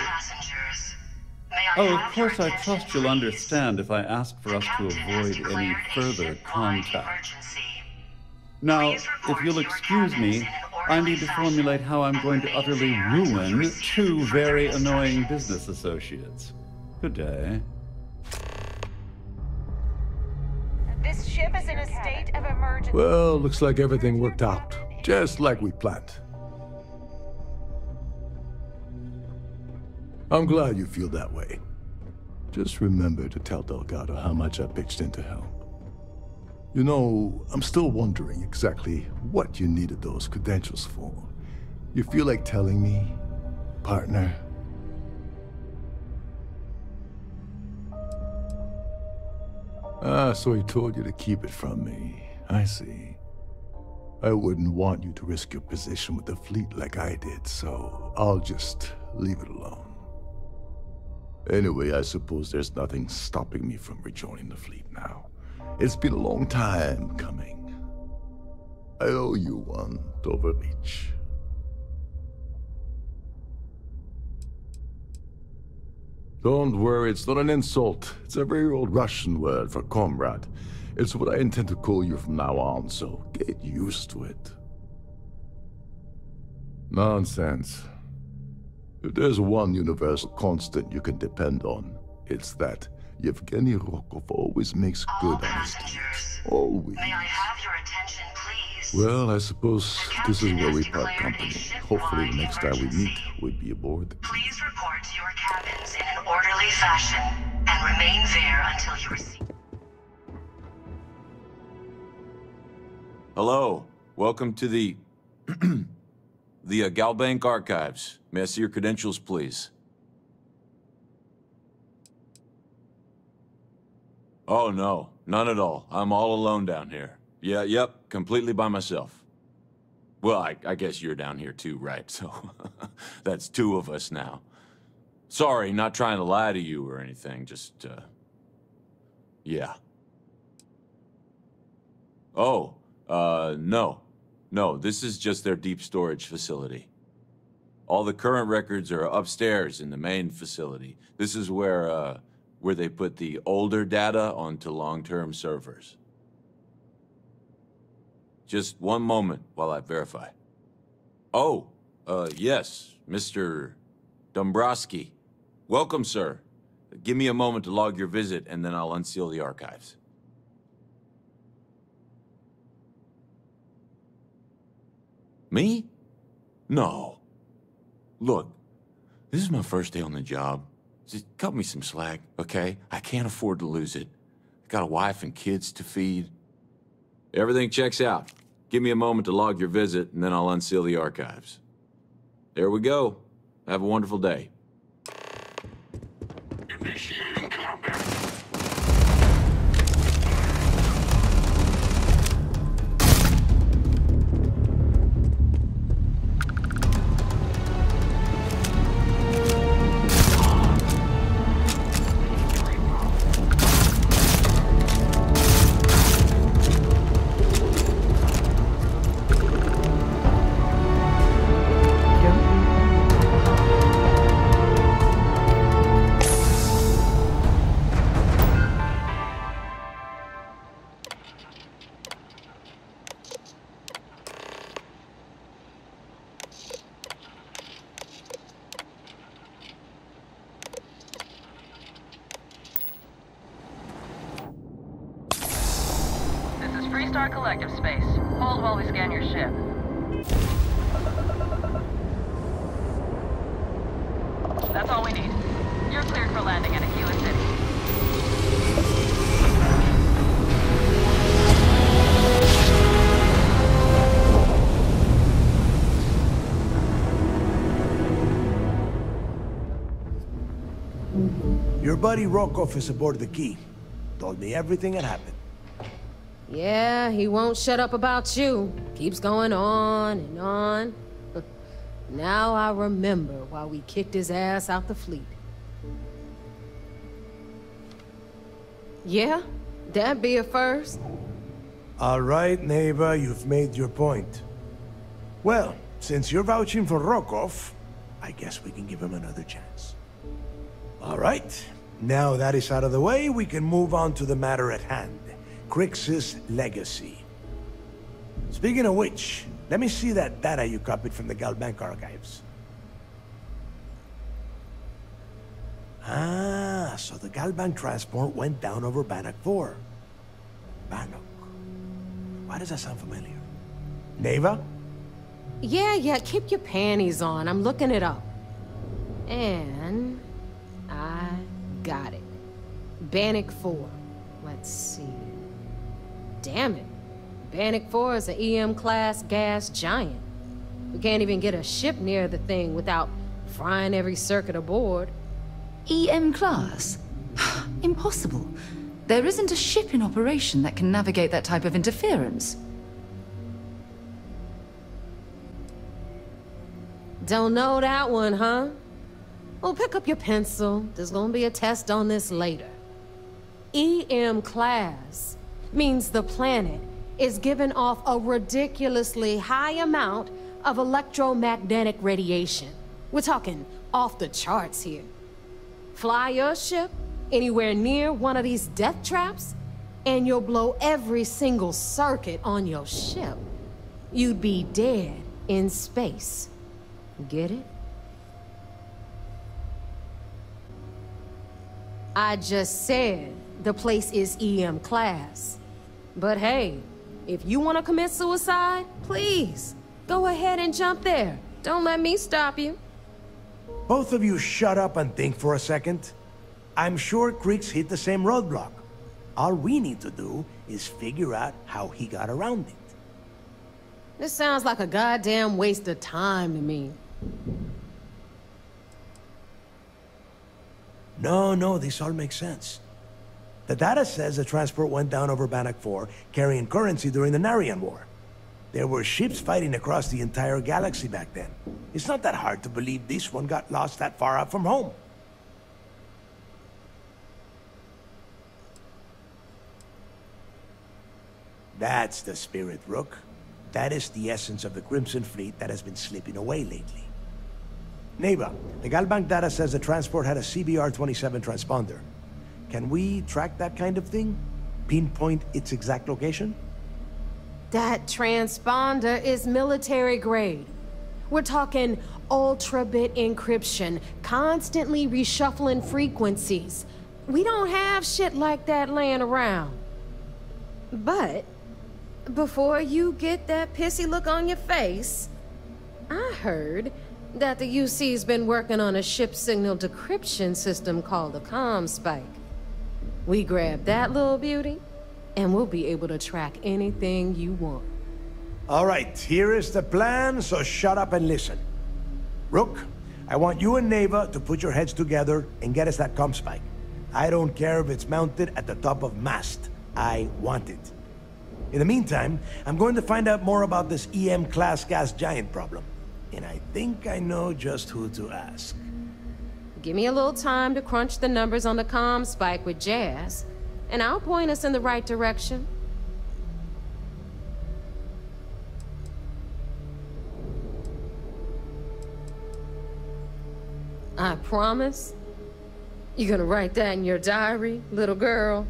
Oh, of course, I trust you'll understand if I ask for us to avoid any further contact. Now, if you'll excuse me, I need to formulate how I'm going to utterly ruin two very annoying business associates. Good day. This ship is in a state of emergency. Well, looks like everything worked out. Just like we planned. I'm glad you feel that way. Just remember to tell Delgado how much I pitched in to help. You know, I'm still wondering exactly what you needed those credentials for. You feel like telling me, partner? Ah, so he told you to keep it from me. I see. I wouldn't want you to risk your position with the fleet like I did, so I'll just leave it alone. Anyway, I suppose there's nothing stopping me from rejoining the fleet now. It's been a long time coming. I owe you one, Doverleach. Don't worry, it's not an insult. It's a very old Russian word for comrade. It's what I intend to call you from now on, so get used to it. Nonsense. If there's one universal constant you can depend on, it's that Yevgeny Rokov always makes good on his deeds. Always. May I have your attention, please? Well, I suppose this is where we part company. Hopefully the next time we meet, we'll be aboard. Please report to your cabins in an orderly fashion and remain there until you receive. Hello. Welcome to the... the uh, GalBank Archives. May I see your credentials, please? Oh, no. None at all. I'm all alone down here. Yeah, yep. Completely by myself. Well, I, I guess you're down here too, right? So, that's two of us now. Sorry, not trying to lie to you or anything, just, uh... Yeah. Oh, uh, no. No, this is just their deep storage facility. All the current records are upstairs in the main facility. This is where, uh, where they put the older data onto long-term servers. Just one moment while I verify. Oh, uh, yes, Mr. Dombrowski. Welcome, sir. Give me a moment to log your visit, and then I'll unseal the archives. Me? No. Look, this is my first day on the job. Just cut me some slack, okay? I can't afford to lose it. I got a wife and kids to feed. Everything checks out. Give me a moment to log your visit, and then I'll unseal the archives. There we go. Have a wonderful day. Your buddy Rokov is aboard the key. Told me everything that happened. Yeah, he won't shut up about you. Keeps going on and on. now I remember why we kicked his ass out the fleet. Yeah, that'd be a first. All right, neighbor, you've made your point. Well, since you're vouching for Rokov, I guess we can give him another chance. All right, now that is out of the way, we can move on to the matter at hand. Kryx's legacy. Speaking of which, let me see that data you copied from the GalBank archives. Ah, so the GalBank transport went down over Bannoc 4. Bannoc. Why does that sound familiar? Naeva? Yeah, yeah, keep your panties on. I'm looking it up. And I got it. Bannoc 4. Let's see. Damn it. Bannoc 4 is an EM-class gas giant. We can't even get a ship near the thing without frying every circuit aboard. EM-class? Impossible. There isn't a ship in operation that can navigate that type of interference. Don't know that one, huh? Well, pick up your pencil. There's gonna be a test on this later. EM class means the planet is giving off a ridiculously high amount of electromagnetic radiation. We're talking off the charts here. Fly your ship anywhere near one of these death traps, and you'll blow every single circuit on your ship. You'd be dead in space. Get it? I just said the place is EM class. But hey, if you want to commit suicide, please, go ahead and jump there. Don't let me stop you. Both of you shut up and think for a second. I'm sure Kryx hit the same roadblock. All we need to do is figure out how he got around it. This sounds like a goddamn waste of time to me. No, no, this all makes sense. The data says the transport went down over Bannoc 4, carrying currency during the Narion War. There were ships fighting across the entire galaxy back then. It's not that hard to believe this one got lost that far out from home. That's the spirit, Rook. That is the essence of the Crimson Fleet that has been slipping away lately. Neighbor, the GalBank data says the transport had a CBR-27 transponder. Can we track that kind of thing? Pinpoint its exact location? That transponder is military grade. We're talking ultra-bit encryption, constantly reshuffling frequencies. We don't have shit like that laying around. But, before you get that pissy look on your face, I heard that the UC's been working on a ship signal decryption system called the ComSpike. We grab that little beauty, and we'll be able to track anything you want. All right, here is the plan, so shut up and listen. Rook, I want you and Naeva to put your heads together and get us that ComSpike. I don't care if it's mounted at the top of mast. I want it. In the meantime, I'm going to find out more about this EM-class gas giant problem. And I think I know just who to ask. Give me a little time to crunch the numbers on the ComSpike with Jazz, and I'll point us in the right direction. I promise. You're gonna write that in your diary, little girl?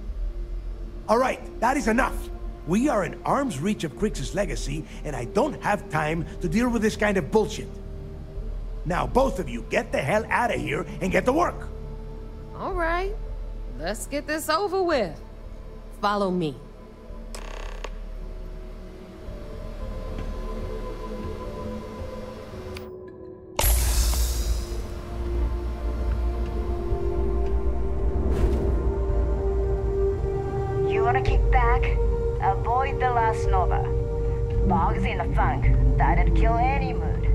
All right, that is enough. We are in arm's reach of Kryx's legacy, and I don't have time to deal with this kind of bullshit. Now, both of you, get the hell out of here and get to work. All right. Let's get this over with. Follow me. The last nova. Bogs in a funk. That'd kill any mood.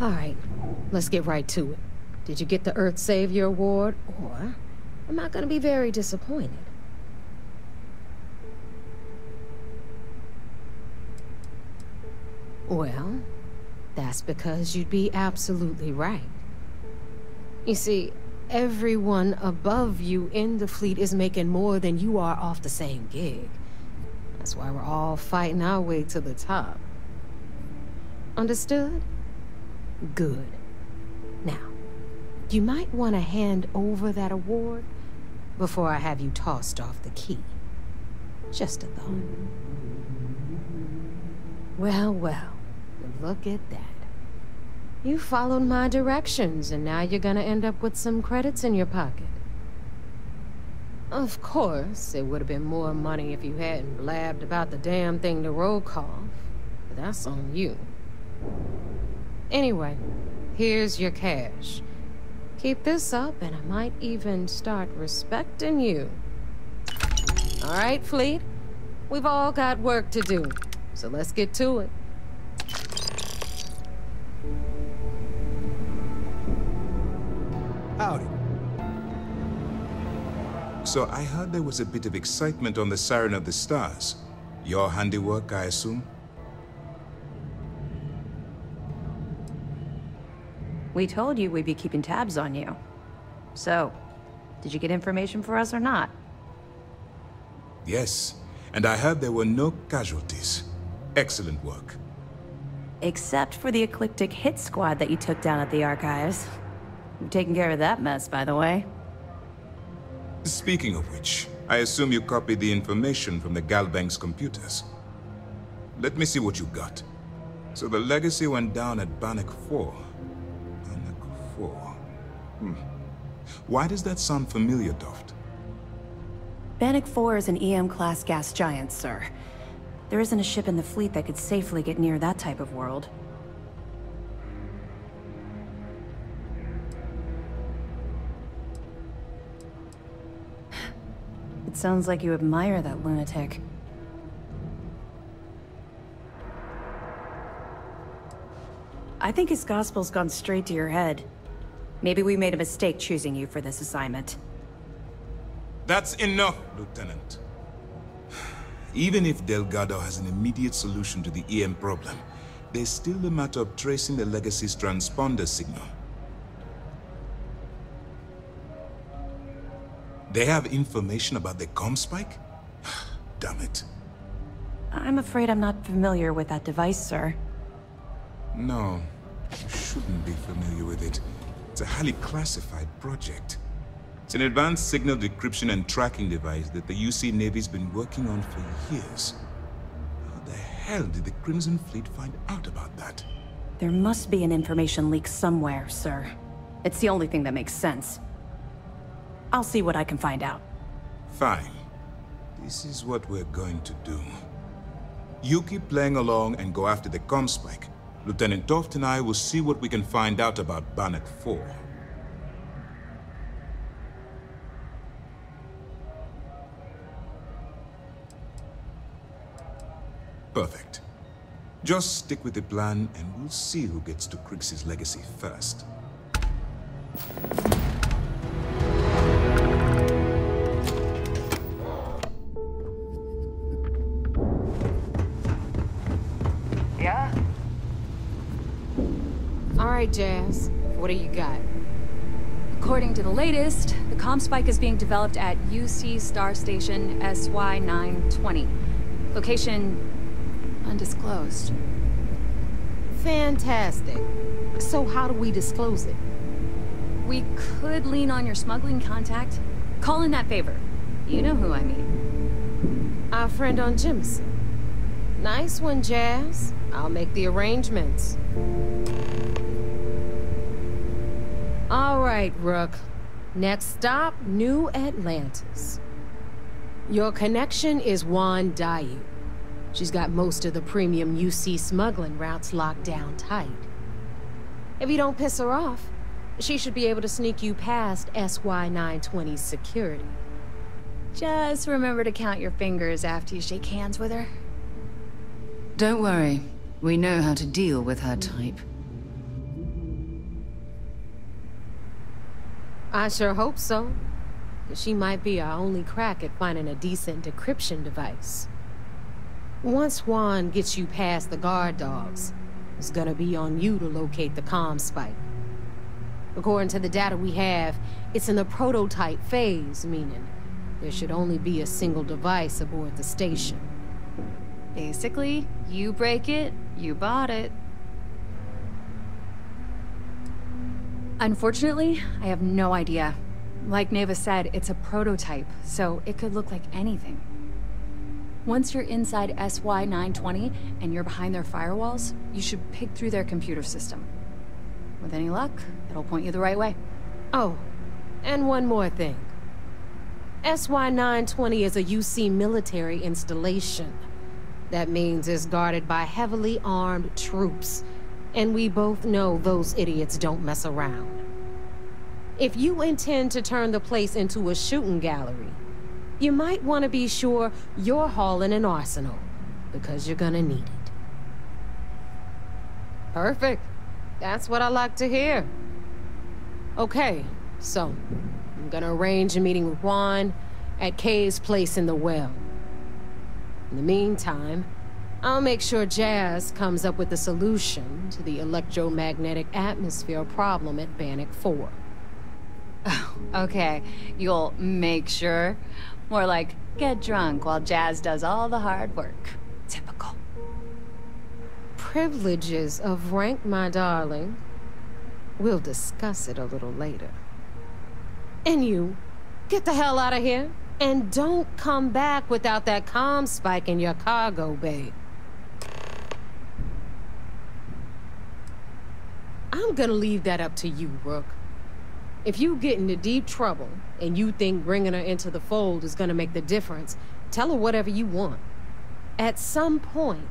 All right, let's get right to it. Did you get the Earth Savior Award? Or am I gonna be very disappointed? Well, that's because you'd be absolutely right. You see, everyone above you in the fleet is making more than you are off the same gig. That's why we're all fighting our way to the top. Understood? Good. Now, you might want to hand over that award before I have you tossed off the key. Just a thought. Well, well, look at that. You followed my directions, and now you're gonna end up with some credits in your pocket. Of course, it would have been more money if you hadn't blabbed about the damn thing to Rokov, but that's on you. Anyway, here's your cash. Keep this up, and I might even start respecting you. All right, Fleet. We've all got work to do, so let's get to it. Howdy. So I heard there was a bit of excitement on the Siren of the Stars. Your handiwork, I assume? We told you we'd be keeping tabs on you. So, did you get information for us or not? Yes, and I heard there were no casualties. Excellent work. Except for the eclectic hit squad that you took down at the archives. You've taken care of that mess, by the way. Speaking of which, I assume you copied the information from the GalBank's computers. Let me see what you got. So the Legacy went down at Bannoc 4. Bannoc 4. Hmm. Why does that sound familiar, Toft? Bannoc 4 is an EM-class gas giant, sir. There isn't a ship in the fleet that could safely get near that type of world. It sounds like you admire that lunatic. I think his gospel's gone straight to your head. Maybe we made a mistake choosing you for this assignment. That's enough, Lieutenant. Even if Delgado has an immediate solution to the EM problem, there's still the matter of tracing the Legacy's transponder signal. They have information about the ComSpike? Damn it. I'm afraid I'm not familiar with that device, sir. No, you shouldn't be familiar with it. It's a highly classified project. It's an advanced signal decryption and tracking device that the UC Navy's been working on for years. How the hell did the Crimson Fleet find out about that? There must be an information leak somewhere, sir. It's the only thing that makes sense. I'll see what I can find out. Fine. This is what we're going to do. You keep playing along and go after the ComSpike. Lieutenant Toft and I will see what we can find out about Bannoc 4. Perfect. Just stick with the plan and we'll see who gets to Kryx's legacy first. Right, Jazz. What do you got? According to the latest, the ComSpike is being developed at UC Star Station SY-920. Location undisclosed. Fantastic. So how do we disclose it? We could lean on your smuggling contact. Call in that favor. You know who I mean. Our friend on Jemison. Nice one, Jazz. I'll make the arrangements. All right, Rook. Next stop, New Atlantis. Your connection is Huan Daiyu. She's got most of the premium UC smuggling routes locked down tight. If you don't piss her off, she should be able to sneak you past SY-920's security. Just remember to count your fingers after you shake hands with her. Don't worry. We know how to deal with her type. I sure hope so. She might be our only crack at finding a decent decryption device. Once Huan gets you past the guard dogs, it's gonna be on you to locate the ComSpike. According to the data we have, it's in the prototype phase, meaning there should only be a single device aboard the station. Basically, you break it, you bought it. Unfortunately, I have no idea. Like Naeva said, it's a prototype, so it could look like anything. Once you're inside SY-920 and you're behind their firewalls, you should pick through their computer system. With any luck, it'll point you the right way. Oh, and one more thing. SY-920 is a UC military installation. That means it's guarded by heavily armed troops. And we both know those idiots don't mess around. If you intend to turn the place into a shooting gallery, you might want to be sure you're hauling an arsenal, because you're gonna need it. Perfect. That's what I like to hear. Okay, so, I'm gonna arrange a meeting with Huan at Kay's place in the well. In the meantime, I'll make sure Jazz comes up with a solution to the electromagnetic atmosphere problem at Bannoc 4. Oh, okay. You'll make sure? More like, get drunk while Jazz does all the hard work. Typical. Privileges of rank, my darling. We'll discuss it a little later. And you, get the hell out of here. And don't come back without that ComSpike in your cargo bay. I'm gonna leave that up to you, Rook. If you get into deep trouble and you think bringing her into the fold is gonna make the difference, tell her whatever you want. At some point,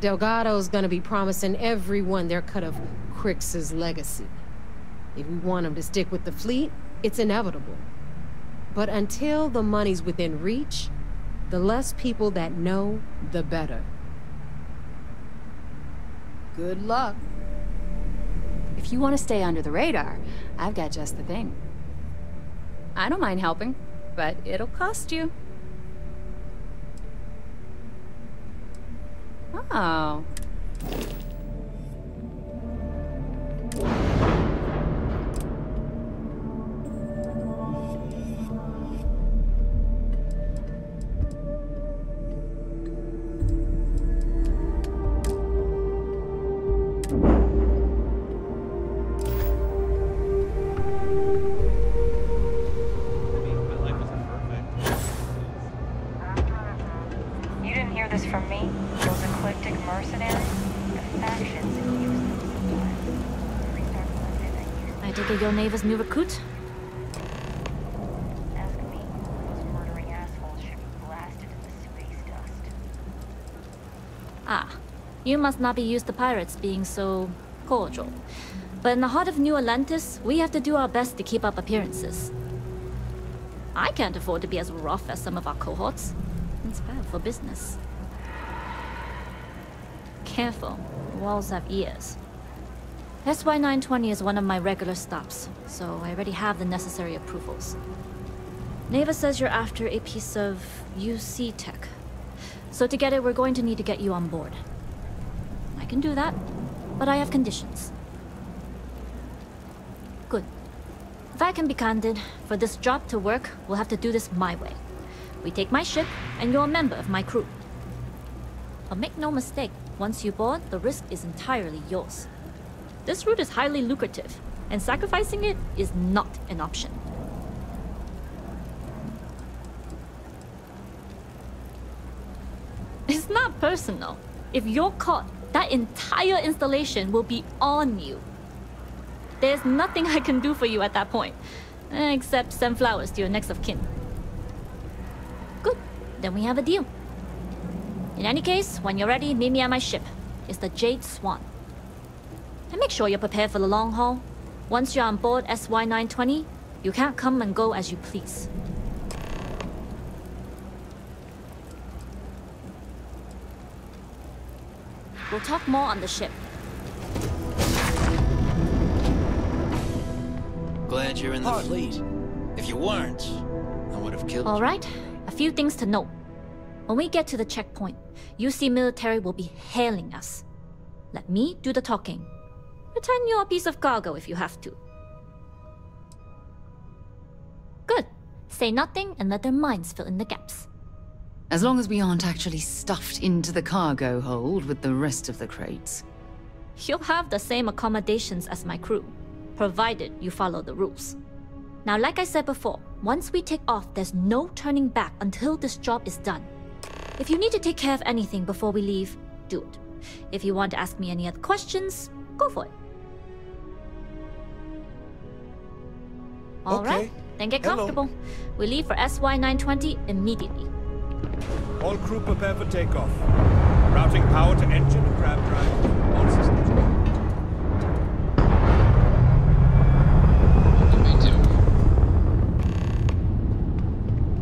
Delgado's gonna be promising everyone their cut of Kryx's legacy. If we want him to stick with the fleet, it's inevitable. But until the money's within reach, the less people that know, the better. Good luck. If you want to stay under the radar, I've got just the thing. I don't mind helping, but it'll cost you. Oh. Take it your Naeva's new recruit? Ask me. Those murdering assholes should be blasted into space dust. Ah, you must not be used to pirates being so cordial. But in the heart of New Atlantis, we have to do our best to keep up appearances. I can't afford to be as rough as some of our cohorts. It's bad for business. Careful, walls have ears. SY-920 is one of my regular stops, so I already have the necessary approvals. Naeva says you're after a piece of UC tech. So to get it, we're going to need to get you on board. I can do that, but I have conditions. Good. If I can be candid, for this job to work, we'll have to do this my way. We take my ship, and you're a member of my crew. But make no mistake, once you board, the risk is entirely yours. This route is highly lucrative, and sacrificing it is not an option. It's not personal. If you're caught, that entire installation will be on you. There's nothing I can do for you at that point, except send flowers to your next of kin. Good, then we have a deal. In any case, when you're ready, meet me at my ship. It's the Jade Swan. And make sure you're prepared for the long haul. Once you're on board SY-920, you can't come and go as you please. We'll talk more on the ship. Glad you're in the fleet. If you weren't, I would have killed you. All right, a few things to note. When we get to the checkpoint, UC military will be hailing us. Let me do the talking. Pretend you're piece of cargo if you have to. Good. Say nothing and let their minds fill in the gaps. As long as we aren't actually stuffed into the cargo hold with the rest of the crates. You'll have the same accommodations as my crew, provided you follow the rules. Now, like I said before, once we take off, there's no turning back until this job is done. If you need to take care of anything before we leave, do it. If you want to ask me any other questions, go for it. All okay. right, then get comfortable. Hello. We leave for SY-920 immediately. All crew prepare for takeoff. Routing power to engine and grav drive. All systems.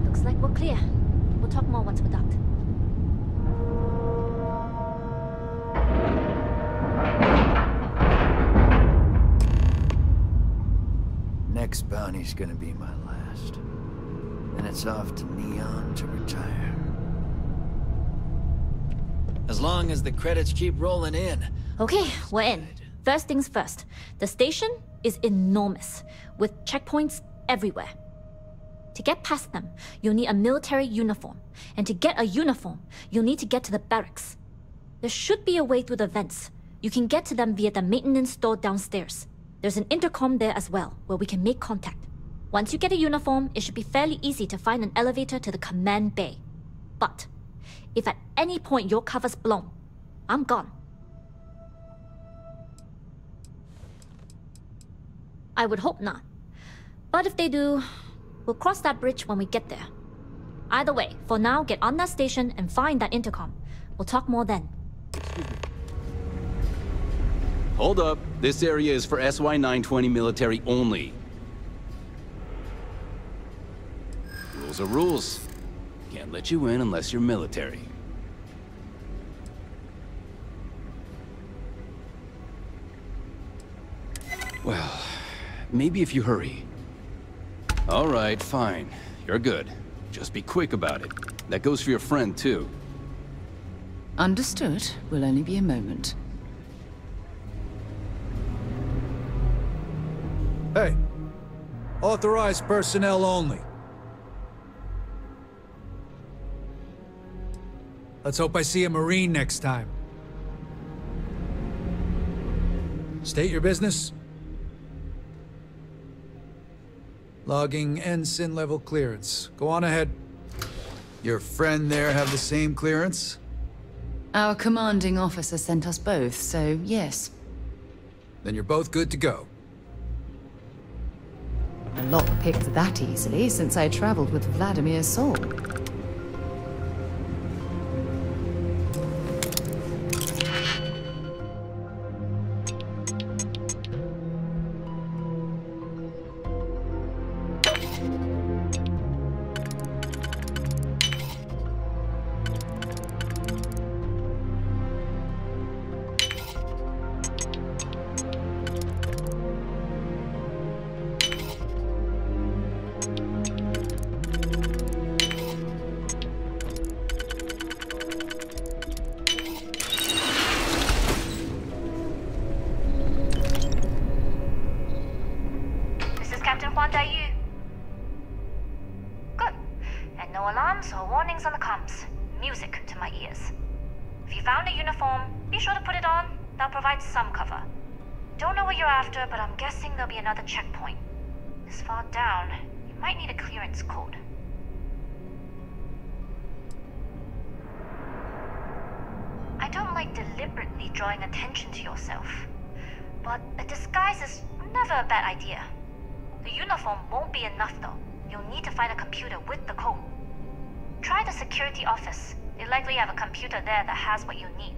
Looks like we're clear. We'll talk more once we're done. Next bounty's gonna be my last. And it's off to Neon to retire. As long as the credits keep rolling in. Okay, we're in. First things first. The station is enormous, with checkpoints everywhere. To get past them, you'll need a military uniform. And to get a uniform, you'll need to get to the barracks. There should be a way through the vents. You can get to them via the maintenance store downstairs. There's an intercom there as well, where we can make contact. Once you get a uniform, it should be fairly easy to find an elevator to the command bay. But, if at any point your cover's blown, I'm gone. I would hope not. But if they do, we'll cross that bridge when we get there. Either way, for now, get on that station and find that intercom. We'll talk more then. Hold up. This area is for SY-920 military only. Rules are rules. Can't let you in unless you're military. Well, maybe if you hurry. All right, fine. You're good. Just be quick about it. That goes for your friend, too. Understood. Will only be a moment. Hey. Authorized personnel only. Let's hope I see a Marine next time. State your business. Logging ensign level clearance. Go on ahead. Your friend there have the same clearance? Our commanding officer sent us both, so yes. Then you're both good to go. A lock picked that easily since I traveled with Vladimir Sall. Drawing attention to yourself, but a disguise is never a bad idea. The uniform won't be enough though. You'll need to find a computer with the code. Try the security office. They likely have a computer there that has what you need.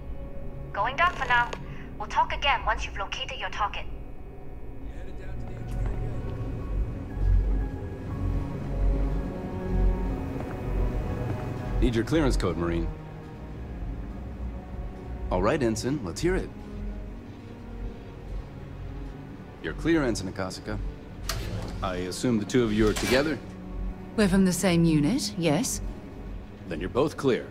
Going down for now. We'll talk again once you've located your target. Need your clearance code, Marine. All right, Ensign, let's hear it. You're clear, Ensign Akasaka. I assume the two of you are together? We're from the same unit, yes? Then you're both clear.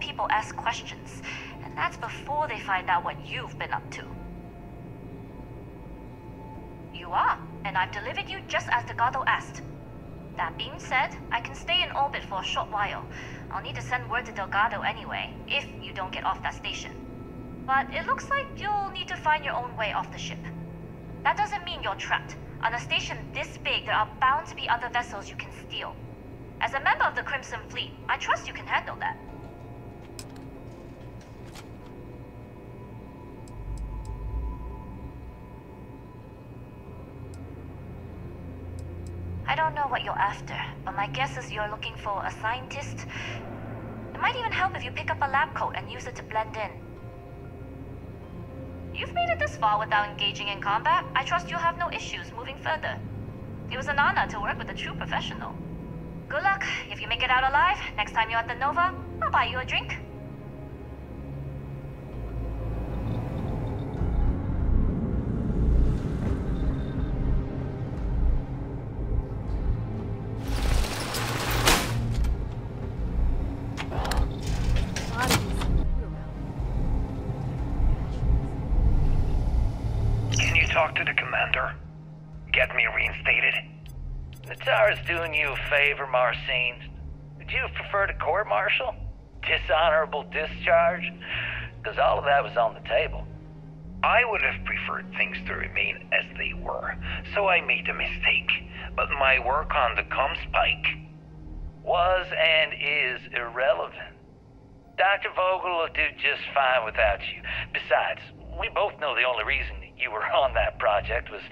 People ask questions. And that's before they find out what you've been up to. You are, and I've delivered you just as Delgado asked. That being said, I can stay in orbit for a short while. I'll need to send word to Delgado anyway, if you don't get off that station. But it looks like you'll need to find your own way off the ship. That doesn't mean you're trapped. On a station this big, there are bound to be other vessels you can steal. As a member of the Crimson Fleet, I trust you can handle that. I don't know what you're after, but my guess is you're looking for a scientist. It might even help if you pick up a lab coat and use it to blend in. You've made it this far without engaging in combat. I trust you'll have no issues moving further. It was an honor to work with a true professional. Good luck. If you make it out alive, next time you're at the Nova, I'll buy you a drink. Favor, Marcine. Would you have preferred a court martial? Dishonorable discharge? Because all of that was on the table. I would have preferred things to remain as they were, so I made a mistake. But my work on the Comspike Was and is irrelevant. Dr. Vogel will do just fine without you. Besides, we both know the only reason you were on that project was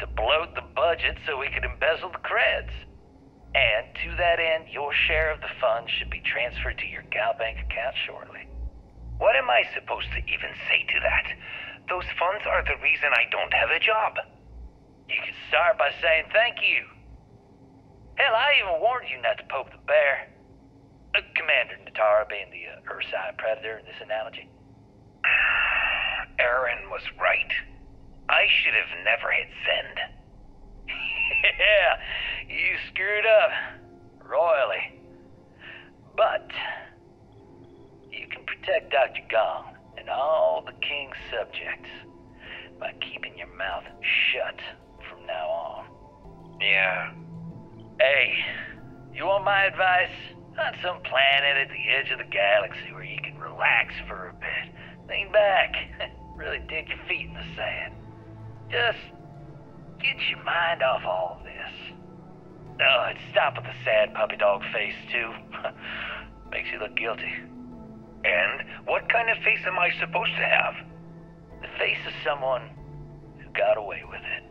to bloat the budget so we could embezzle the creds. And to that end, your share of the funds should be transferred to your GalBank account shortly. What am I supposed to even say to that? Those funds are the reason I don't have a job. You can start by saying thank you. Hell, I even warned you not to poke the bear. Uh, Commander Natara being the uh, Predator in this analogy. Aaron was right. I should have never hit send. Yeah, you screwed up. Royally. But, you can protect Dr. Gong and all the King's subjects by keeping your mouth shut from now on. Yeah. Hey, you want my advice? On some planet at the edge of the galaxy where you can relax for a bit. Lean back. really dig your feet in the sand. Just get your mind off all of this. Oh, stop with the sad puppy dog face, too. Makes you look guilty. And what kind of face am I supposed to have? The face of someone who got away with it.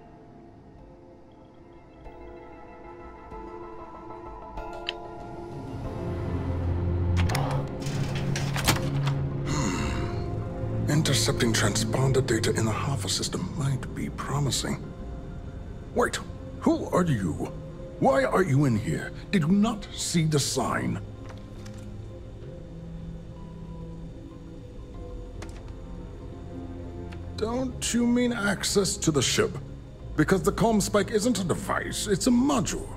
Hmm. Intercepting transponder data in the Alpha system might be promising. Wait, who are you? Why are you in here? Did you not see the sign? Don't you mean access to the ship? Because the Comspike isn't a device, it's a module.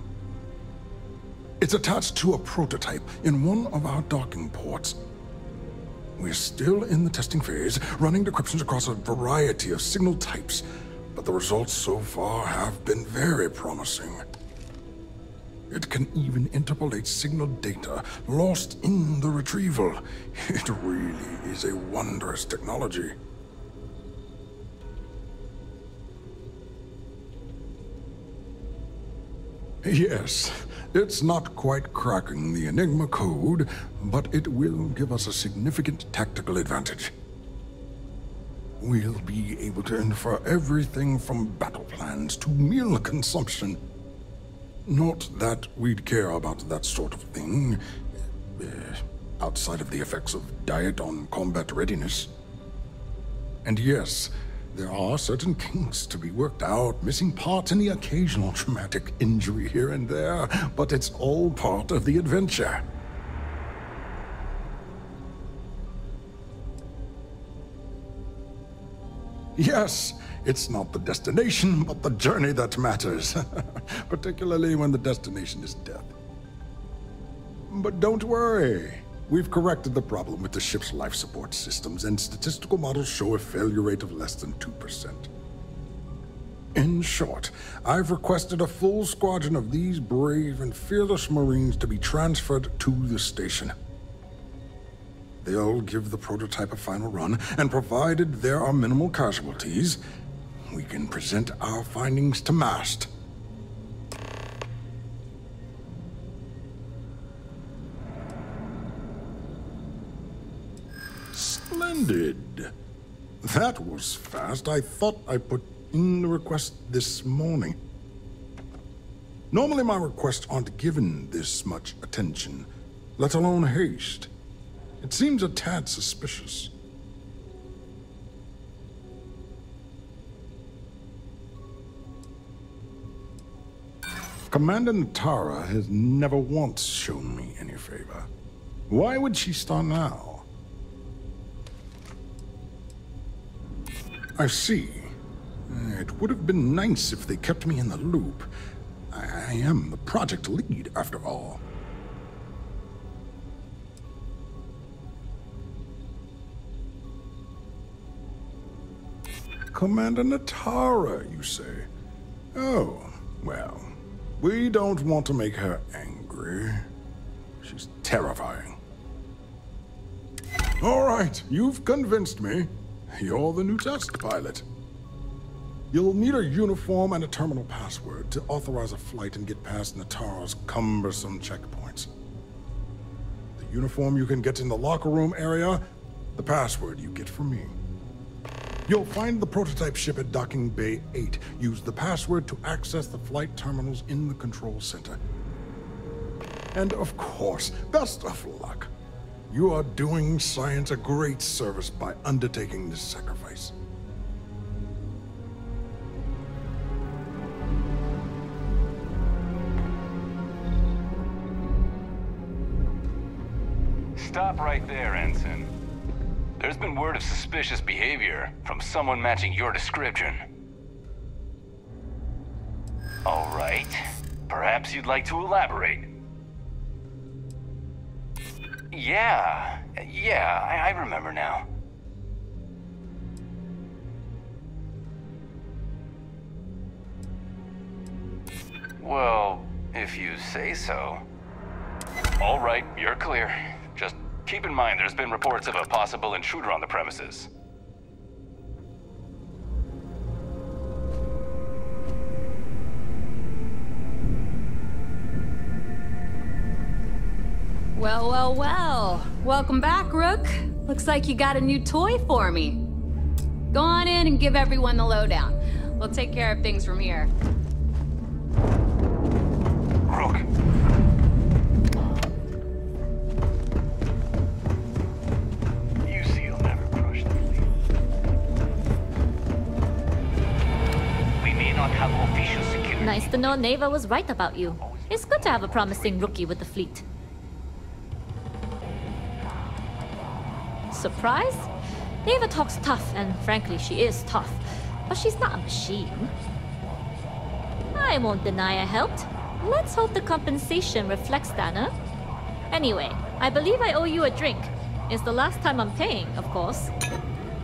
It's attached to a prototype in one of our docking ports. We're still in the testing phase, running decryptions across a variety of signal types, but the results so far have been very promising. It can even interpolate signal data lost in the retrieval. It really is a wondrous technology. Yes, it's not quite cracking the Enigma code, but it will give us a significant tactical advantage. We'll be able to infer everything from battle plans to meal consumption. Not that we'd care about that sort of thing, uh, outside of the effects of diet on combat readiness. And yes, there are certain kinks to be worked out, missing parts and the occasional traumatic injury here and there, but it's all part of the adventure. Yes, it's not the destination, but the journey that matters, particularly when the destination is death. But don't worry. We've corrected the problem with the ship's life support systems, and statistical models show a failure rate of less than 2%. In short, I've requested a full squadron of these brave and fearless Marines to be transferred to the station. They'll give the prototype a final run, and provided there are minimal casualties, we can present our findings to MAST. Splendid. That was fast. I thought I put in the request this morning. Normally my requests aren't given this much attention, let alone haste. It seems a tad suspicious. Commander Natara has never once shown me any favor. Why would she start now? I see. It would have been nice if they kept me in the loop. I am the project lead, after all. Commander Natara, you say? Oh, well, we don't want to make her angry. She's terrifying. All right, you've convinced me. You're the new test pilot. You'll need a uniform and a terminal password to authorize a flight and get past Natara's cumbersome checkpoints. The uniform you can get in the locker room area, the password you get from me. You'll find the prototype ship at Docking Bay 8. Use the password to access the flight terminals in the control center. And of course, best of luck. You are doing science a great service by undertaking this sacrifice. Stop right there, Ensign. There's been word of suspicious behavior from someone matching your description. All right. Perhaps you'd like to elaborate. Yeah, yeah, I, I remember now. Well, if you say so. All right, you're clear. Keep in mind there's been reports of a possible intruder on the premises. Well, well, well. Welcome back, Rook. Looks like you got a new toy for me. Go on in and give everyone the lowdown. We'll take care of things from here. Rook. Nice to know Naeva was right about you. It's good to have a promising rookie with the fleet. Surprise? Naeva talks tough, and frankly, she is tough. But she's not a machine. I won't deny I helped. Let's hope the compensation reflects that? Anyway, I believe I owe you a drink. It's the last time I'm paying, of course.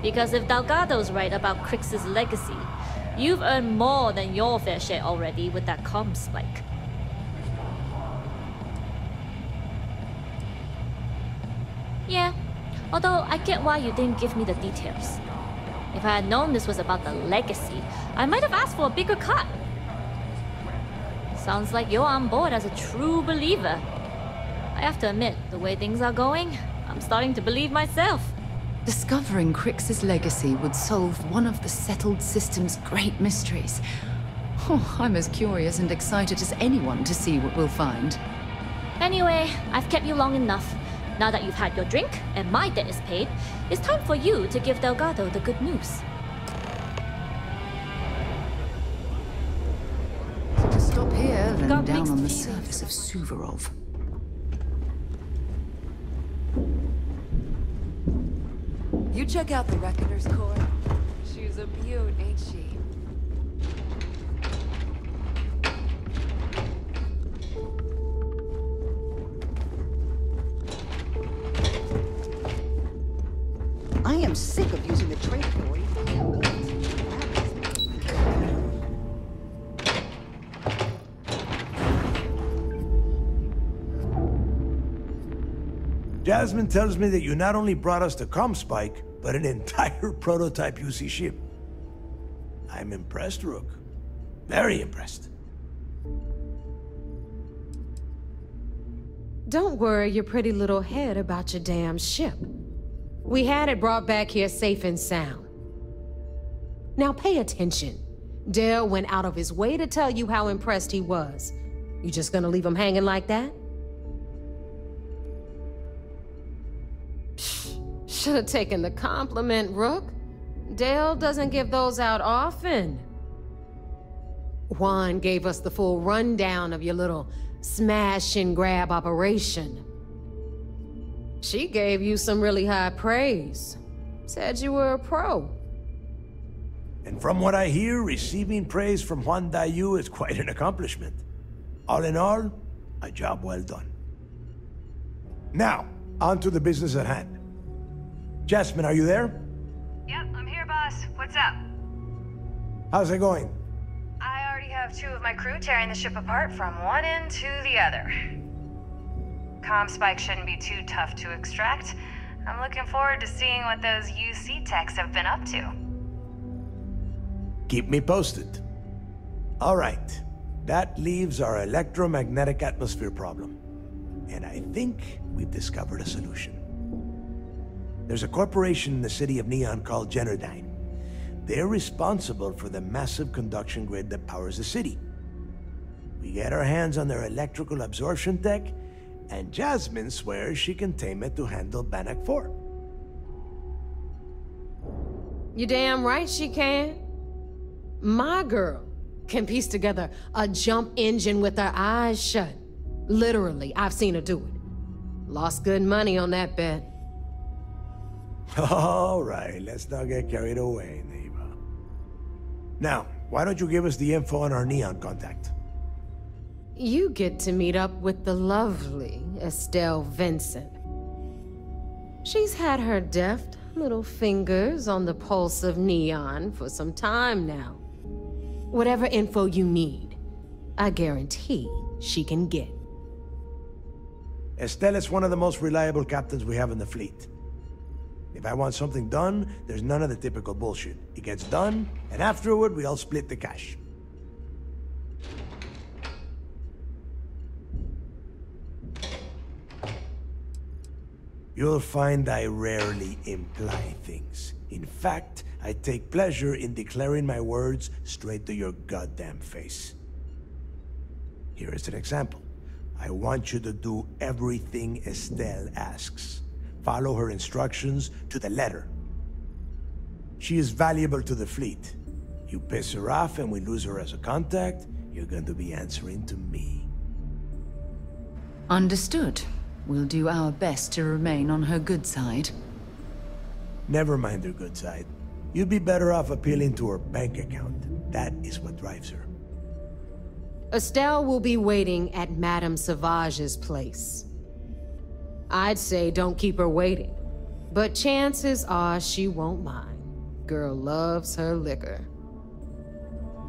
Because if Delgado's right about Kryx's legacy, you've earned more than your fair share already with that ComSpike. Yeah, although I get why you didn't give me the details. If I had known this was about the legacy, I might have asked for a bigger cut. Sounds like you're on board as a true believer. I have to admit, the way things are going, I'm starting to believe myself. Discovering Kryx's legacy would solve one of the settled system's great mysteries. Oh, I'm as curious and excited as anyone to see what we'll find. Anyway, I've kept you long enough. Now that you've had your drink and my debt is paid, it's time for you to give Delgado the good news. To stop here, then down on the surface of Suvorov. You check out the Reckoner's Core. She's a beaut, ain't she? I am sick of using the trade authority Jasmine tells me that you not only brought us the Comspike, but an entire prototype UC ship. I'm impressed, Rook. Very impressed. Don't worry your pretty little head about your damn ship. We had it brought back here safe and sound. Now pay attention. Dale went out of his way to tell you how impressed he was. You just gonna leave him hanging like that? Should have taken the compliment, Rook. Dale doesn't give those out often. Huan gave us the full rundown of your little smash and grab operation. She gave you some really high praise. Said you were a pro. And from what I hear, receiving praise from Huan Daiyu is quite an accomplishment. All in all, a job well done. Now, on to the business at hand. Jasmine, are you there? Yep, I'm here, boss. What's up? How's it going? I already have two of my crew tearing the ship apart from one end to the other. Comspike shouldn't be too tough to extract. I'm looking forward to seeing what those UC techs have been up to. Keep me posted. All right. That leaves our electromagnetic atmosphere problem. And I think we've discovered a solution. There's a corporation in the city of Neon called Generdyne. They're responsible for the massive conduction grid that powers the city. We get our hands on their electrical absorption tech, and Jasmine swears she can tame it to handle Bannoc 4. You damn right she can. My girl can piece together a jump engine with her eyes shut. Literally, I've seen her do it. Lost good money on that bet. All right, let's not get carried away, neighbor. Now, why don't you give us the info on our Neon contact? You get to meet up with the lovely Estelle Vincent. She's had her deft little fingers on the pulse of Neon for some time now. Whatever info you need, I guarantee she can get. Estelle is one of the most reliable captains we have in the fleet. If I want something done, there's none of the typical bullshit. It gets done, and afterward, we all split the cash. You'll find I rarely imply things. In fact, I take pleasure in declaring my words straight to your goddamn face. Here is an example. I want you to do everything Estelle asks. Follow her instructions to the letter. She is valuable to the fleet. You piss her off and we lose her as a contact, you're going to be answering to me. Understood. We'll do our best to remain on her good side. Never mind her good side. You'd be better off appealing to her bank account. That is what drives her. Estelle will be waiting at Madame Sauvage's place. I'd say don't keep her waiting. But chances are she won't mind. Girl loves her liquor.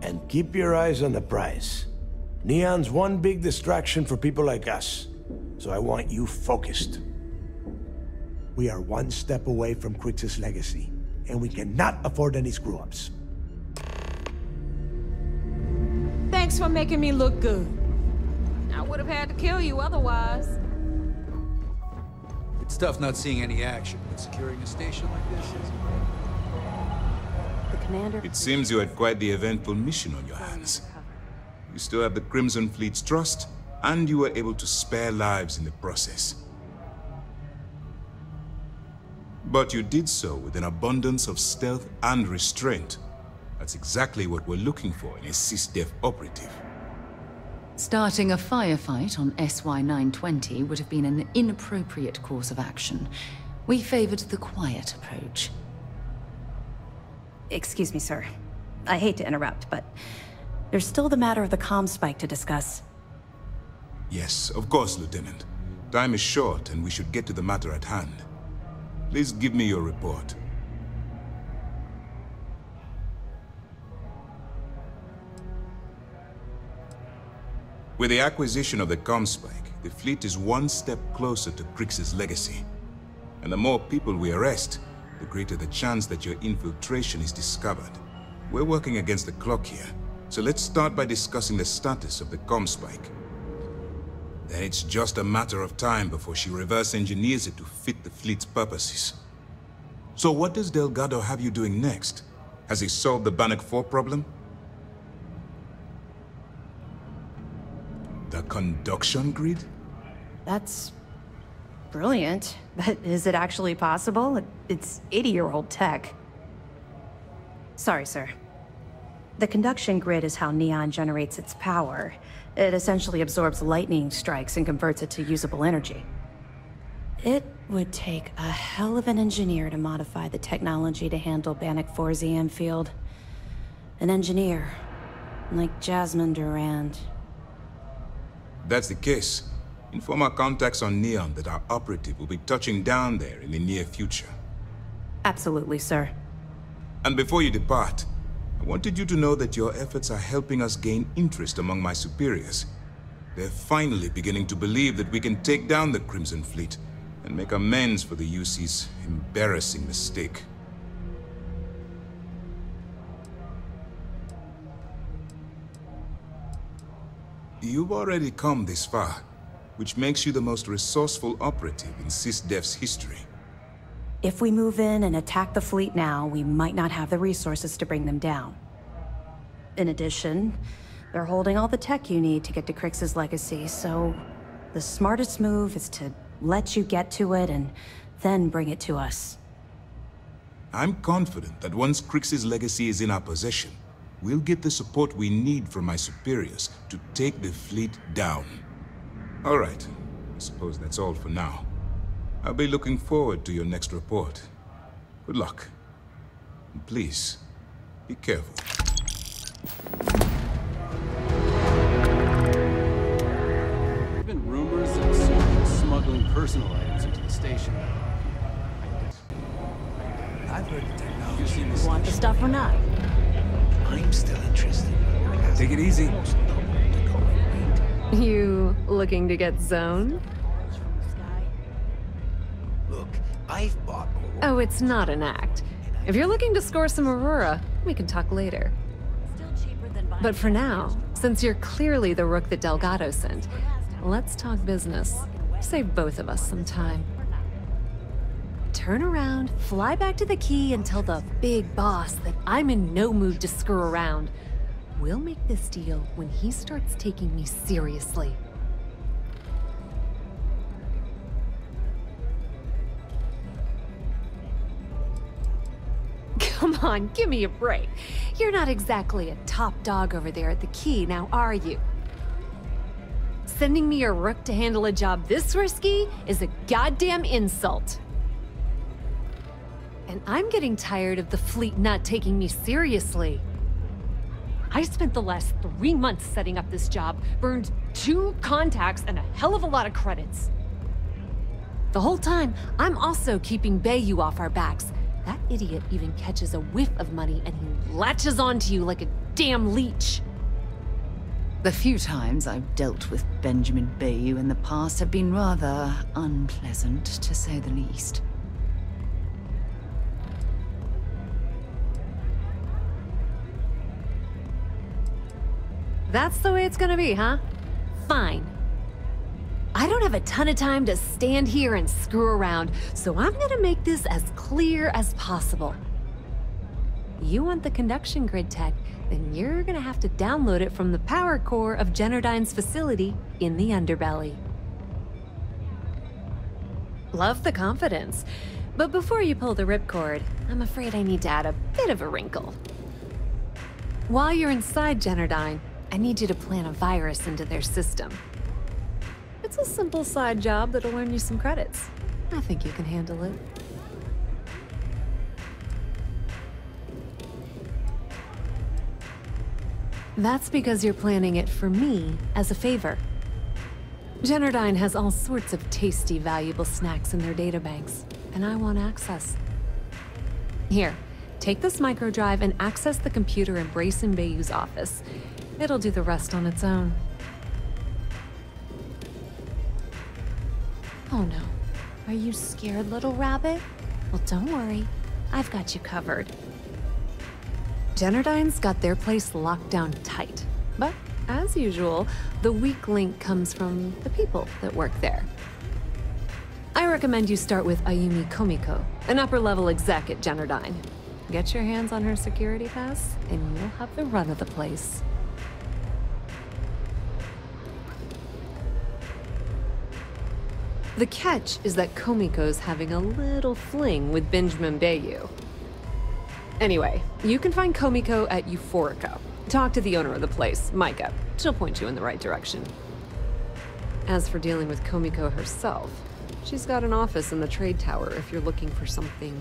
And keep your eyes on the prize. Neon's one big distraction for people like us. So I want you focused. We are one step away from Kryx's legacy, and we cannot afford any screw-ups. Thanks for making me look good. I would have had to kill you otherwise. It's tough not seeing any action, but securing a station like this is... The commander... It seems you had quite the eventful mission on your hands. You still have the Crimson Fleet's trust, and you were able to spare lives in the process. But you did so with an abundance of stealth and restraint. That's exactly what we're looking for in a SysDef operative. Starting a firefight on SY-920 would have been an inappropriate course of action. We favored the quiet approach. Excuse me, sir. I hate to interrupt, but there's still the matter of the ComSpike to discuss. Yes, of course, Lieutenant. Time is short, and we should get to the matter at hand. Please give me your report. With the acquisition of the ComSpike, the fleet is one step closer to Kryx's legacy. And the more people we arrest, the greater the chance that your infiltration is discovered. We're working against the clock here, so let's start by discussing the status of the ComSpike. Then it's just a matter of time before she reverse engineers it to fit the fleet's purposes. So what does Delgado have you doing next? Has he solved the Bannoc 4 problem? The conduction grid? That's brilliant. But is it actually possible? It's 80-year-old tech. Sorry, sir. The conduction grid is how Neon generates its power. It essentially absorbs lightning strikes and converts it to usable energy. It would take a hell of an engineer to modify the technology to handle Bannoc 4's EM field. An engineer, like Jasmine Durand. That's the case. Inform our contacts on Neon that our operative will be touching down there in the near future. Absolutely, sir. And before you depart, I wanted you to know that your efforts are helping us gain interest among my superiors. They're finally beginning to believe that we can take down the Crimson Fleet and make amends for the UC's embarrassing mistake. You've already come this far, which makes you the most resourceful operative in SysDef's history. If we move in and attack the fleet now, we might not have the resources to bring them down. In addition, they're holding all the tech you need to get to Kryx's legacy, so the smartest move is to let you get to it and then bring it to us. I'm confident that once Kryx's legacy is in our possession, we'll get the support we need from my superiors to take the fleet down. All right. I suppose that's all for now. I'll be looking forward to your next report. Good luck. And please, be careful. There have been rumors of someone smuggling personal items into the station. I've heard the technology. Want the stuff or not? I'm still interested. Take it easy. You looking to get zoned? Look, I've bought Oh, it's not an act. If you're looking to score some Aurora, we can talk later. But for now, since you're clearly the rook that Delgado sent, let's talk business. Save both of us some time. Turn around, fly back to the key, and tell the big boss that I'm in no mood to screw around. We'll make this deal when he starts taking me seriously. Come on, give me a break. You're not exactly a top dog over there at the key, now are you? Sending me a rook to handle a job this risky is a goddamn insult. And I'm getting tired of the fleet not taking me seriously. I spent the last three months setting up this job, burned two contacts and a hell of a lot of credits. The whole time, I'm also keeping Bayu off our backs. That idiot even catches a whiff of money and he latches onto you like a damn leech. The few times I've dealt with Benjamin Bayu in the past have been rather unpleasant, to say the least. That's the way it's gonna be, huh? Fine. I don't have a ton of time to stand here and screw around, so I'm gonna make this as clear as possible. You want the conduction grid tech, then you're gonna have to download it from the power core of Generdyne's facility in the underbelly. Love the confidence, but before you pull the ripcord, I'm afraid I need to add a bit of a wrinkle. While you're inside Generdyne, I need you to plant a virus into their system. It's a simple side job that'll earn you some credits. I think you can handle it. That's because you're planning it for me as a favor. Generdyne has all sorts of tasty, valuable snacks in their databanks, and I want access. Here, take this microdrive and access the computer in Brayson Bayu's office. It'll do the rest on its own. Oh no. Are you scared, little rabbit? Well, don't worry. I've got you covered. Generdyne's got their place locked down tight. But, as usual, the weak link comes from the people that work there. I recommend you start with Ayumi Komiko, an upper-level exec at Generdyne. Get your hands on her security pass, and you'll have the run of the place. The catch is that Komiko's having a little fling with Benjamin Bayu. Anyway, you can find Komiko at Euphorica. Talk to the owner of the place, Micah. She'll point you in the right direction. As for dealing with Komiko herself, she's got an office in the trade tower if you're looking for something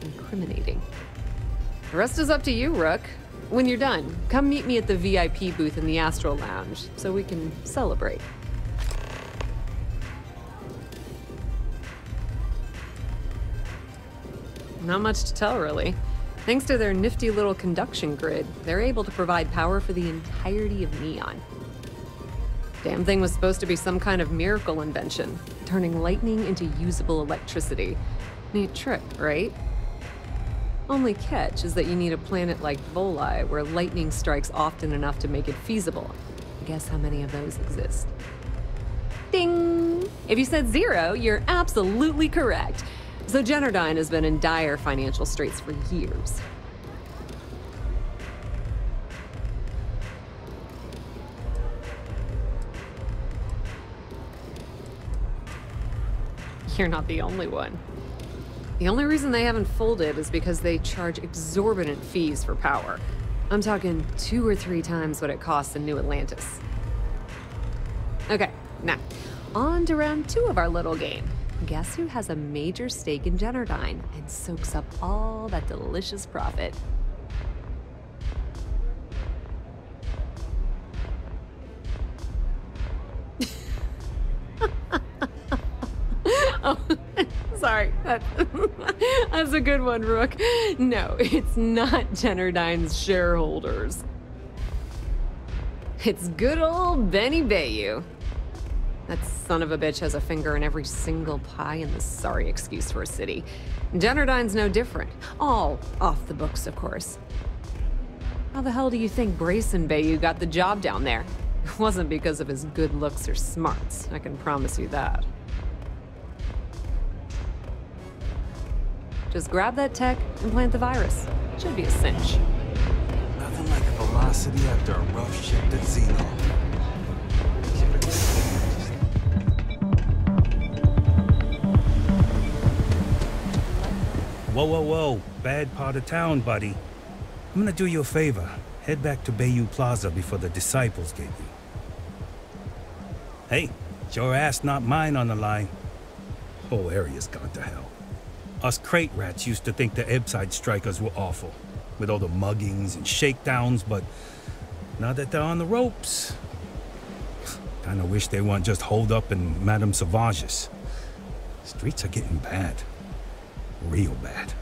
incriminating. The rest is up to you, Rook. When you're done, come meet me at the VIP booth in the Astral Lounge so we can celebrate. Not much to tell, really. Thanks to their nifty little conduction grid, they're able to provide power for the entirety of Neon. Damn thing was supposed to be some kind of miracle invention, turning lightning into usable electricity. Neat trick, right? Only catch is that you need a planet like Volii where lightning strikes often enough to make it feasible. Guess how many of those exist? Ding! If you said zero, you're absolutely correct. So Generdyne has been in dire financial straits for years. You're not the only one. The only reason they haven't folded is because they charge exorbitant fees for power. I'm talking two or three times what it costs in New Atlantis. Okay, now, on to round two of our little game. Guess who has a major stake in Generdyne and soaks up all that delicious profit? oh, sorry. that's a good one, Rook. No, it's not Generdyne's shareholders. It's good old Benny Bayu. Son of a bitch has a finger in every single pie in the sorry excuse for a city. Generdyne's no different. All off the books, of course. How the hell do you think Brayson Bayu got the job down there? It wasn't because of his good looks or smarts, I can promise you that. Just grab that tech and plant the virus. Should be a cinch. Nothing like a velocity after a rough shift at Xeno. Whoa, whoa, whoa. Bad part of town, buddy. I'm gonna do you a favor. Head back to Bayou Plaza before the Disciples get you. Hey, it's your ass, not mine on the line. Whole area's gone to hell. Us crate rats used to think the Ebbside strikers were awful, with all the muggings and shakedowns, but now that they're on the ropes, kinda wish they weren't just holed up in Madame Sauvage's. Streets are getting bad. Real bad.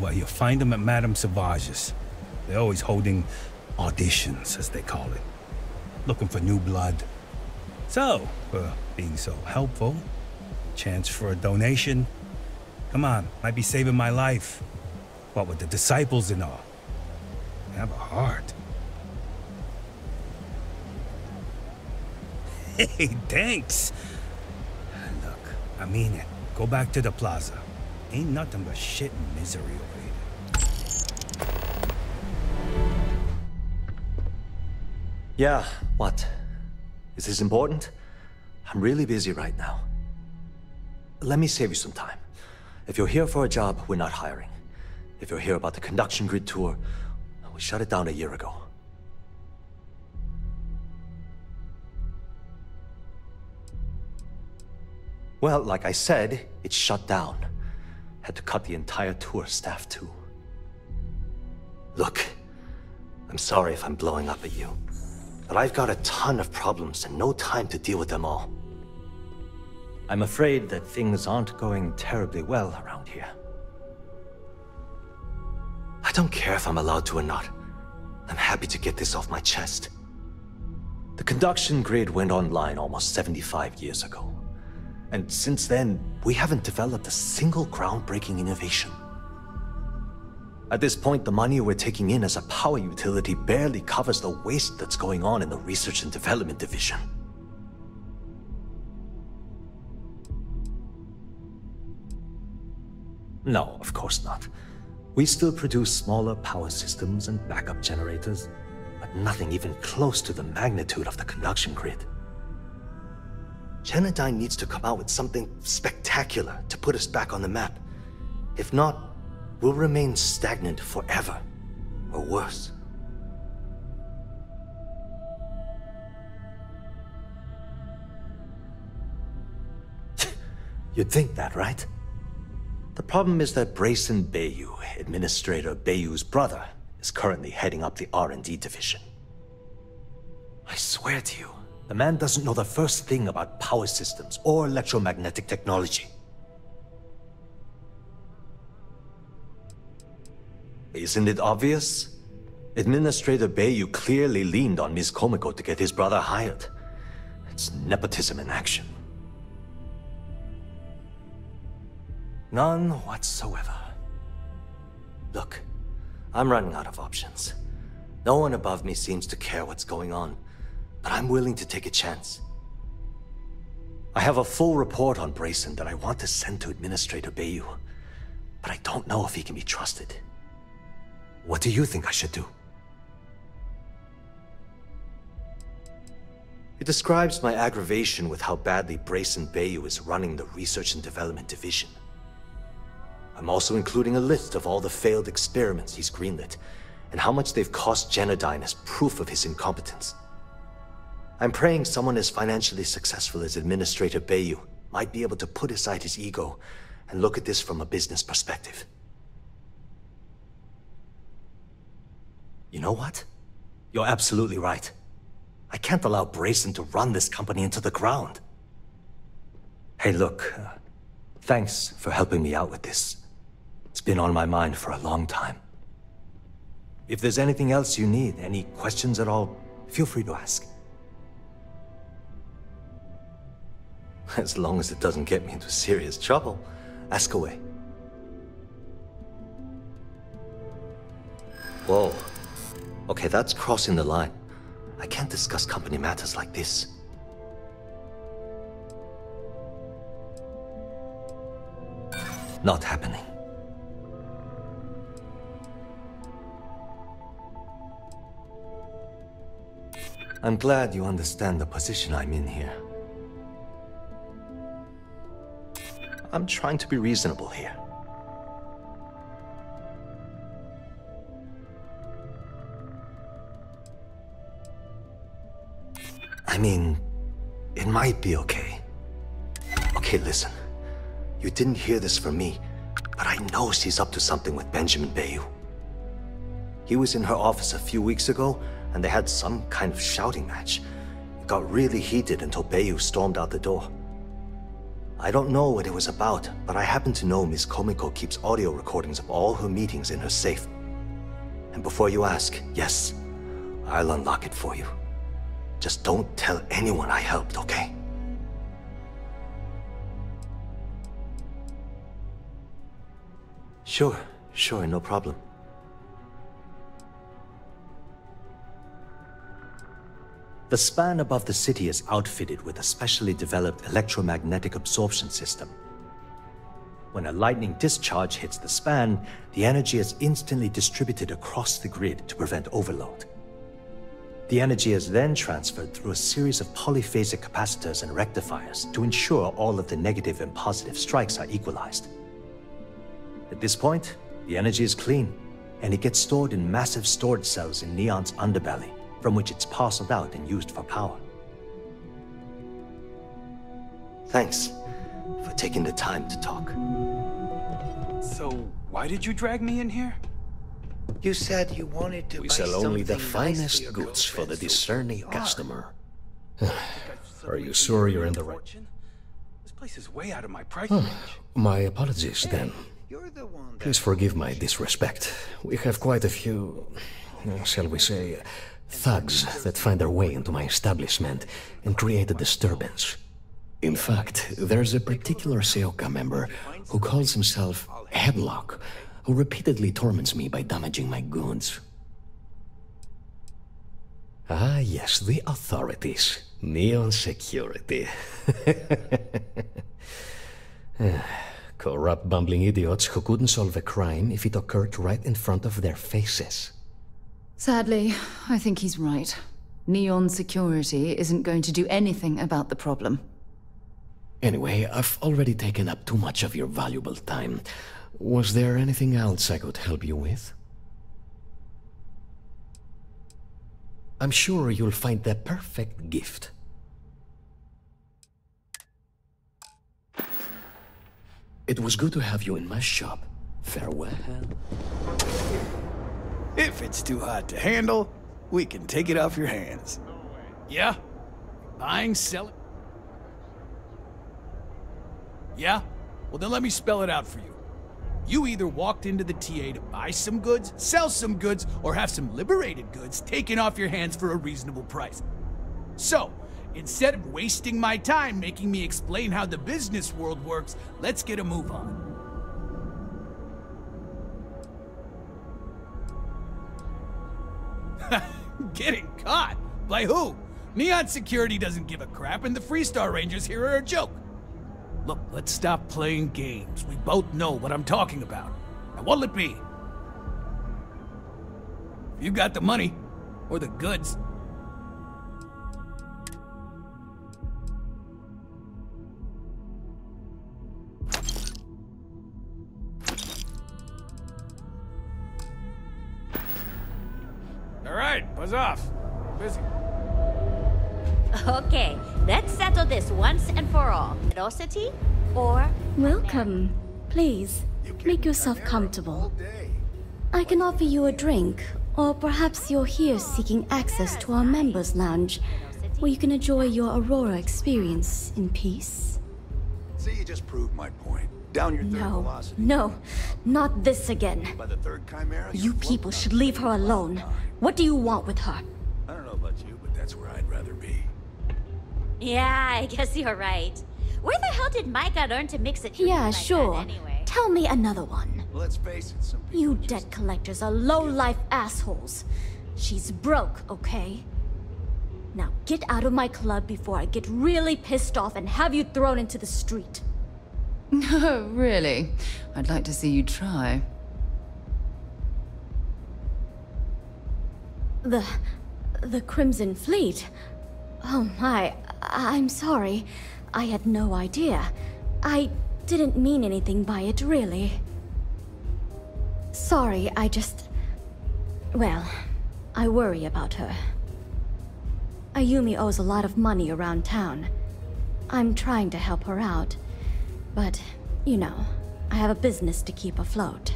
Well, you'll find them at Madame Sauvage's. They're always holding auditions, as they call it. Looking for new blood. So, for being so helpful, chance for a donation. Come on, might be saving my life. What with the disciples and all. Have a heart. Hey, thanks. I mean it. Go back to the plaza. Ain't nothing but shit and misery over here. Yeah, what? Is this important? I'm really busy right now. Let me save you some time. If you're here for a job, we're not hiring. If you're here about the conduction grid tour, we shut it down a year ago. Well, like I said, it's shut down. Had to cut the entire tour staff too. Look, I'm sorry if I'm blowing up at you, but I've got a ton of problems and no time to deal with them all. I'm afraid that things aren't going terribly well around here. I don't care if I'm allowed to or not. I'm happy to get this off my chest. The conduction grid went online almost 75 years ago. And since then, we haven't developed a single groundbreaking innovation. At this point, the money we're taking in as a power utility barely covers the waste that's going on in the research and development division. No, of course not. We still produce smaller power systems and backup generators, but nothing even close to the magnitude of the conduction grid. Generdyne needs to come out with something spectacular to put us back on the map. If not, we'll remain stagnant forever, or worse. You'd think that, right? The problem is that Brayson Bayu, Administrator Bayu's brother, is currently heading up the R&D division. I swear to you, the man doesn't know the first thing about power systems or electromagnetic technology. Isn't it obvious? Administrator Bayu clearly leaned on Ms. Komiko to get his brother hired. It's nepotism in action. None whatsoever. Look, I'm running out of options. No one above me seems to care what's going on, but I'm willing to take a chance. I have a full report on Brayson that I want to send to Administrator Bayu, but I don't know if he can be trusted. What do you think I should do? It describes my aggravation with how badly Brayson Bayu is running the Research and Development Division. I'm also including a list of all the failed experiments he's greenlit, and how much they've cost Generdyne as proof of his incompetence. I'm praying someone as financially successful as Administrator Bayu might be able to put aside his ego and look at this from a business perspective. You know what? You're absolutely right. I can't allow Brayson to run this company into the ground. Hey, look, uh, thanks for helping me out with this. It's been on my mind for a long time. If there's anything else you need, any questions at all, feel free to ask. As long as it doesn't get me into serious trouble, ask away. Whoa. Okay, that's crossing the line. I can't discuss company matters like this. Not happening. I'm glad you understand the position I'm in here. I'm trying to be reasonable here. I mean, it might be okay. Okay, listen. You didn't hear this from me, but I know she's up to something with Benjamin Bayu. He was in her office a few weeks ago, and they had some kind of shouting match. It got really heated until Bayu stormed out the door. I don't know what it was about, but I happen to know Miss Komiko keeps audio recordings of all her meetings in her safe. And before you ask, yes, I'll unlock it for you. Just don't tell anyone I helped, okay? Sure, sure, no problem. The span above the city is outfitted with a specially developed electromagnetic absorption system. When a lightning discharge hits the span, the energy is instantly distributed across the grid to prevent overload. The energy is then transferred through a series of polyphasic capacitors and rectifiers to ensure all of the negative and positive strikes are equalized. At this point, the energy is clean, and it gets stored in massive storage cells in Neon's underbelly, from which it's parceled out and used for power. Thanks for taking the time to talk. So, why did you drag me in here? You said you wanted to We buy sell only the something nice finest goods for the girlfriend, so discerning are. customer. Are you sure you're in the right? This place is way out of my price range. My apologies then. Please forgive my disrespect. We have quite a few, uh, shall we say, Thugs that find their way into my establishment and create a disturbance. In fact, there's a particular Seoka member who calls himself Headlock, who repeatedly torments me by damaging my goods. Ah, yes, the authorities. Neon security. Corrupt, bumbling idiots who couldn't solve a crime if it occurred right in front of their faces. Sadly, I think he's right. Neon Security isn't going to do anything about the problem. Anyway, I've already taken up too much of your valuable time. Was there anything else I could help you with? I'm sure you'll find the perfect gift. It was good to have you in my shop. Farewell. If it's too hot to handle, we can take it off your hands. Yeah? Buying, selling? Yeah? Well, then let me spell it out for you. You either walked into the TA to buy some goods, sell some goods, or have some liberated goods taken off your hands for a reasonable price. So, instead of wasting my time making me explain how the business world works, let's get a move on. Getting caught? By who? Neon Security doesn't give a crap, and the Freestar Rangers here are a joke. Look, let's stop playing games. We both know what I'm talking about. Now, what'll it be? If You got the money, or the goods. Right, buzz off. Busy. Okay, let's settle this once and for all. Velocity or Welcome. Please, make yourself comfortable. I can offer you a drink, or perhaps you're here seeking access to our members' lounge, where you can enjoy your Aurora experience in peace. See, you just proved my point. Down your third No, velocity. no, not this again. By the third chimera, You people should leave her alone. What do you want with her? I don't know about you, but that's where I'd rather be. Yeah, I guess you're right. Where the hell did Micah learn to mix it? Yeah, sure. Anyway? Tell me another one. Let's face it, some people You debt collectors are low-life assholes. She's broke, okay? Now get out of my club before I get really pissed off and have you thrown into the street. No, really. I'd like to see you try. The... the Crimson Fleet? Oh my, I'm sorry. I had no idea. I didn't mean anything by it, really. Sorry, I just... Well, I worry about her. Ayumi owes a lot of money around town. I'm trying to help her out. But, you know, I have a business to keep afloat.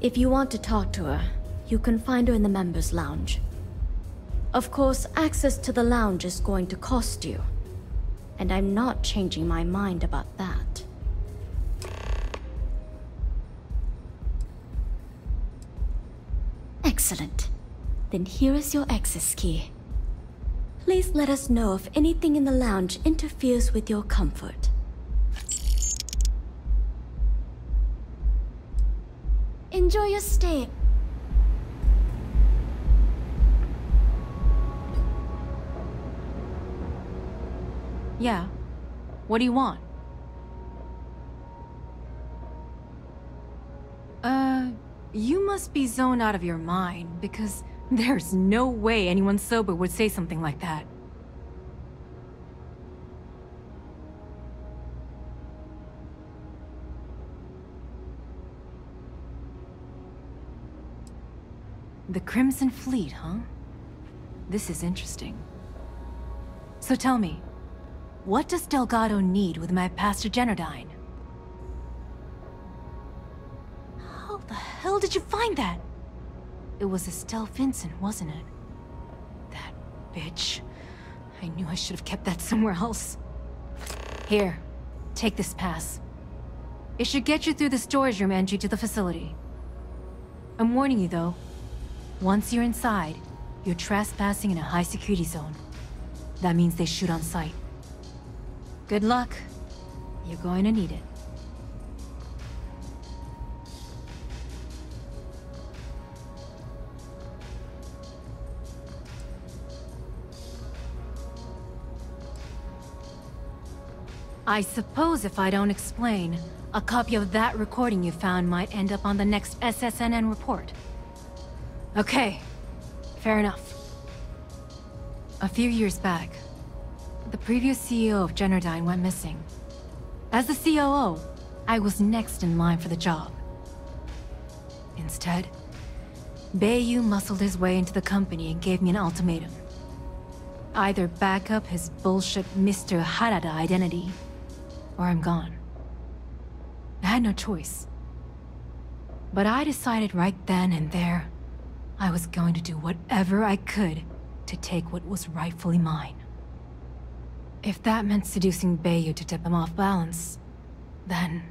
If you want to talk to her, you can find her in the members' lounge. Of course, access to the lounge is going to cost you. And I'm not changing my mind about that. Excellent. Then here is your access key. Please let us know if anything in the lounge interferes with your comfort. Enjoy your stay. Yeah. What do you want? Uh, you must be zoned out of your mind, because there's no way anyone sober would say something like that. The Crimson Fleet, huh? This is interesting. So tell me, what does Delgado need with my Pastor Generdyne? How the hell did you find that? It was Estelle Vincent, wasn't it? That bitch. I knew I should have kept that somewhere else. Here, take this pass. It should get you through the storage room entry to the facility. I'm warning you though, once you're inside, You're trespassing in a high security zone. That means they shoot on sight. Good luck. You're going to need it. I suppose if I don't explain, a copy of that recording you found might end up on the next SSNN report. Okay, fair enough. A few years back, the previous CEO of Generdyne went missing. As the COO, I was next in line for the job. Instead, Bayu muscled his way into the company and gave me an ultimatum. Either back up his bullshit Mr. Harada identity, or I'm gone. I had no choice. But I decided right then and there, I was going to do whatever I could to take what was rightfully mine. If that meant seducing Bayu to tip him off balance, then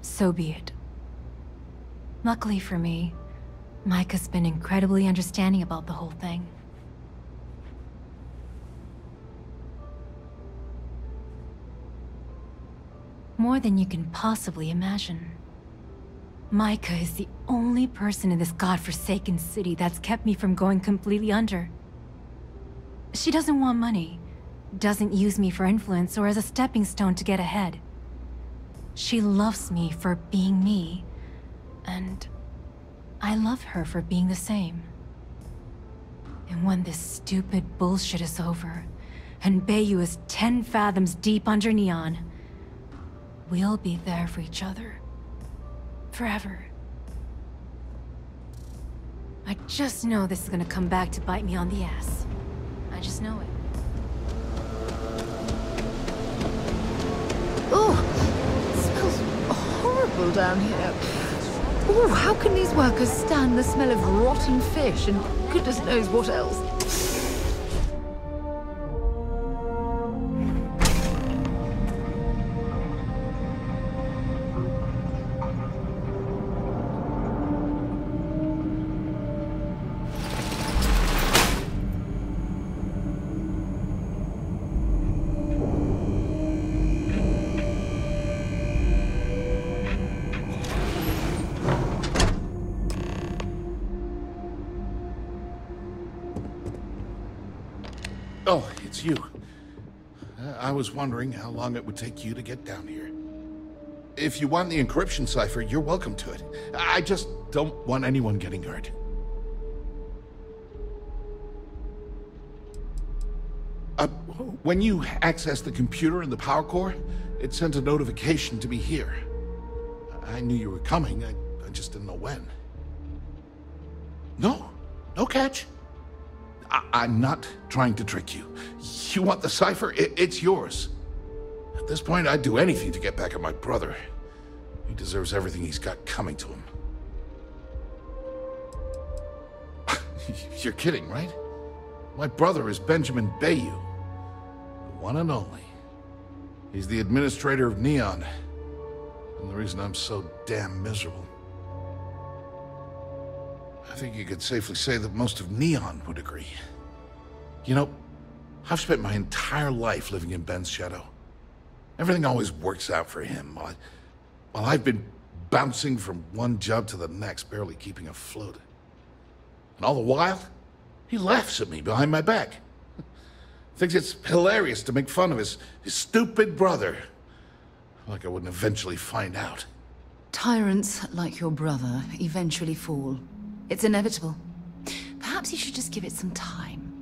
so be it. Luckily for me, Micah's been incredibly understanding about the whole thing. More than you can possibly imagine. Micah is the only person in this godforsaken city that's kept me from going completely under. She doesn't want money, doesn't use me for influence or as a stepping stone to get ahead. She loves me for being me, and I love her for being the same. And when this stupid bullshit is over, and Bayu is ten fathoms deep under Neon, we'll be there for each other. Forever. I just know this is gonna come back to bite me on the ass. I just know it. Oh, it smells horrible down here. Oh, how can these workers stand the smell of rotten fish and goodness knows what else? Was wondering how long it would take you to get down here. If you want the encryption cipher, you're welcome to it. I just don't want anyone getting hurt. Uh, when you accessed the computer in the power core, it sent a notification to me here. I knew you were coming, I, I just didn't know when. No, no catch. I am not trying to trick you. You want the cipher? It it's yours. At this point, I'd do anything to get back at my brother. He deserves everything he's got coming to him. You're kidding, right? My brother is Benjamin Bayu. The one and only. He's the administrator of Neon. And the reason I'm so damn miserable. I think you could safely say that most of Neon would agree. You know, I've spent my entire life living in Ben's shadow. Everything always works out for him, while, I, while I've been bouncing from one job to the next, barely keeping afloat. And all the while, he laughs at me behind my back. Thinks it's hilarious to make fun of his, his stupid brother. Like I wouldn't eventually find out. Tyrants like your brother eventually fall. It's inevitable. Perhaps you should just give it some time.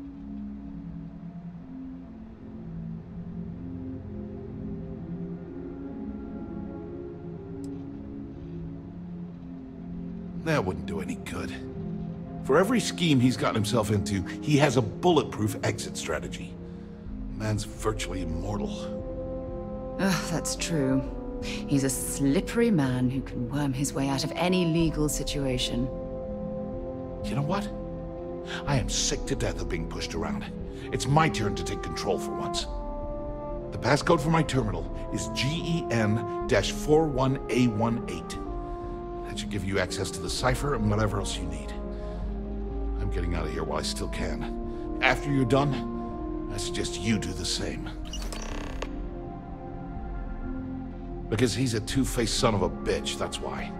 That wouldn't do any good. For every scheme he's gotten himself into, he has a bulletproof exit strategy. Man's virtually immortal. Ugh, that's true. He's a slippery man who can worm his way out of any legal situation. You know what? I am sick to death of being pushed around. It's my turn to take control for once. The passcode for my terminal is GEN-41A18. That should give you access to the cipher and whatever else you need. I'm getting out of here while I still can. After you're done, I suggest you do the same. Because he's a two-faced son of a bitch, that's why.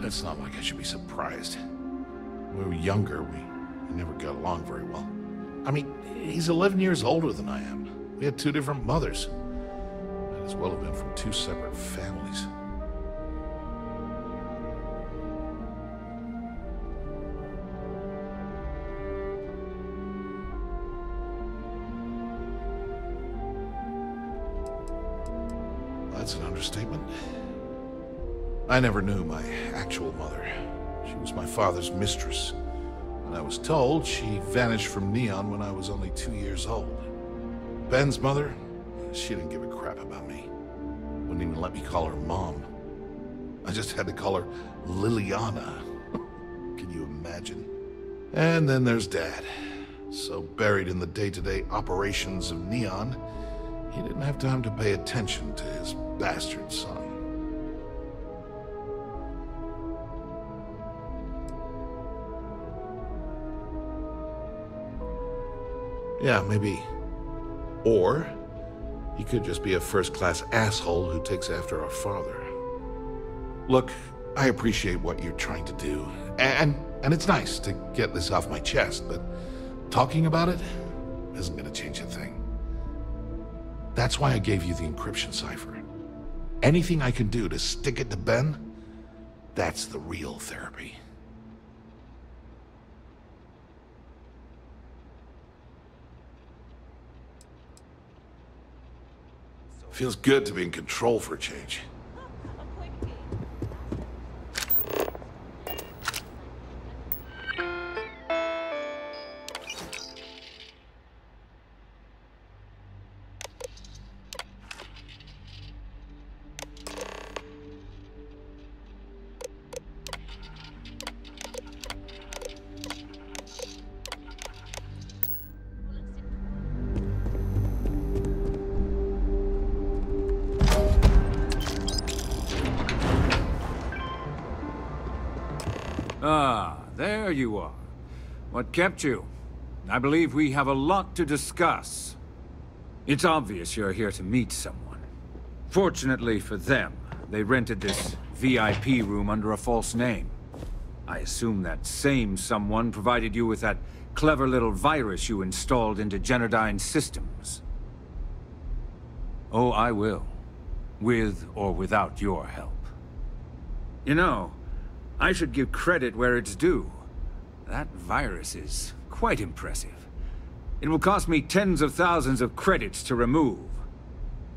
It's not like I should be surprised. We were younger, we, we never got along very well. I mean, he's 11 years older than I am. We had two different mothers. Might as well have been from two separate families. That's an understatement. I never knew my actual mother. Was my father's mistress. And I was told she vanished from Neon when I was only two years old. Ben's mother, she didn't give a crap about me. Wouldn't even let me call her mom. I just had to call her Liliana. Can you imagine? And then there's Dad. So buried in the day-to-day operations of Neon, he didn't have time to pay attention to his bastard son. Yeah, maybe. Or he could just be a first-class asshole who takes after our father. Look, I appreciate what you're trying to do, and and it's nice to get this off my chest, but talking about it isn't going to change a thing. That's why I gave you the encryption cipher. Anything I can do to stick it to Ben, that's the real therapy. Feels good to be in control for a change. Kept you? I believe we have a lot to discuss. It's obvious you're here to meet someone. Fortunately for them, they rented this VIP room under a false name. I assume that same someone provided you with that clever little virus you installed into Generdyne's systems. Oh, I will. With or without your help. You know, I should give credit where it's due. That virus is quite impressive. It will cost me tens of thousands of credits to remove.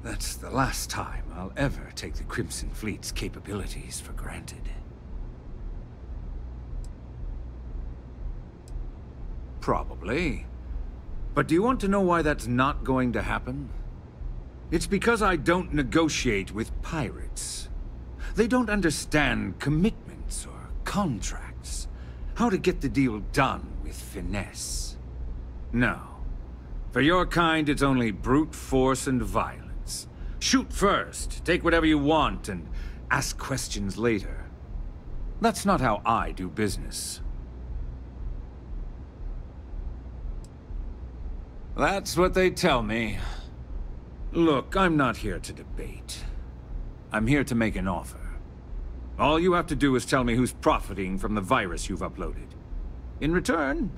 That's the last time I'll ever take the Crimson Fleet's capabilities for granted. Probably. But do you want to know why that's not going to happen? It's because I don't negotiate with pirates. They don't understand commitments or contracts. How to get the deal done with finesse. No. For your kind, it's only brute force and violence. Shoot first, take whatever you want, and ask questions later. That's not how I do business. That's what they tell me. Look, I'm not here to debate. I'm here to make an offer. All you have to do is tell me who's profiting from the virus you've uploaded. In return,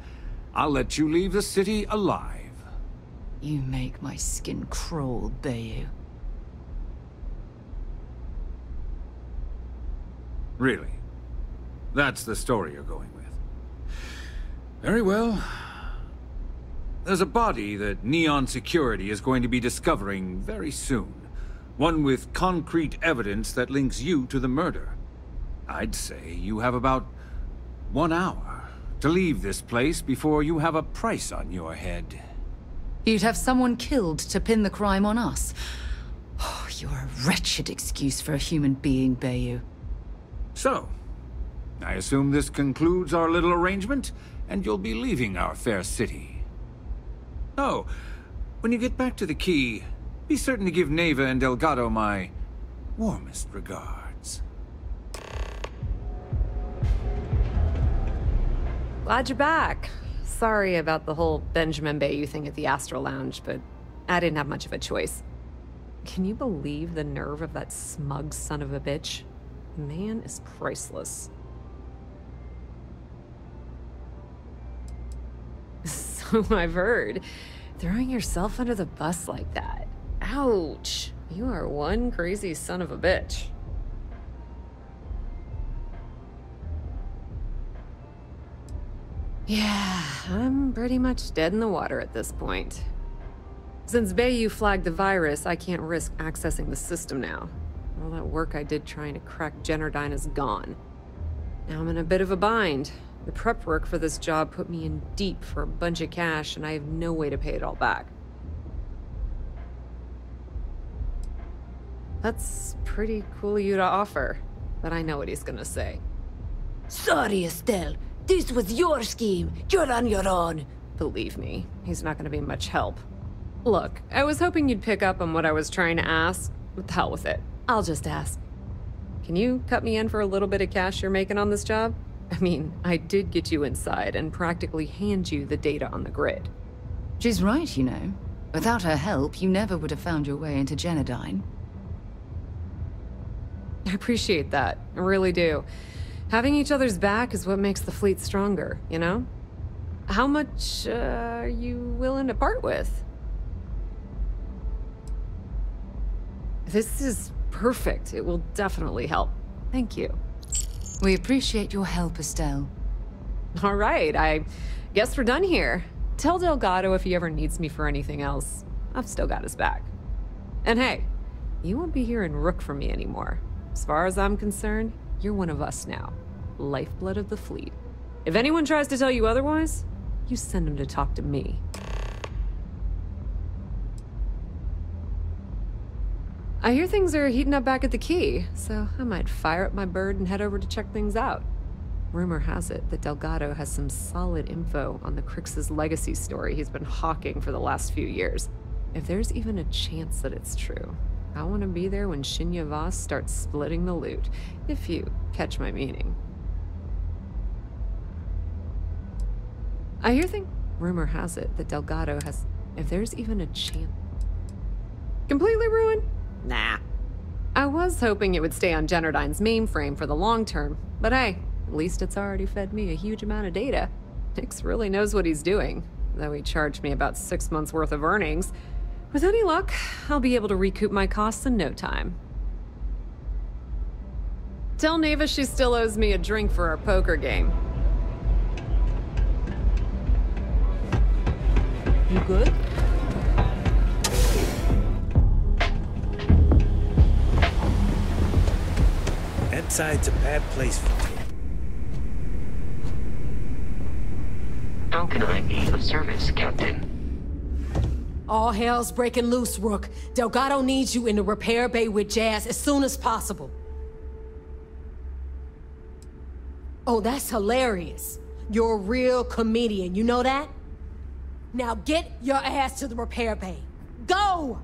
I'll let you leave the city alive. You make my skin crawl, Bayu. Really? That's the story you're going with. Very well. There's a body that Neon Security is going to be discovering very soon. One with concrete evidence that links you to the murder. I'd say you have about one hour to leave this place before you have a price on your head. You'd have someone killed to pin the crime on us. Oh, you're a wretched excuse for a human being, Bayu. So, I assume this concludes our little arrangement, and you'll be leaving our fair city. Oh, when you get back to the Key, be certain to give Naeva and Delgado my warmest regards. Glad you're back. Sorry about the whole Benjamin Bayu thing at the Astral Lounge, but I didn't have much of a choice. Can you believe the nerve of that smug son of a bitch? The man is priceless. So I've heard. Throwing yourself under the bus like that. Ouch. You are one crazy son of a bitch. Yeah, I'm pretty much dead in the water at this point. Since Bayu flagged the virus, I can't risk accessing the system now. All that work I did trying to crack Generdyne is gone. Now I'm in a bit of a bind. The prep work for this job put me in deep for a bunch of cash, and I have no way to pay it all back. That's pretty cool of you to offer, but I know what he's gonna say. Sorry, Estelle. This was your scheme. You're on your own. Believe me, he's not gonna be much help. Look, I was hoping you'd pick up on what I was trying to ask. What the hell with it? I'll just ask. Can you cut me in for a little bit of cash you're making on this job? I mean, I did get you inside and practically hand you the data on the grid. She's right, you know. Without her help, you never would have found your way into Generdyne. I appreciate that. I really do. Having each other's back is what makes the fleet stronger, you know? How much uh, are you willing to part with? This is perfect. It will definitely help. Thank you. We appreciate your help, Estelle. All right, I guess we're done here. Tell Delgado if he ever needs me for anything else. I've still got his back. And hey, you won't be hearing Rook from me anymore. As far as I'm concerned, you're one of us now. Lifeblood of the fleet. If anyone tries to tell you otherwise, you send them to talk to me. I hear things are heating up back at the Key, so I might fire up my bird and head over to check things out. Rumor has it that Delgado has some solid info on the Kryx's legacy story he's been hawking for the last few years. If there's even a chance that it's true, I want to be there when Shinya Voss starts splitting the loot, if you catch my meaning. I hear thing. Rumor has it that Delgado has... If there's even a chance... Completely ruined? Nah. I was hoping it would stay on Generdyne's mainframe for the long term, but hey, at least it's already fed me a huge amount of data. Nix really knows what he's doing, though he charged me about six months worth of earnings. With any luck, I'll be able to recoup my costs in no time. Tell Naeva she still owes me a drink for our poker game. You good? Ebbside's a bad place for me. How can I be of service, Captain? All hell's breaking loose, Rook. Delgado needs you in the repair bay with Jazz as soon as possible. Oh, that's hilarious. You're a real comedian, you know that? Now get your ass to the repair bay. Go!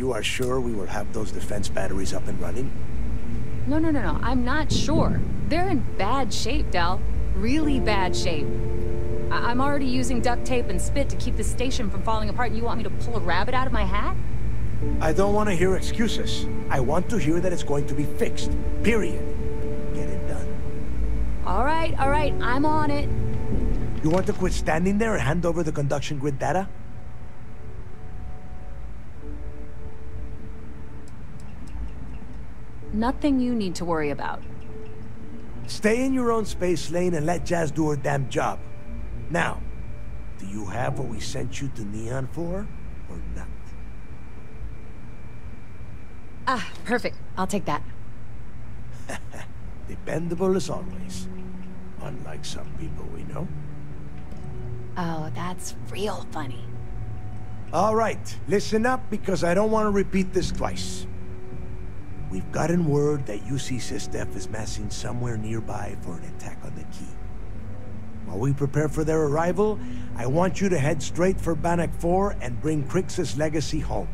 You are sure we will have those defense batteries up and running? No, no, no, no. I'm not sure. They're in bad shape, Del. Really bad shape. I I'm already using duct tape and spit to keep the station from falling apart, and you want me to pull a rabbit out of my hat? I don't want to hear excuses. I want to hear that it's going to be fixed. Period. Get it done. All right, all right. I'm on it. You want to quit standing there and hand over the conduction grid data? Nothing you need to worry about. Stay in your own space lane and let Jazz do her damn job. Now, do you have what we sent you to Neon for, or not? Ah, perfect. I'll take that. Dependable as always. Unlike some people we know. Oh, that's real funny. All right, listen up because I don't want to repeat this twice. We've gotten word that UC SysDef is massing somewhere nearby for an attack on the key. While we prepare for their arrival, I want you to head straight for Bannoc 4 and bring Kryx's legacy home.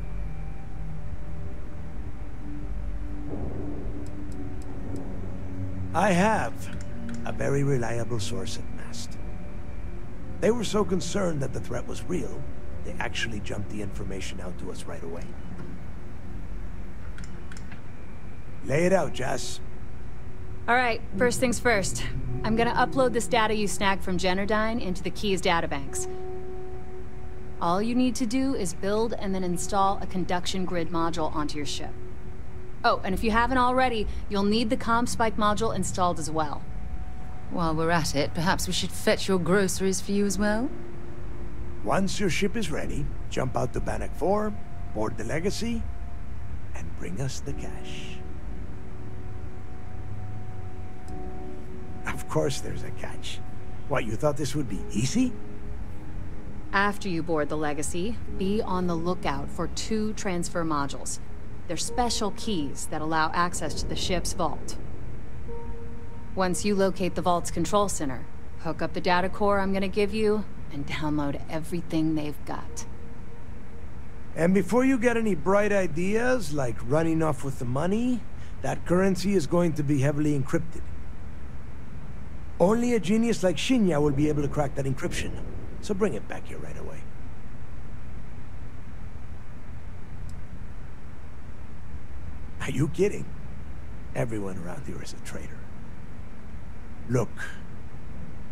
I have a very reliable source at MAST. They were so concerned that the threat was real, they actually jumped the information out to us right away. Lay it out, Jess. All right, first things first. I'm gonna upload this data you snagged from Generdyne into the Keys databanks. All you need to do is build and then install a conduction grid module onto your ship. Oh, and if you haven't already, you'll need the ComSpike module installed as well. While we're at it, perhaps we should fetch your groceries for you as well? Once your ship is ready, jump out to Bannoc 4, board the Legacy, and bring us the cash. Of course there's a catch. What, you thought this would be easy? After you board the Legacy, be on the lookout for two transfer modules. They're special keys that allow access to the ship's vault. Once you locate the vault's control center, hook up the data core I'm gonna give you, and download everything they've got. And before you get any bright ideas, like running off with the money, that currency is going to be heavily encrypted. Only a genius like Shinya will be able to crack that encryption. So bring it back here right away. Are you kidding? Everyone around here is a traitor. Look,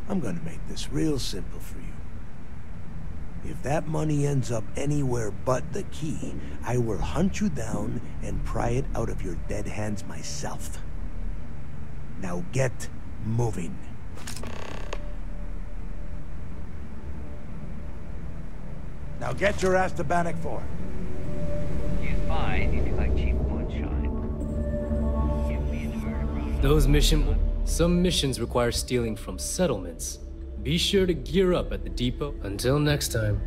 I'm gonna make this real simple for you. If that money ends up anywhere but the key, I will hunt you down and pry it out of your dead hands myself. Now get moving. Now get your ass to Bannoc 4. She's fine if you like cheap moonshine. Those mission... Some missions require stealing from settlements. Be sure to gear up at the depot. Until next time.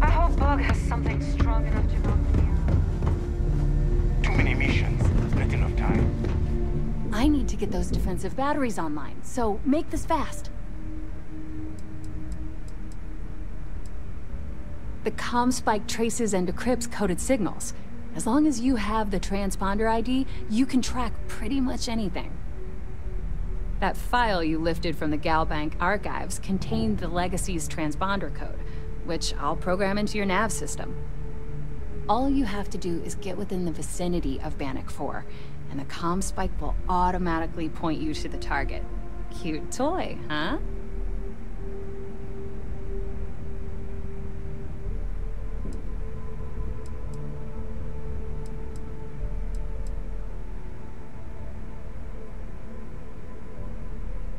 I hope Bug has something strong enough to knock me out. Too many missions, not enough time. I need to get those defensive batteries online, so make this fast. The ComSpike traces and decrypts coded signals. As long as you have the transponder ID, you can track pretty much anything. That file you lifted from the GalBank archives contained the Legacy's transponder code, which I'll program into your nav system. All you have to do is get within the vicinity of Bannoc 4, and the ComSpike will automatically point you to the target. Cute toy, huh?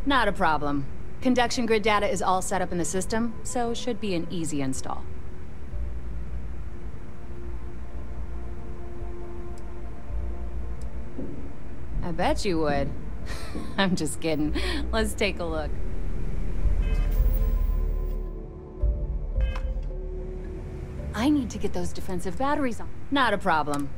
Not a problem. Conduction grid data is all set up in the system, so should be an easy install. I bet you would. I'm just kidding. Let's take a look. I need to get those defensive batteries on. Not a problem.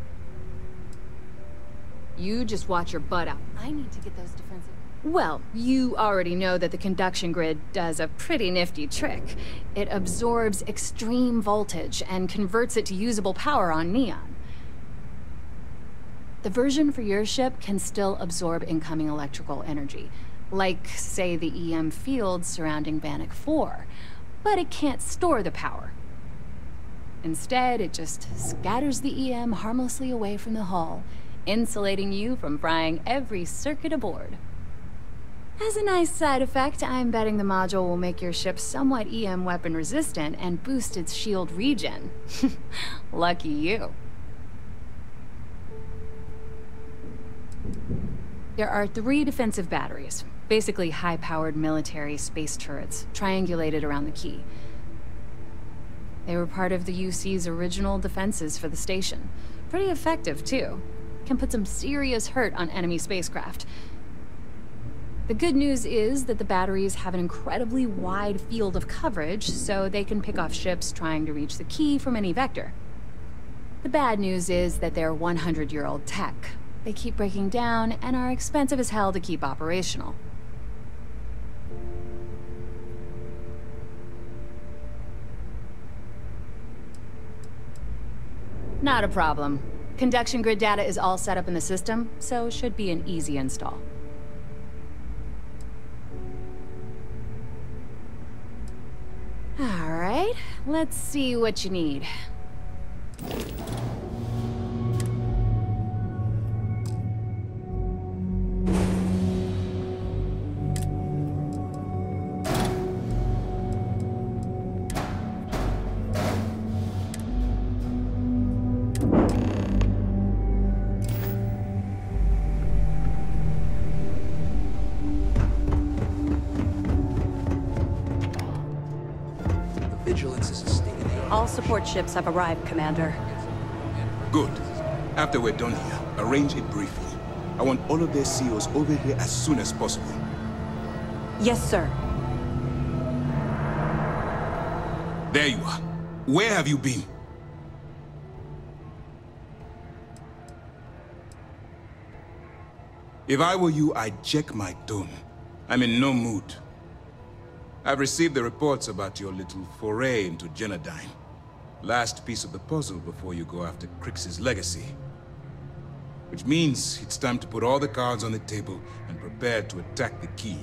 You just watch your butt out. I need to get those defensive... Well, you already know that the conduction grid does a pretty nifty trick. It absorbs extreme voltage and converts it to usable power on Neon. The version for your ship can still absorb incoming electrical energy, like, say, the EM fields surrounding Bannoc 4, but it can't store the power. Instead, it just scatters the EM harmlessly away from the hull, insulating you from frying every circuit aboard. As a nice side effect, I'm betting the module will make your ship somewhat EM weapon resistant and boost its shield regen. Lucky you. There are three defensive batteries, basically high-powered military space turrets, triangulated around the key. They were part of the UC's original defenses for the station. Pretty effective, too. Can put some serious hurt on enemy spacecraft. The good news is that the batteries have an incredibly wide field of coverage, so they can pick off ships trying to reach the key from any vector. The bad news is that they're 100-year-old tech. They keep breaking down and are expensive as hell to keep operational. Not a problem. Conduction grid data is all set up in the system, so should be an easy install. All right, let's see what you need. Ships have arrived, Commander. Good. After we're done here, arrange it briefly. I want all of their CEOs over here as soon as possible. Yes, sir. There you are. Where have you been? If I were you, I'd check my tone. I'm in no mood. I've received the reports about your little foray into Generdyne. Last piece of the puzzle before you go after Kryx's legacy. Which means it's time to put all the cards on the table and prepare to attack the key.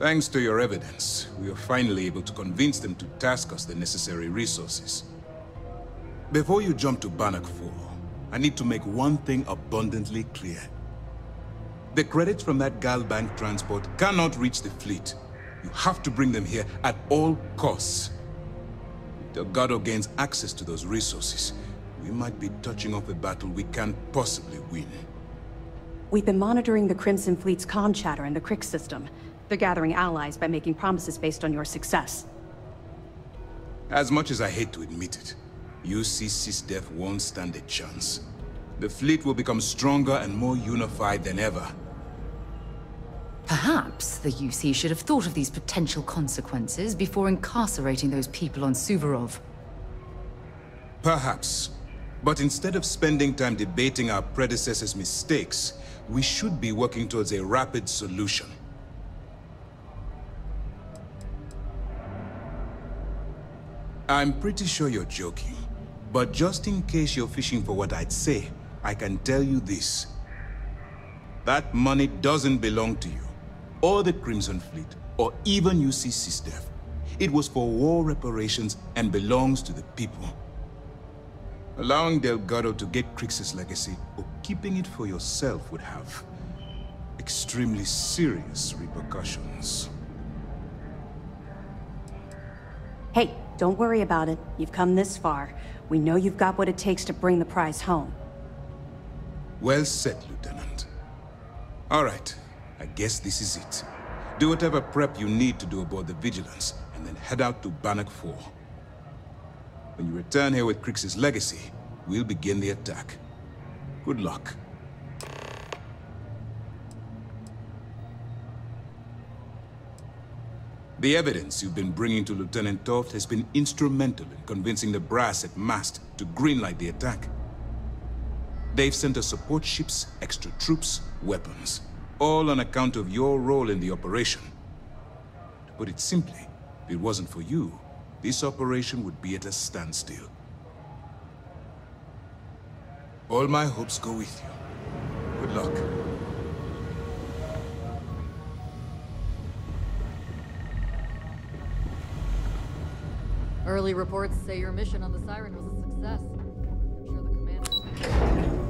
Thanks to your evidence, we were finally able to convince them to task us the necessary resources. Before you jump to Bannoc 4, I need to make one thing abundantly clear. The credits from that GalBank transport cannot reach the fleet. You have to bring them here at all costs. If Delgado gains access to those resources, we might be touching off a battle we can't possibly win. We've been monitoring the Crimson Fleet's comm chatter in the Kryx system. They're gathering allies by making promises based on your success. As much as I hate to admit it, UC SysDef won't stand a chance. The fleet will become stronger and more unified than ever. Perhaps the UC should have thought of these potential consequences before incarcerating those people on Suvorov. Perhaps. But instead of spending time debating our predecessors' mistakes, we should be working towards a rapid solution. I'm pretty sure you're joking. But just in case you're fishing for what I'd say, I can tell you this. That money doesn't belong to you, or the Crimson Fleet, or even UC SysDef. It was for war reparations and belongs to the people. Allowing Delgado to get Kryx's legacy, or keeping it for yourself would have extremely serious repercussions. Hey, don't worry about it. You've come this far. We know you've got what it takes to bring the prize home. Well said, Lieutenant. All right, I guess this is it. Do whatever prep you need to do aboard the Vigilance, and then head out to Bannoc 4. When you return here with Kryx's legacy, we'll begin the attack. Good luck. The evidence you've been bringing to Lieutenant Toft has been instrumental in convincing the brass at MAST to greenlight the attack. They've sent us support ships, extra troops, weapons. All on account of your role in the operation. To put it simply, if it wasn't for you, this operation would be at a standstill. All my hopes go with you. Good luck. Early reports say your mission on the Siren was a success. I'm sure the commander...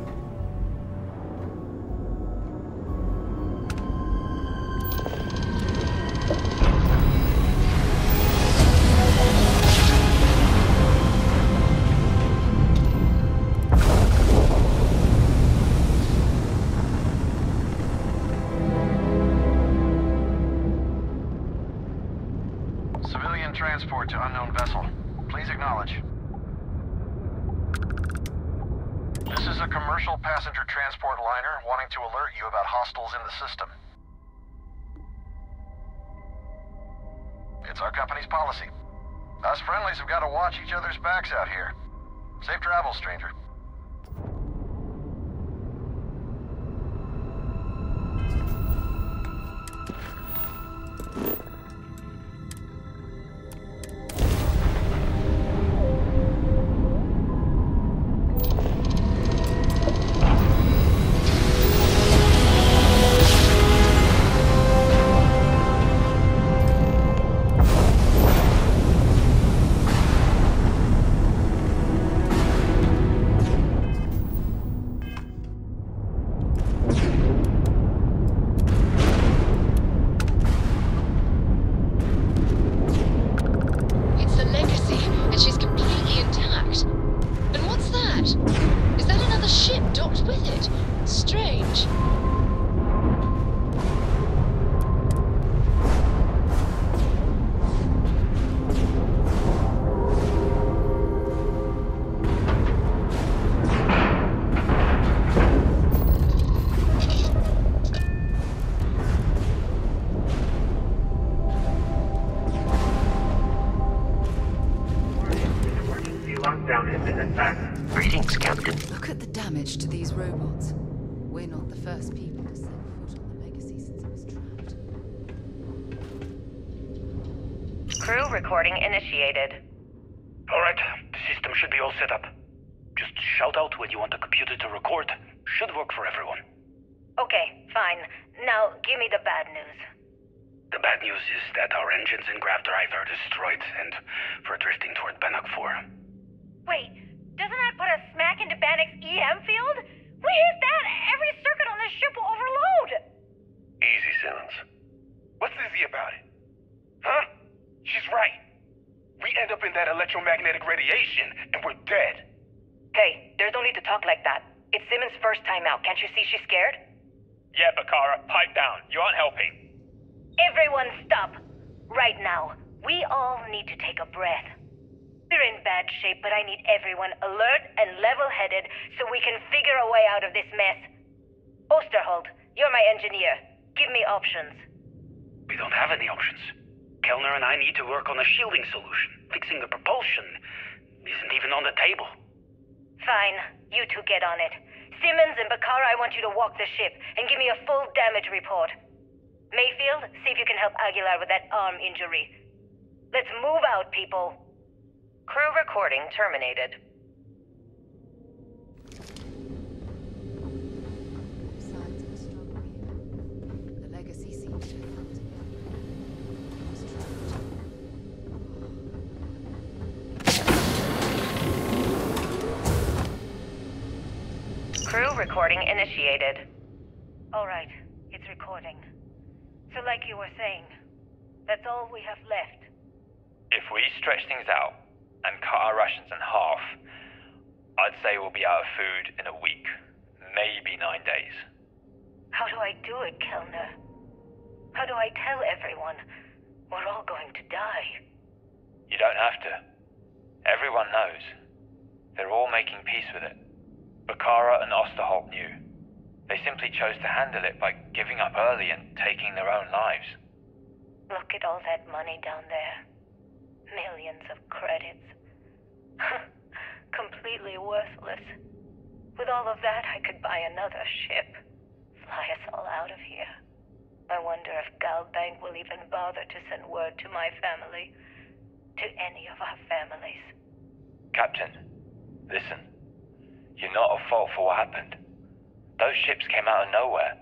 policy. Us friendlies have got to watch each other's backs out here. Safe travels, stranger. Trapped. Crew recording initiated. All right, it's recording. So like you were saying, that's all we have left. If we stretch things out and cut our rations in half, I'd say we'll be out of food in a week, maybe nine days. How do I do it, Kellner? How do I tell everyone we're all going to die? You don't have to. Everyone knows. They're all making peace with it. Bakara and Osterholt knew. They simply chose to handle it by giving up early and taking their own lives. Look at all that money down there. Millions of credits. Completely worthless. With all of that, I could buy another ship. Fly us all out of here. I wonder if GalBank will even bother to send word to my family. To any of our families. Captain, listen. You're not at fault for what happened. Those ships came out of nowhere.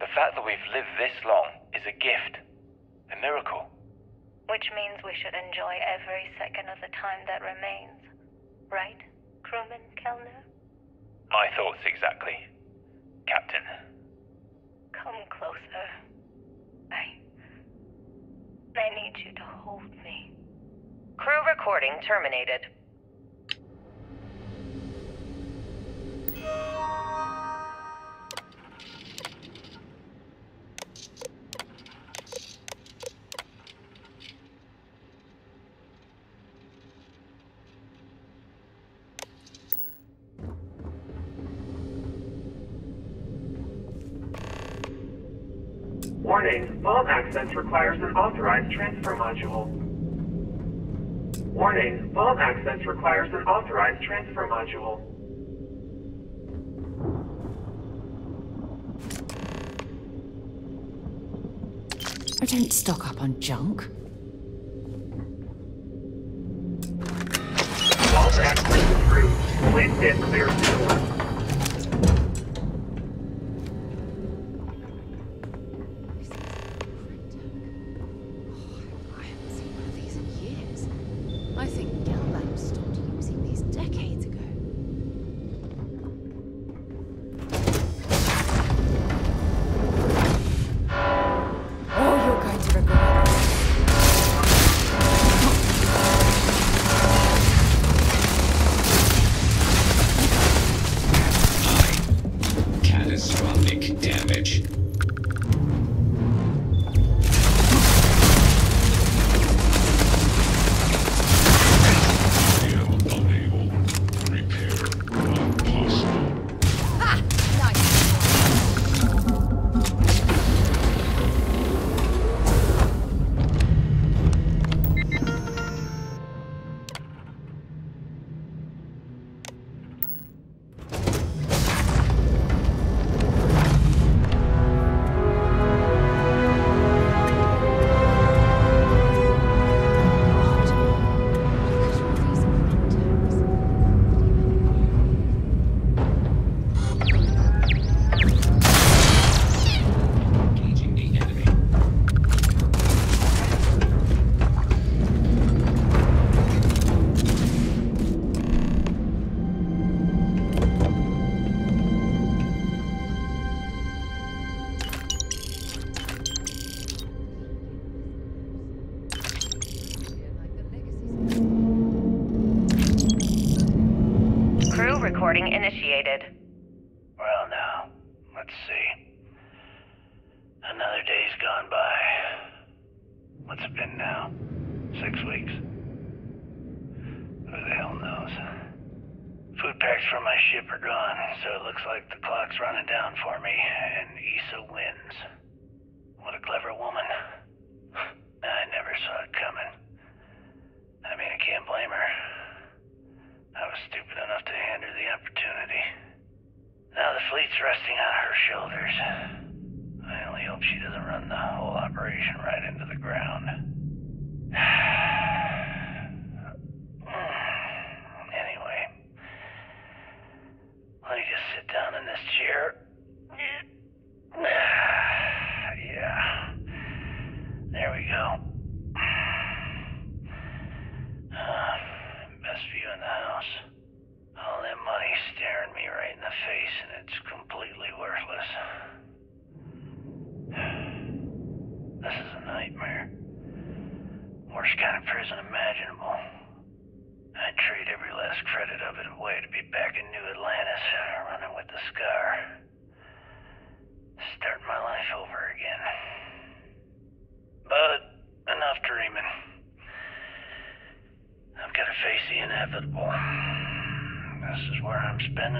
The fact that we've lived this long is a gift. A miracle. Which means we should enjoy every second of the time that remains. Right, crewman Kellner? My thoughts exactly. Captain. Come closer. I. I need you to hold me. Crew recording terminated. Warning, vault access requires an authorized transfer module. Warning, vault access requires an authorized transfer module. I don't stock up on junk. Vault access approved. Please stand clear of the door.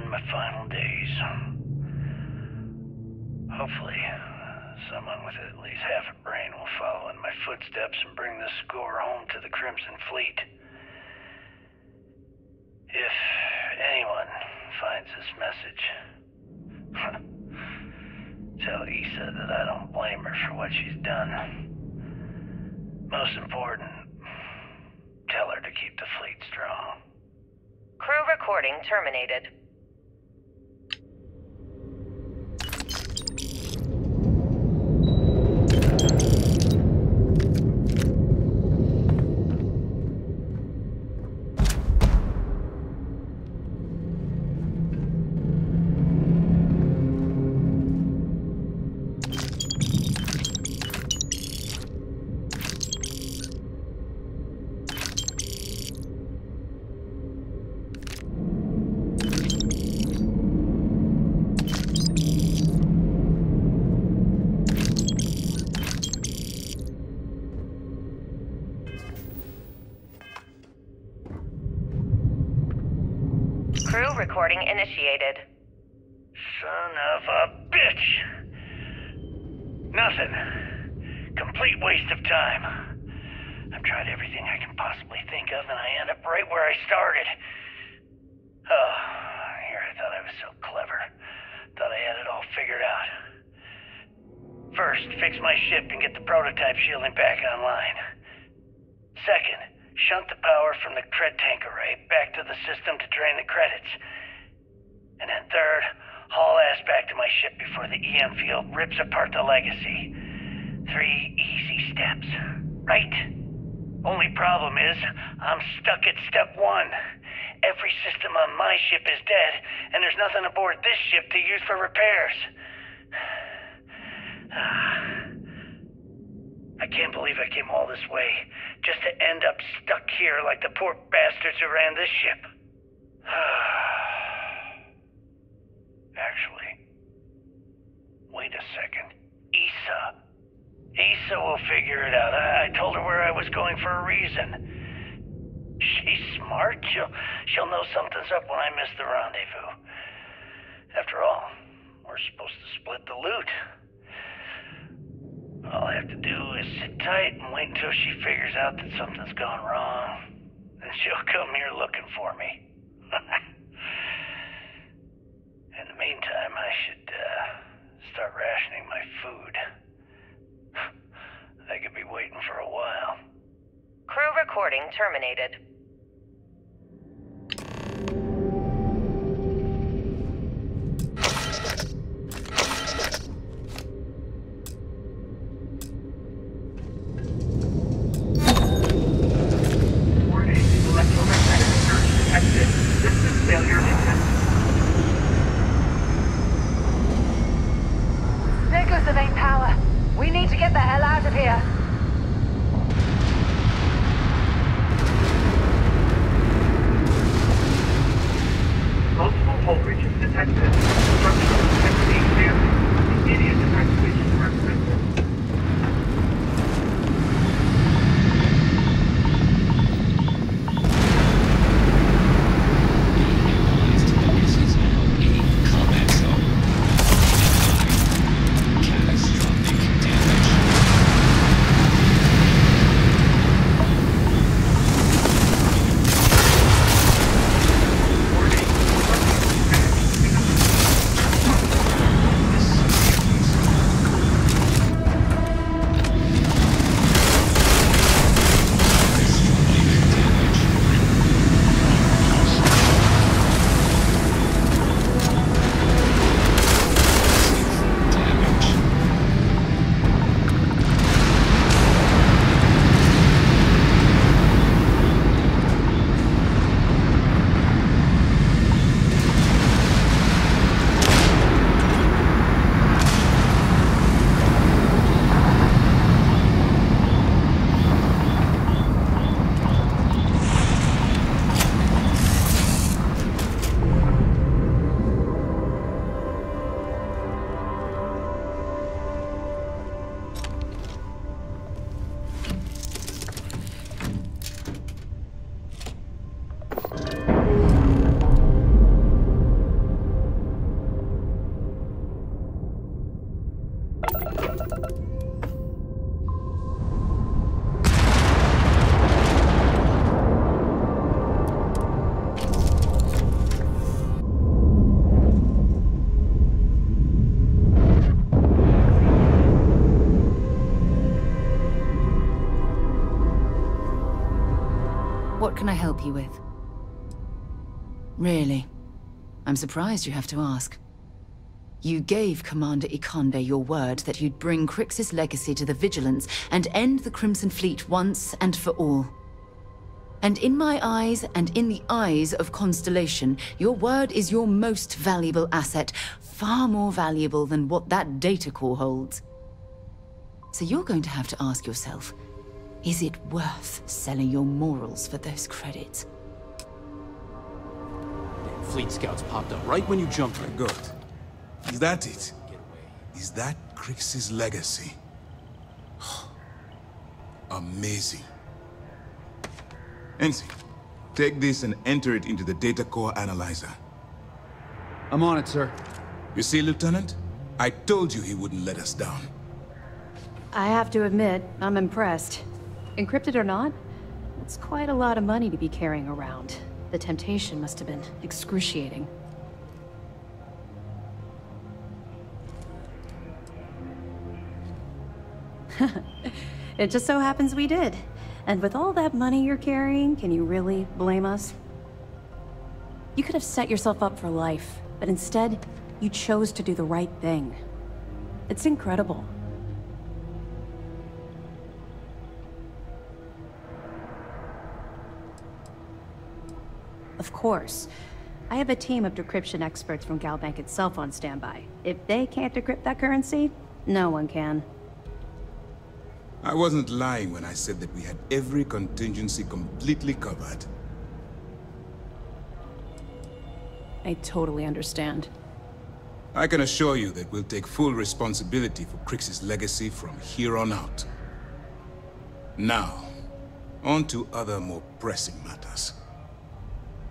I'm my final days. Hopefully, someone with at least half a brain will follow in my footsteps and bring the score home to the Crimson Fleet. If anyone finds this message, tell Issa that I don't blame her for what she's done. Most important, tell her to keep the fleet strong. Crew recording terminated. And then third, haul ass back to my ship before the EM field rips apart the legacy. Three easy steps, right? Only problem is, I'm stuck at step one. Every system on my ship is dead, and there's nothing aboard this ship to use for repairs. I can't believe I came all this way just to end up stuck here like the poor bastards who ran this ship. Actually, wait a second. Issa. Issa will figure it out. I, I told her where I was going for a reason. She's smart. She'll she'll know something's up when I miss the rendezvous. After all, we're supposed to split the loot. All I have to do is sit tight and wait until she figures out that something's gone wrong. And she'll come here looking for me. In the meantime, I should uh, start rationing my food. They could be waiting for a while. Crew recording terminated. Can I help you with? Really? I'm surprised you have to ask. You gave Commander Ikande your word that you'd bring Kryx's legacy to the Vigilance and end the Crimson Fleet once and for all. And in my eyes, and in the eyes of Constellation, your word is your most valuable asset, far more valuable than what that data core holds. So you're going to have to ask yourself, is it worth selling your morals for those credits? Damn fleet scouts popped up right when you jumped in. Good. Is that it? Is that Kryx's legacy? Amazing. Ensign, take this and enter it into the data core analyzer. I'm on it, sir. You see, Lieutenant? I told you he wouldn't let us down. I have to admit, I'm impressed. Encrypted or not, it's quite a lot of money to be carrying around. The temptation must have been excruciating. it just so happens we did. And with all that money you're carrying, can you really blame us? You could have set yourself up for life, but instead, you chose to do the right thing. It's incredible. Of course. I have a team of decryption experts from GalBank itself on standby. If they can't decrypt that currency, no one can. I wasn't lying when I said that we had every contingency completely covered. I totally understand. I can assure you that we'll take full responsibility for Kryx's legacy from here on out. Now, on to other more pressing matters.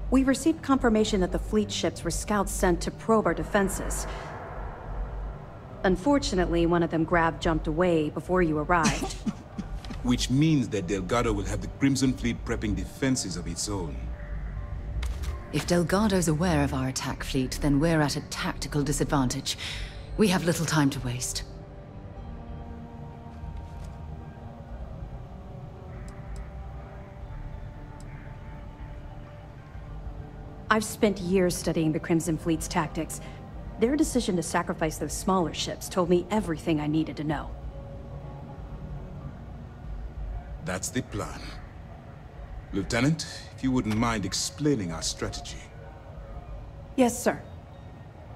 We received confirmation that the fleet ships were scouts sent to probe our defenses. Unfortunately, one of them grav jumped away before you arrived. Which means that Delgado will have the Crimson Fleet prepping defenses of its own. If Delgado's aware of our attack fleet, then we're at a tactical disadvantage. We have little time to waste. I've spent years studying the Crimson Fleet's tactics. Their decision to sacrifice those smaller ships told me everything I needed to know. That's the plan. Lieutenant, if you wouldn't mind explaining our strategy. Yes, sir.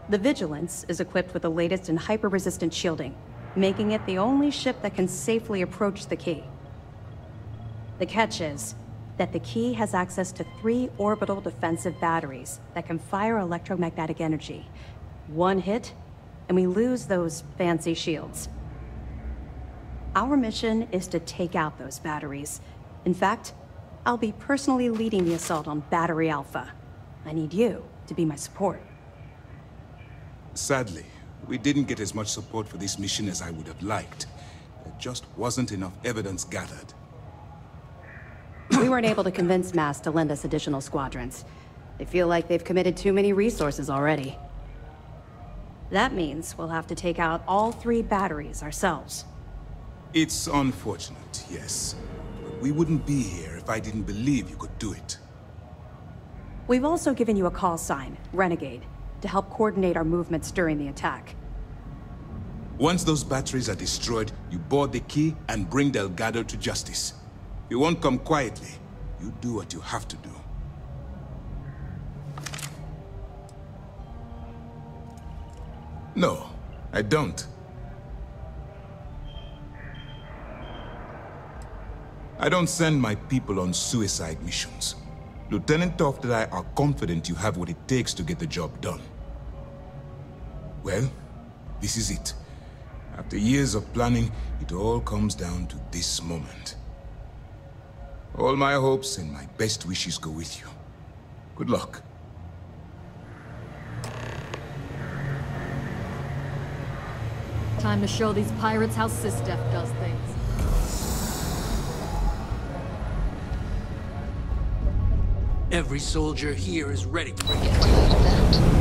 The Vigilance is equipped with the latest in hyper-resistant shielding, making it the only ship that can safely approach the key. The catch is that the key has access to three orbital defensive batteries that can fire electromagnetic energy. One hit, and we lose those fancy shields. Our mission is to take out those batteries. In fact, I'll be personally leading the assault on Battery Alpha. I need you to be my support. Sadly, we didn't get as much support for this mission as I would have liked. There just wasn't enough evidence gathered. We weren't able to convince MAST to lend us additional squadrons. They feel like they've committed too many resources already. That means we'll have to take out all three batteries ourselves. It's unfortunate, yes. But we wouldn't be here if I didn't believe you could do it. We've also given you a call sign, Renegade, to help coordinate our movements during the attack. Once those batteries are destroyed, you board the key and bring Delgado to justice. You won't come quietly. You do what you have to do. No, I don't. I don't send my people on suicide missions. Lieutenant Toft and I are confident you have what it takes to get the job done. Well, this is it. After years of planning, it all comes down to this moment. All my hopes and my best wishes go with you. Good luck. Time to show these pirates how SysDef does things. Every soldier here is ready for you.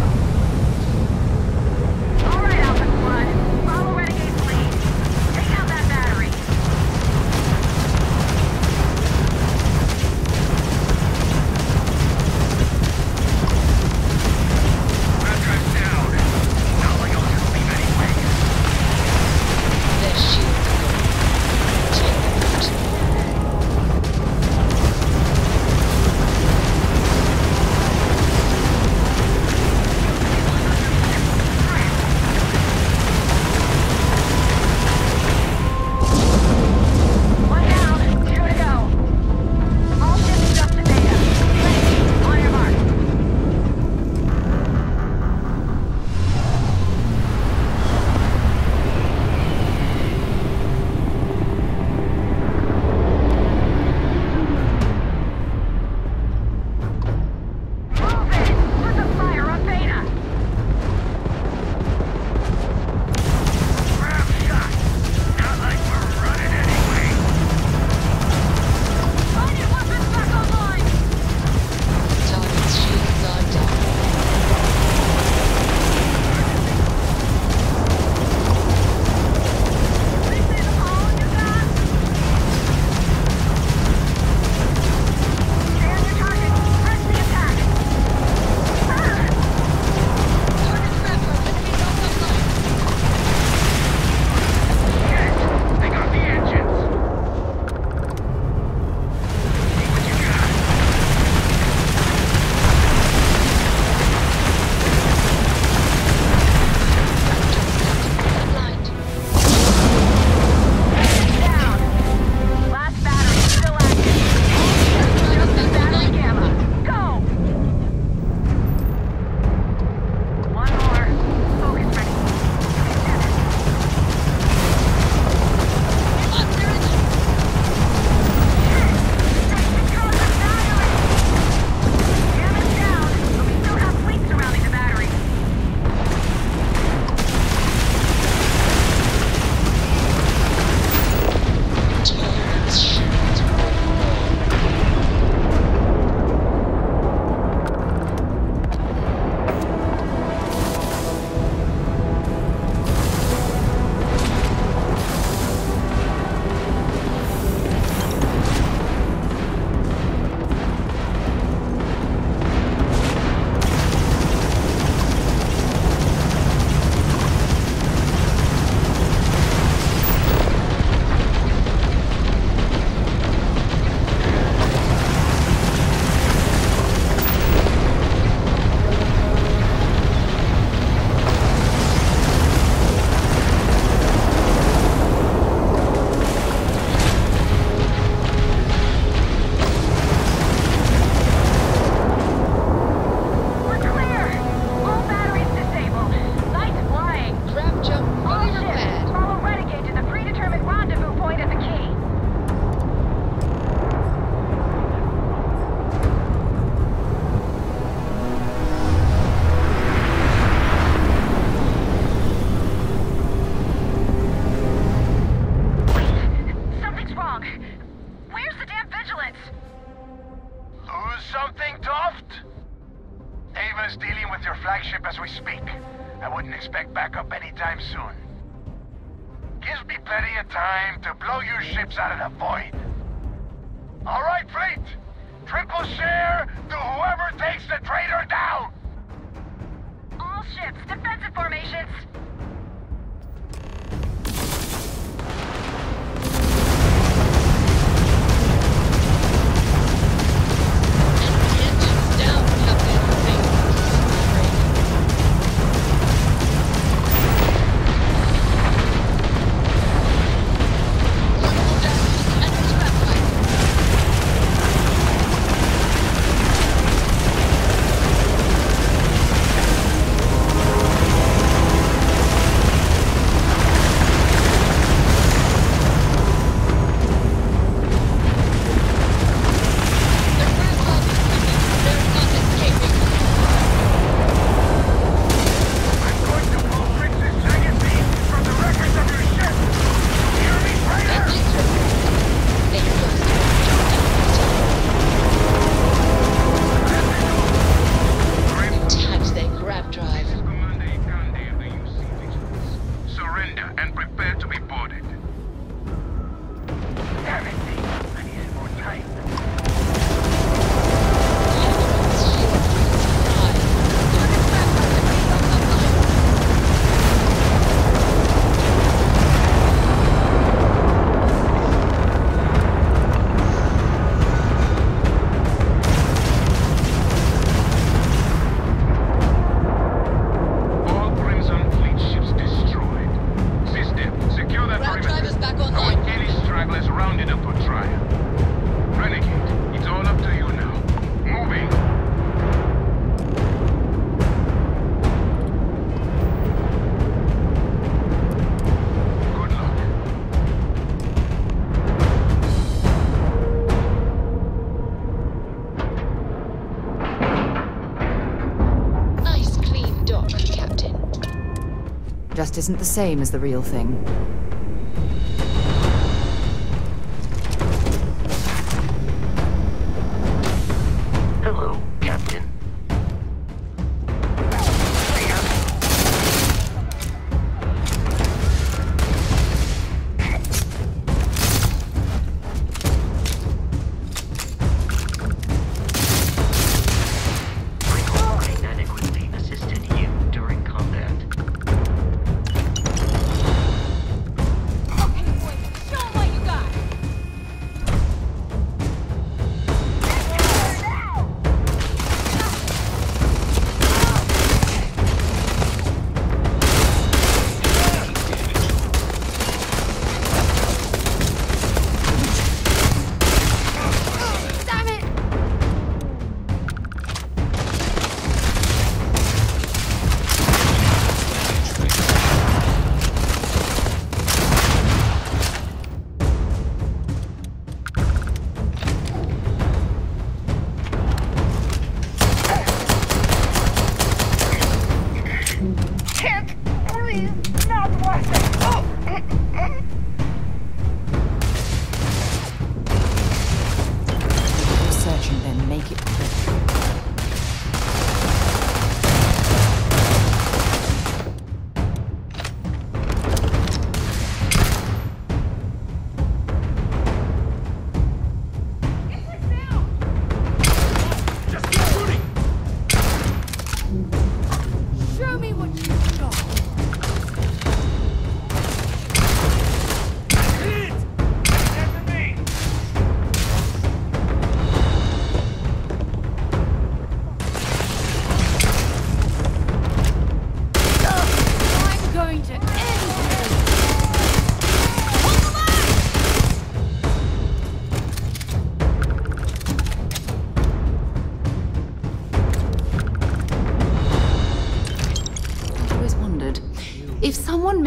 Isn't the same as the real thing.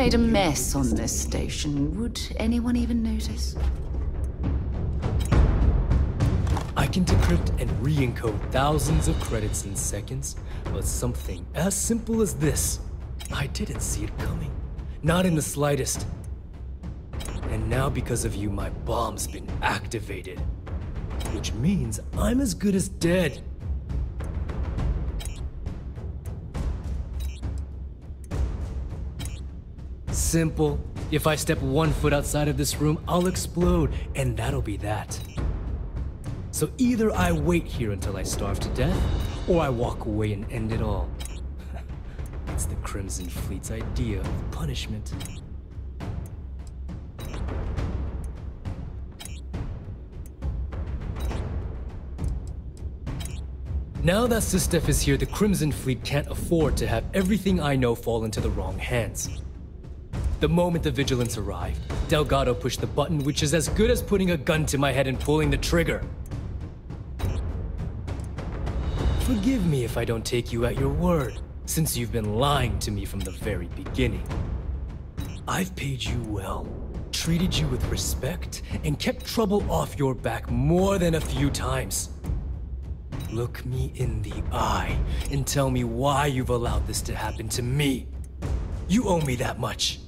Made a mess on this station, would anyone even notice? I can decrypt and re-encode thousands of credits in seconds, but something as simple as this, I didn't see it coming. Not in the slightest. And now because of you, my bomb's been activated. Which means I'm as good as dead. Simple. If I step one foot outside of this room, I'll explode, and that'll be that. So either I wait here until I starve to death, or I walk away and end it all. it's the Crimson Fleet's idea of punishment. Now that SysDef is here, the Crimson Fleet can't afford to have everything I know fall into the wrong hands. The moment the Vigilance arrived, Delgado pushed the button, which is as good as putting a gun to my head and pulling the trigger. Forgive me if I don't take you at your word, since you've been lying to me from the very beginning. I've paid you well, treated you with respect, and kept trouble off your back more than a few times. Look me in the eye and tell me why you've allowed this to happen to me. You owe me that much.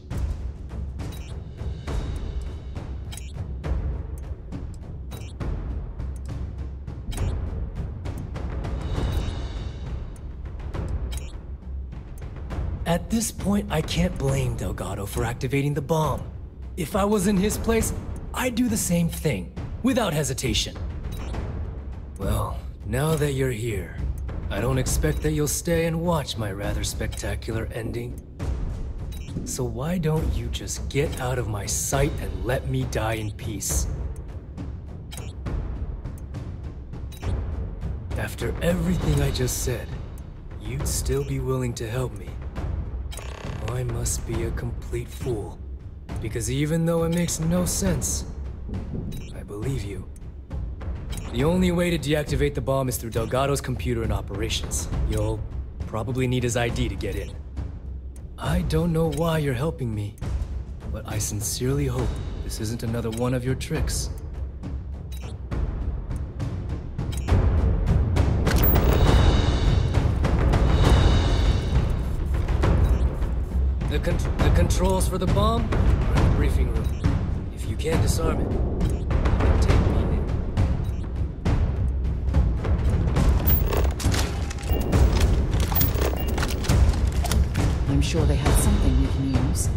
This point, I can't blame Delgado for activating the bomb. If I was in his place, I'd do the same thing, without hesitation. Well, now that you're here, I don't expect that you'll stay and watch my rather spectacular ending. So why don't you just get out of my sight and let me die in peace? After everything I just said, you'd still be willing to help me. I must be a complete fool. Because even though it makes no sense, I believe you. The only way to deactivate the bomb is through Delgado's computer and operations. You'll probably need his ID to get in. I don't know why you're helping me, but I sincerely hope this isn't another one of your tricks. The, con the controls for the bomb are in the briefing room. If you can disarm it, take me in. I'm sure they have something we can use.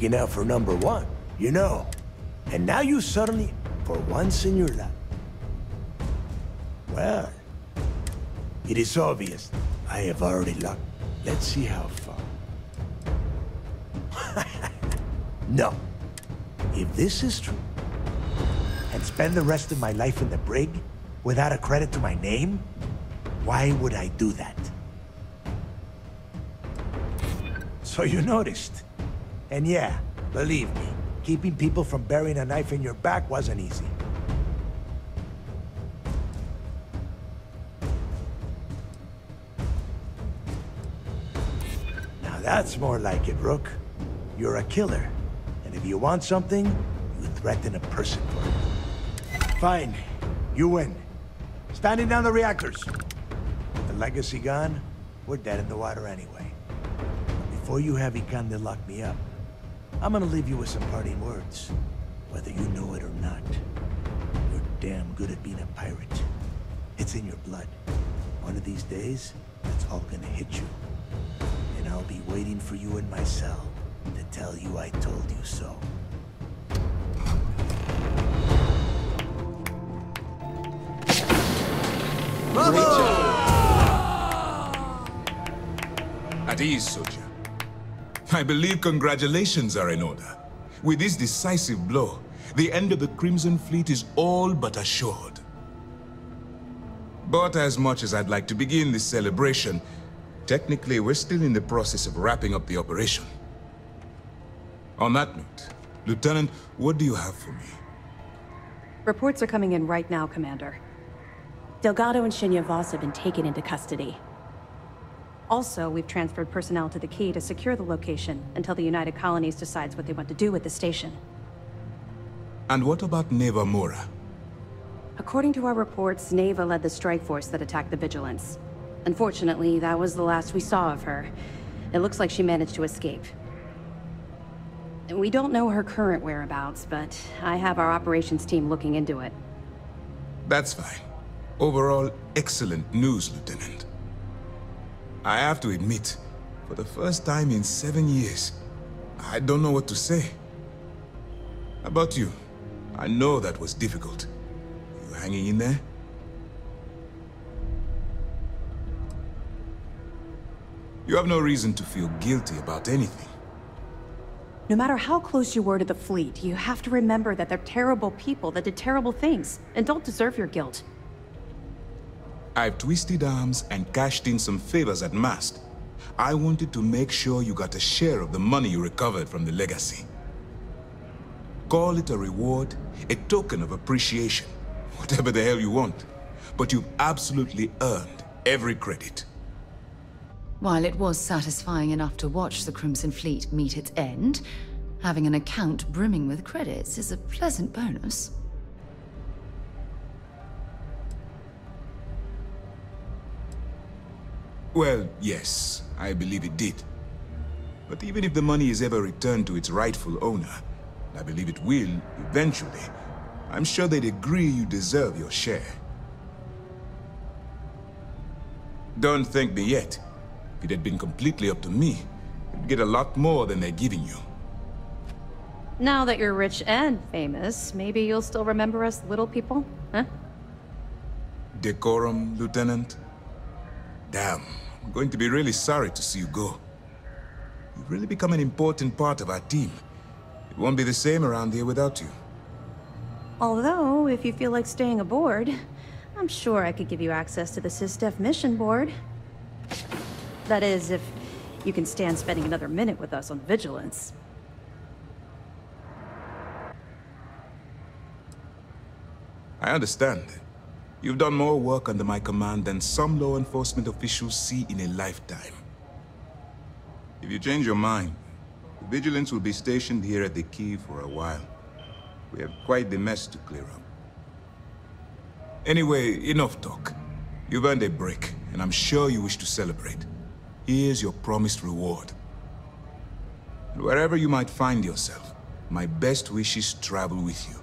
Looking out for number one, you know. And now you suddenly, for once in your life. Well, it is obvious. I have already locked. Let's see how far. no. If this is true, and spend the rest of my life in the brig without a credit to my name? Why would I do that? So you noticed. And yeah, believe me, keeping people from burying a knife in your back wasn't easy. Now that's more like it, Rook. You're a killer. And if you want something, you threaten a person for it. Fine. You win. Standing down the reactors. With the legacy gone, we're dead in the water anyway. But before you have Ikande lock me up, I'm gonna leave you with some parting words. Whether you know it or not, you're damn good at being a pirate. It's in your blood. One of these days, it's all gonna hit you. And I'll be waiting for you in my cell to tell you I told you so. At ease, soldier. I believe congratulations are in order. With this decisive blow, the end of the Crimson Fleet is all but assured. But as much as I'd like to begin this celebration, technically we're still in the process of wrapping up the operation. On that note, Lieutenant, what do you have for me? Reports are coming in right now, Commander. Delgado and Shinya Voss have been taken into custody. Also, we've transferred personnel to the Key to secure the location until the United Colonies decides what they want to do with the station. And what about Naeva Mora? According to our reports, Naeva led the strike force that attacked the Vigilance. Unfortunately, that was the last we saw of her. It looks like she managed to escape. We don't know her current whereabouts, but I have our operations team looking into it. That's fine. Overall, excellent news, Lieutenant. I have to admit, for the first time in seven years, I don't know what to say. About you? I know that was difficult. You hanging in there? You have no reason to feel guilty about anything. No matter how close you were to the fleet, you have to remember that they're terrible people that did terrible things, and don't deserve your guilt. I've twisted arms and cashed in some favors at MAST. I wanted to make sure you got a share of the money you recovered from the legacy. Call it a reward, a token of appreciation, whatever the hell you want. But you've absolutely earned every credit. While it was satisfying enough to watch the Crimson Fleet meet its end, having an account brimming with credits is a pleasant bonus. Well, yes, I believe it did. But even if the money is ever returned to its rightful owner, I believe it will, eventually, I'm sure they'd agree you deserve your share. Don't thank me yet. If it had been completely up to me, you'd get a lot more than they're giving you. Now that you're rich and famous, maybe you'll still remember us little people, huh? Decorum, Lieutenant? Damn, I'm going to be really sorry to see you go. You've really become an important part of our team. It won't be the same around here without you. Although, if you feel like staying aboard, I'm sure I could give you access to the SysDef mission board. That is, if you can stand spending another minute with us on Vigilance. I understand. You've done more work under my command than some law enforcement officials see in a lifetime. If you change your mind, Vigilance will be stationed here at the Key for a while. We have quite the mess to clear up. Anyway, enough talk. You've earned a break, and I'm sure you wish to celebrate. Here's your promised reward. And wherever you might find yourself, my best wishes travel with you.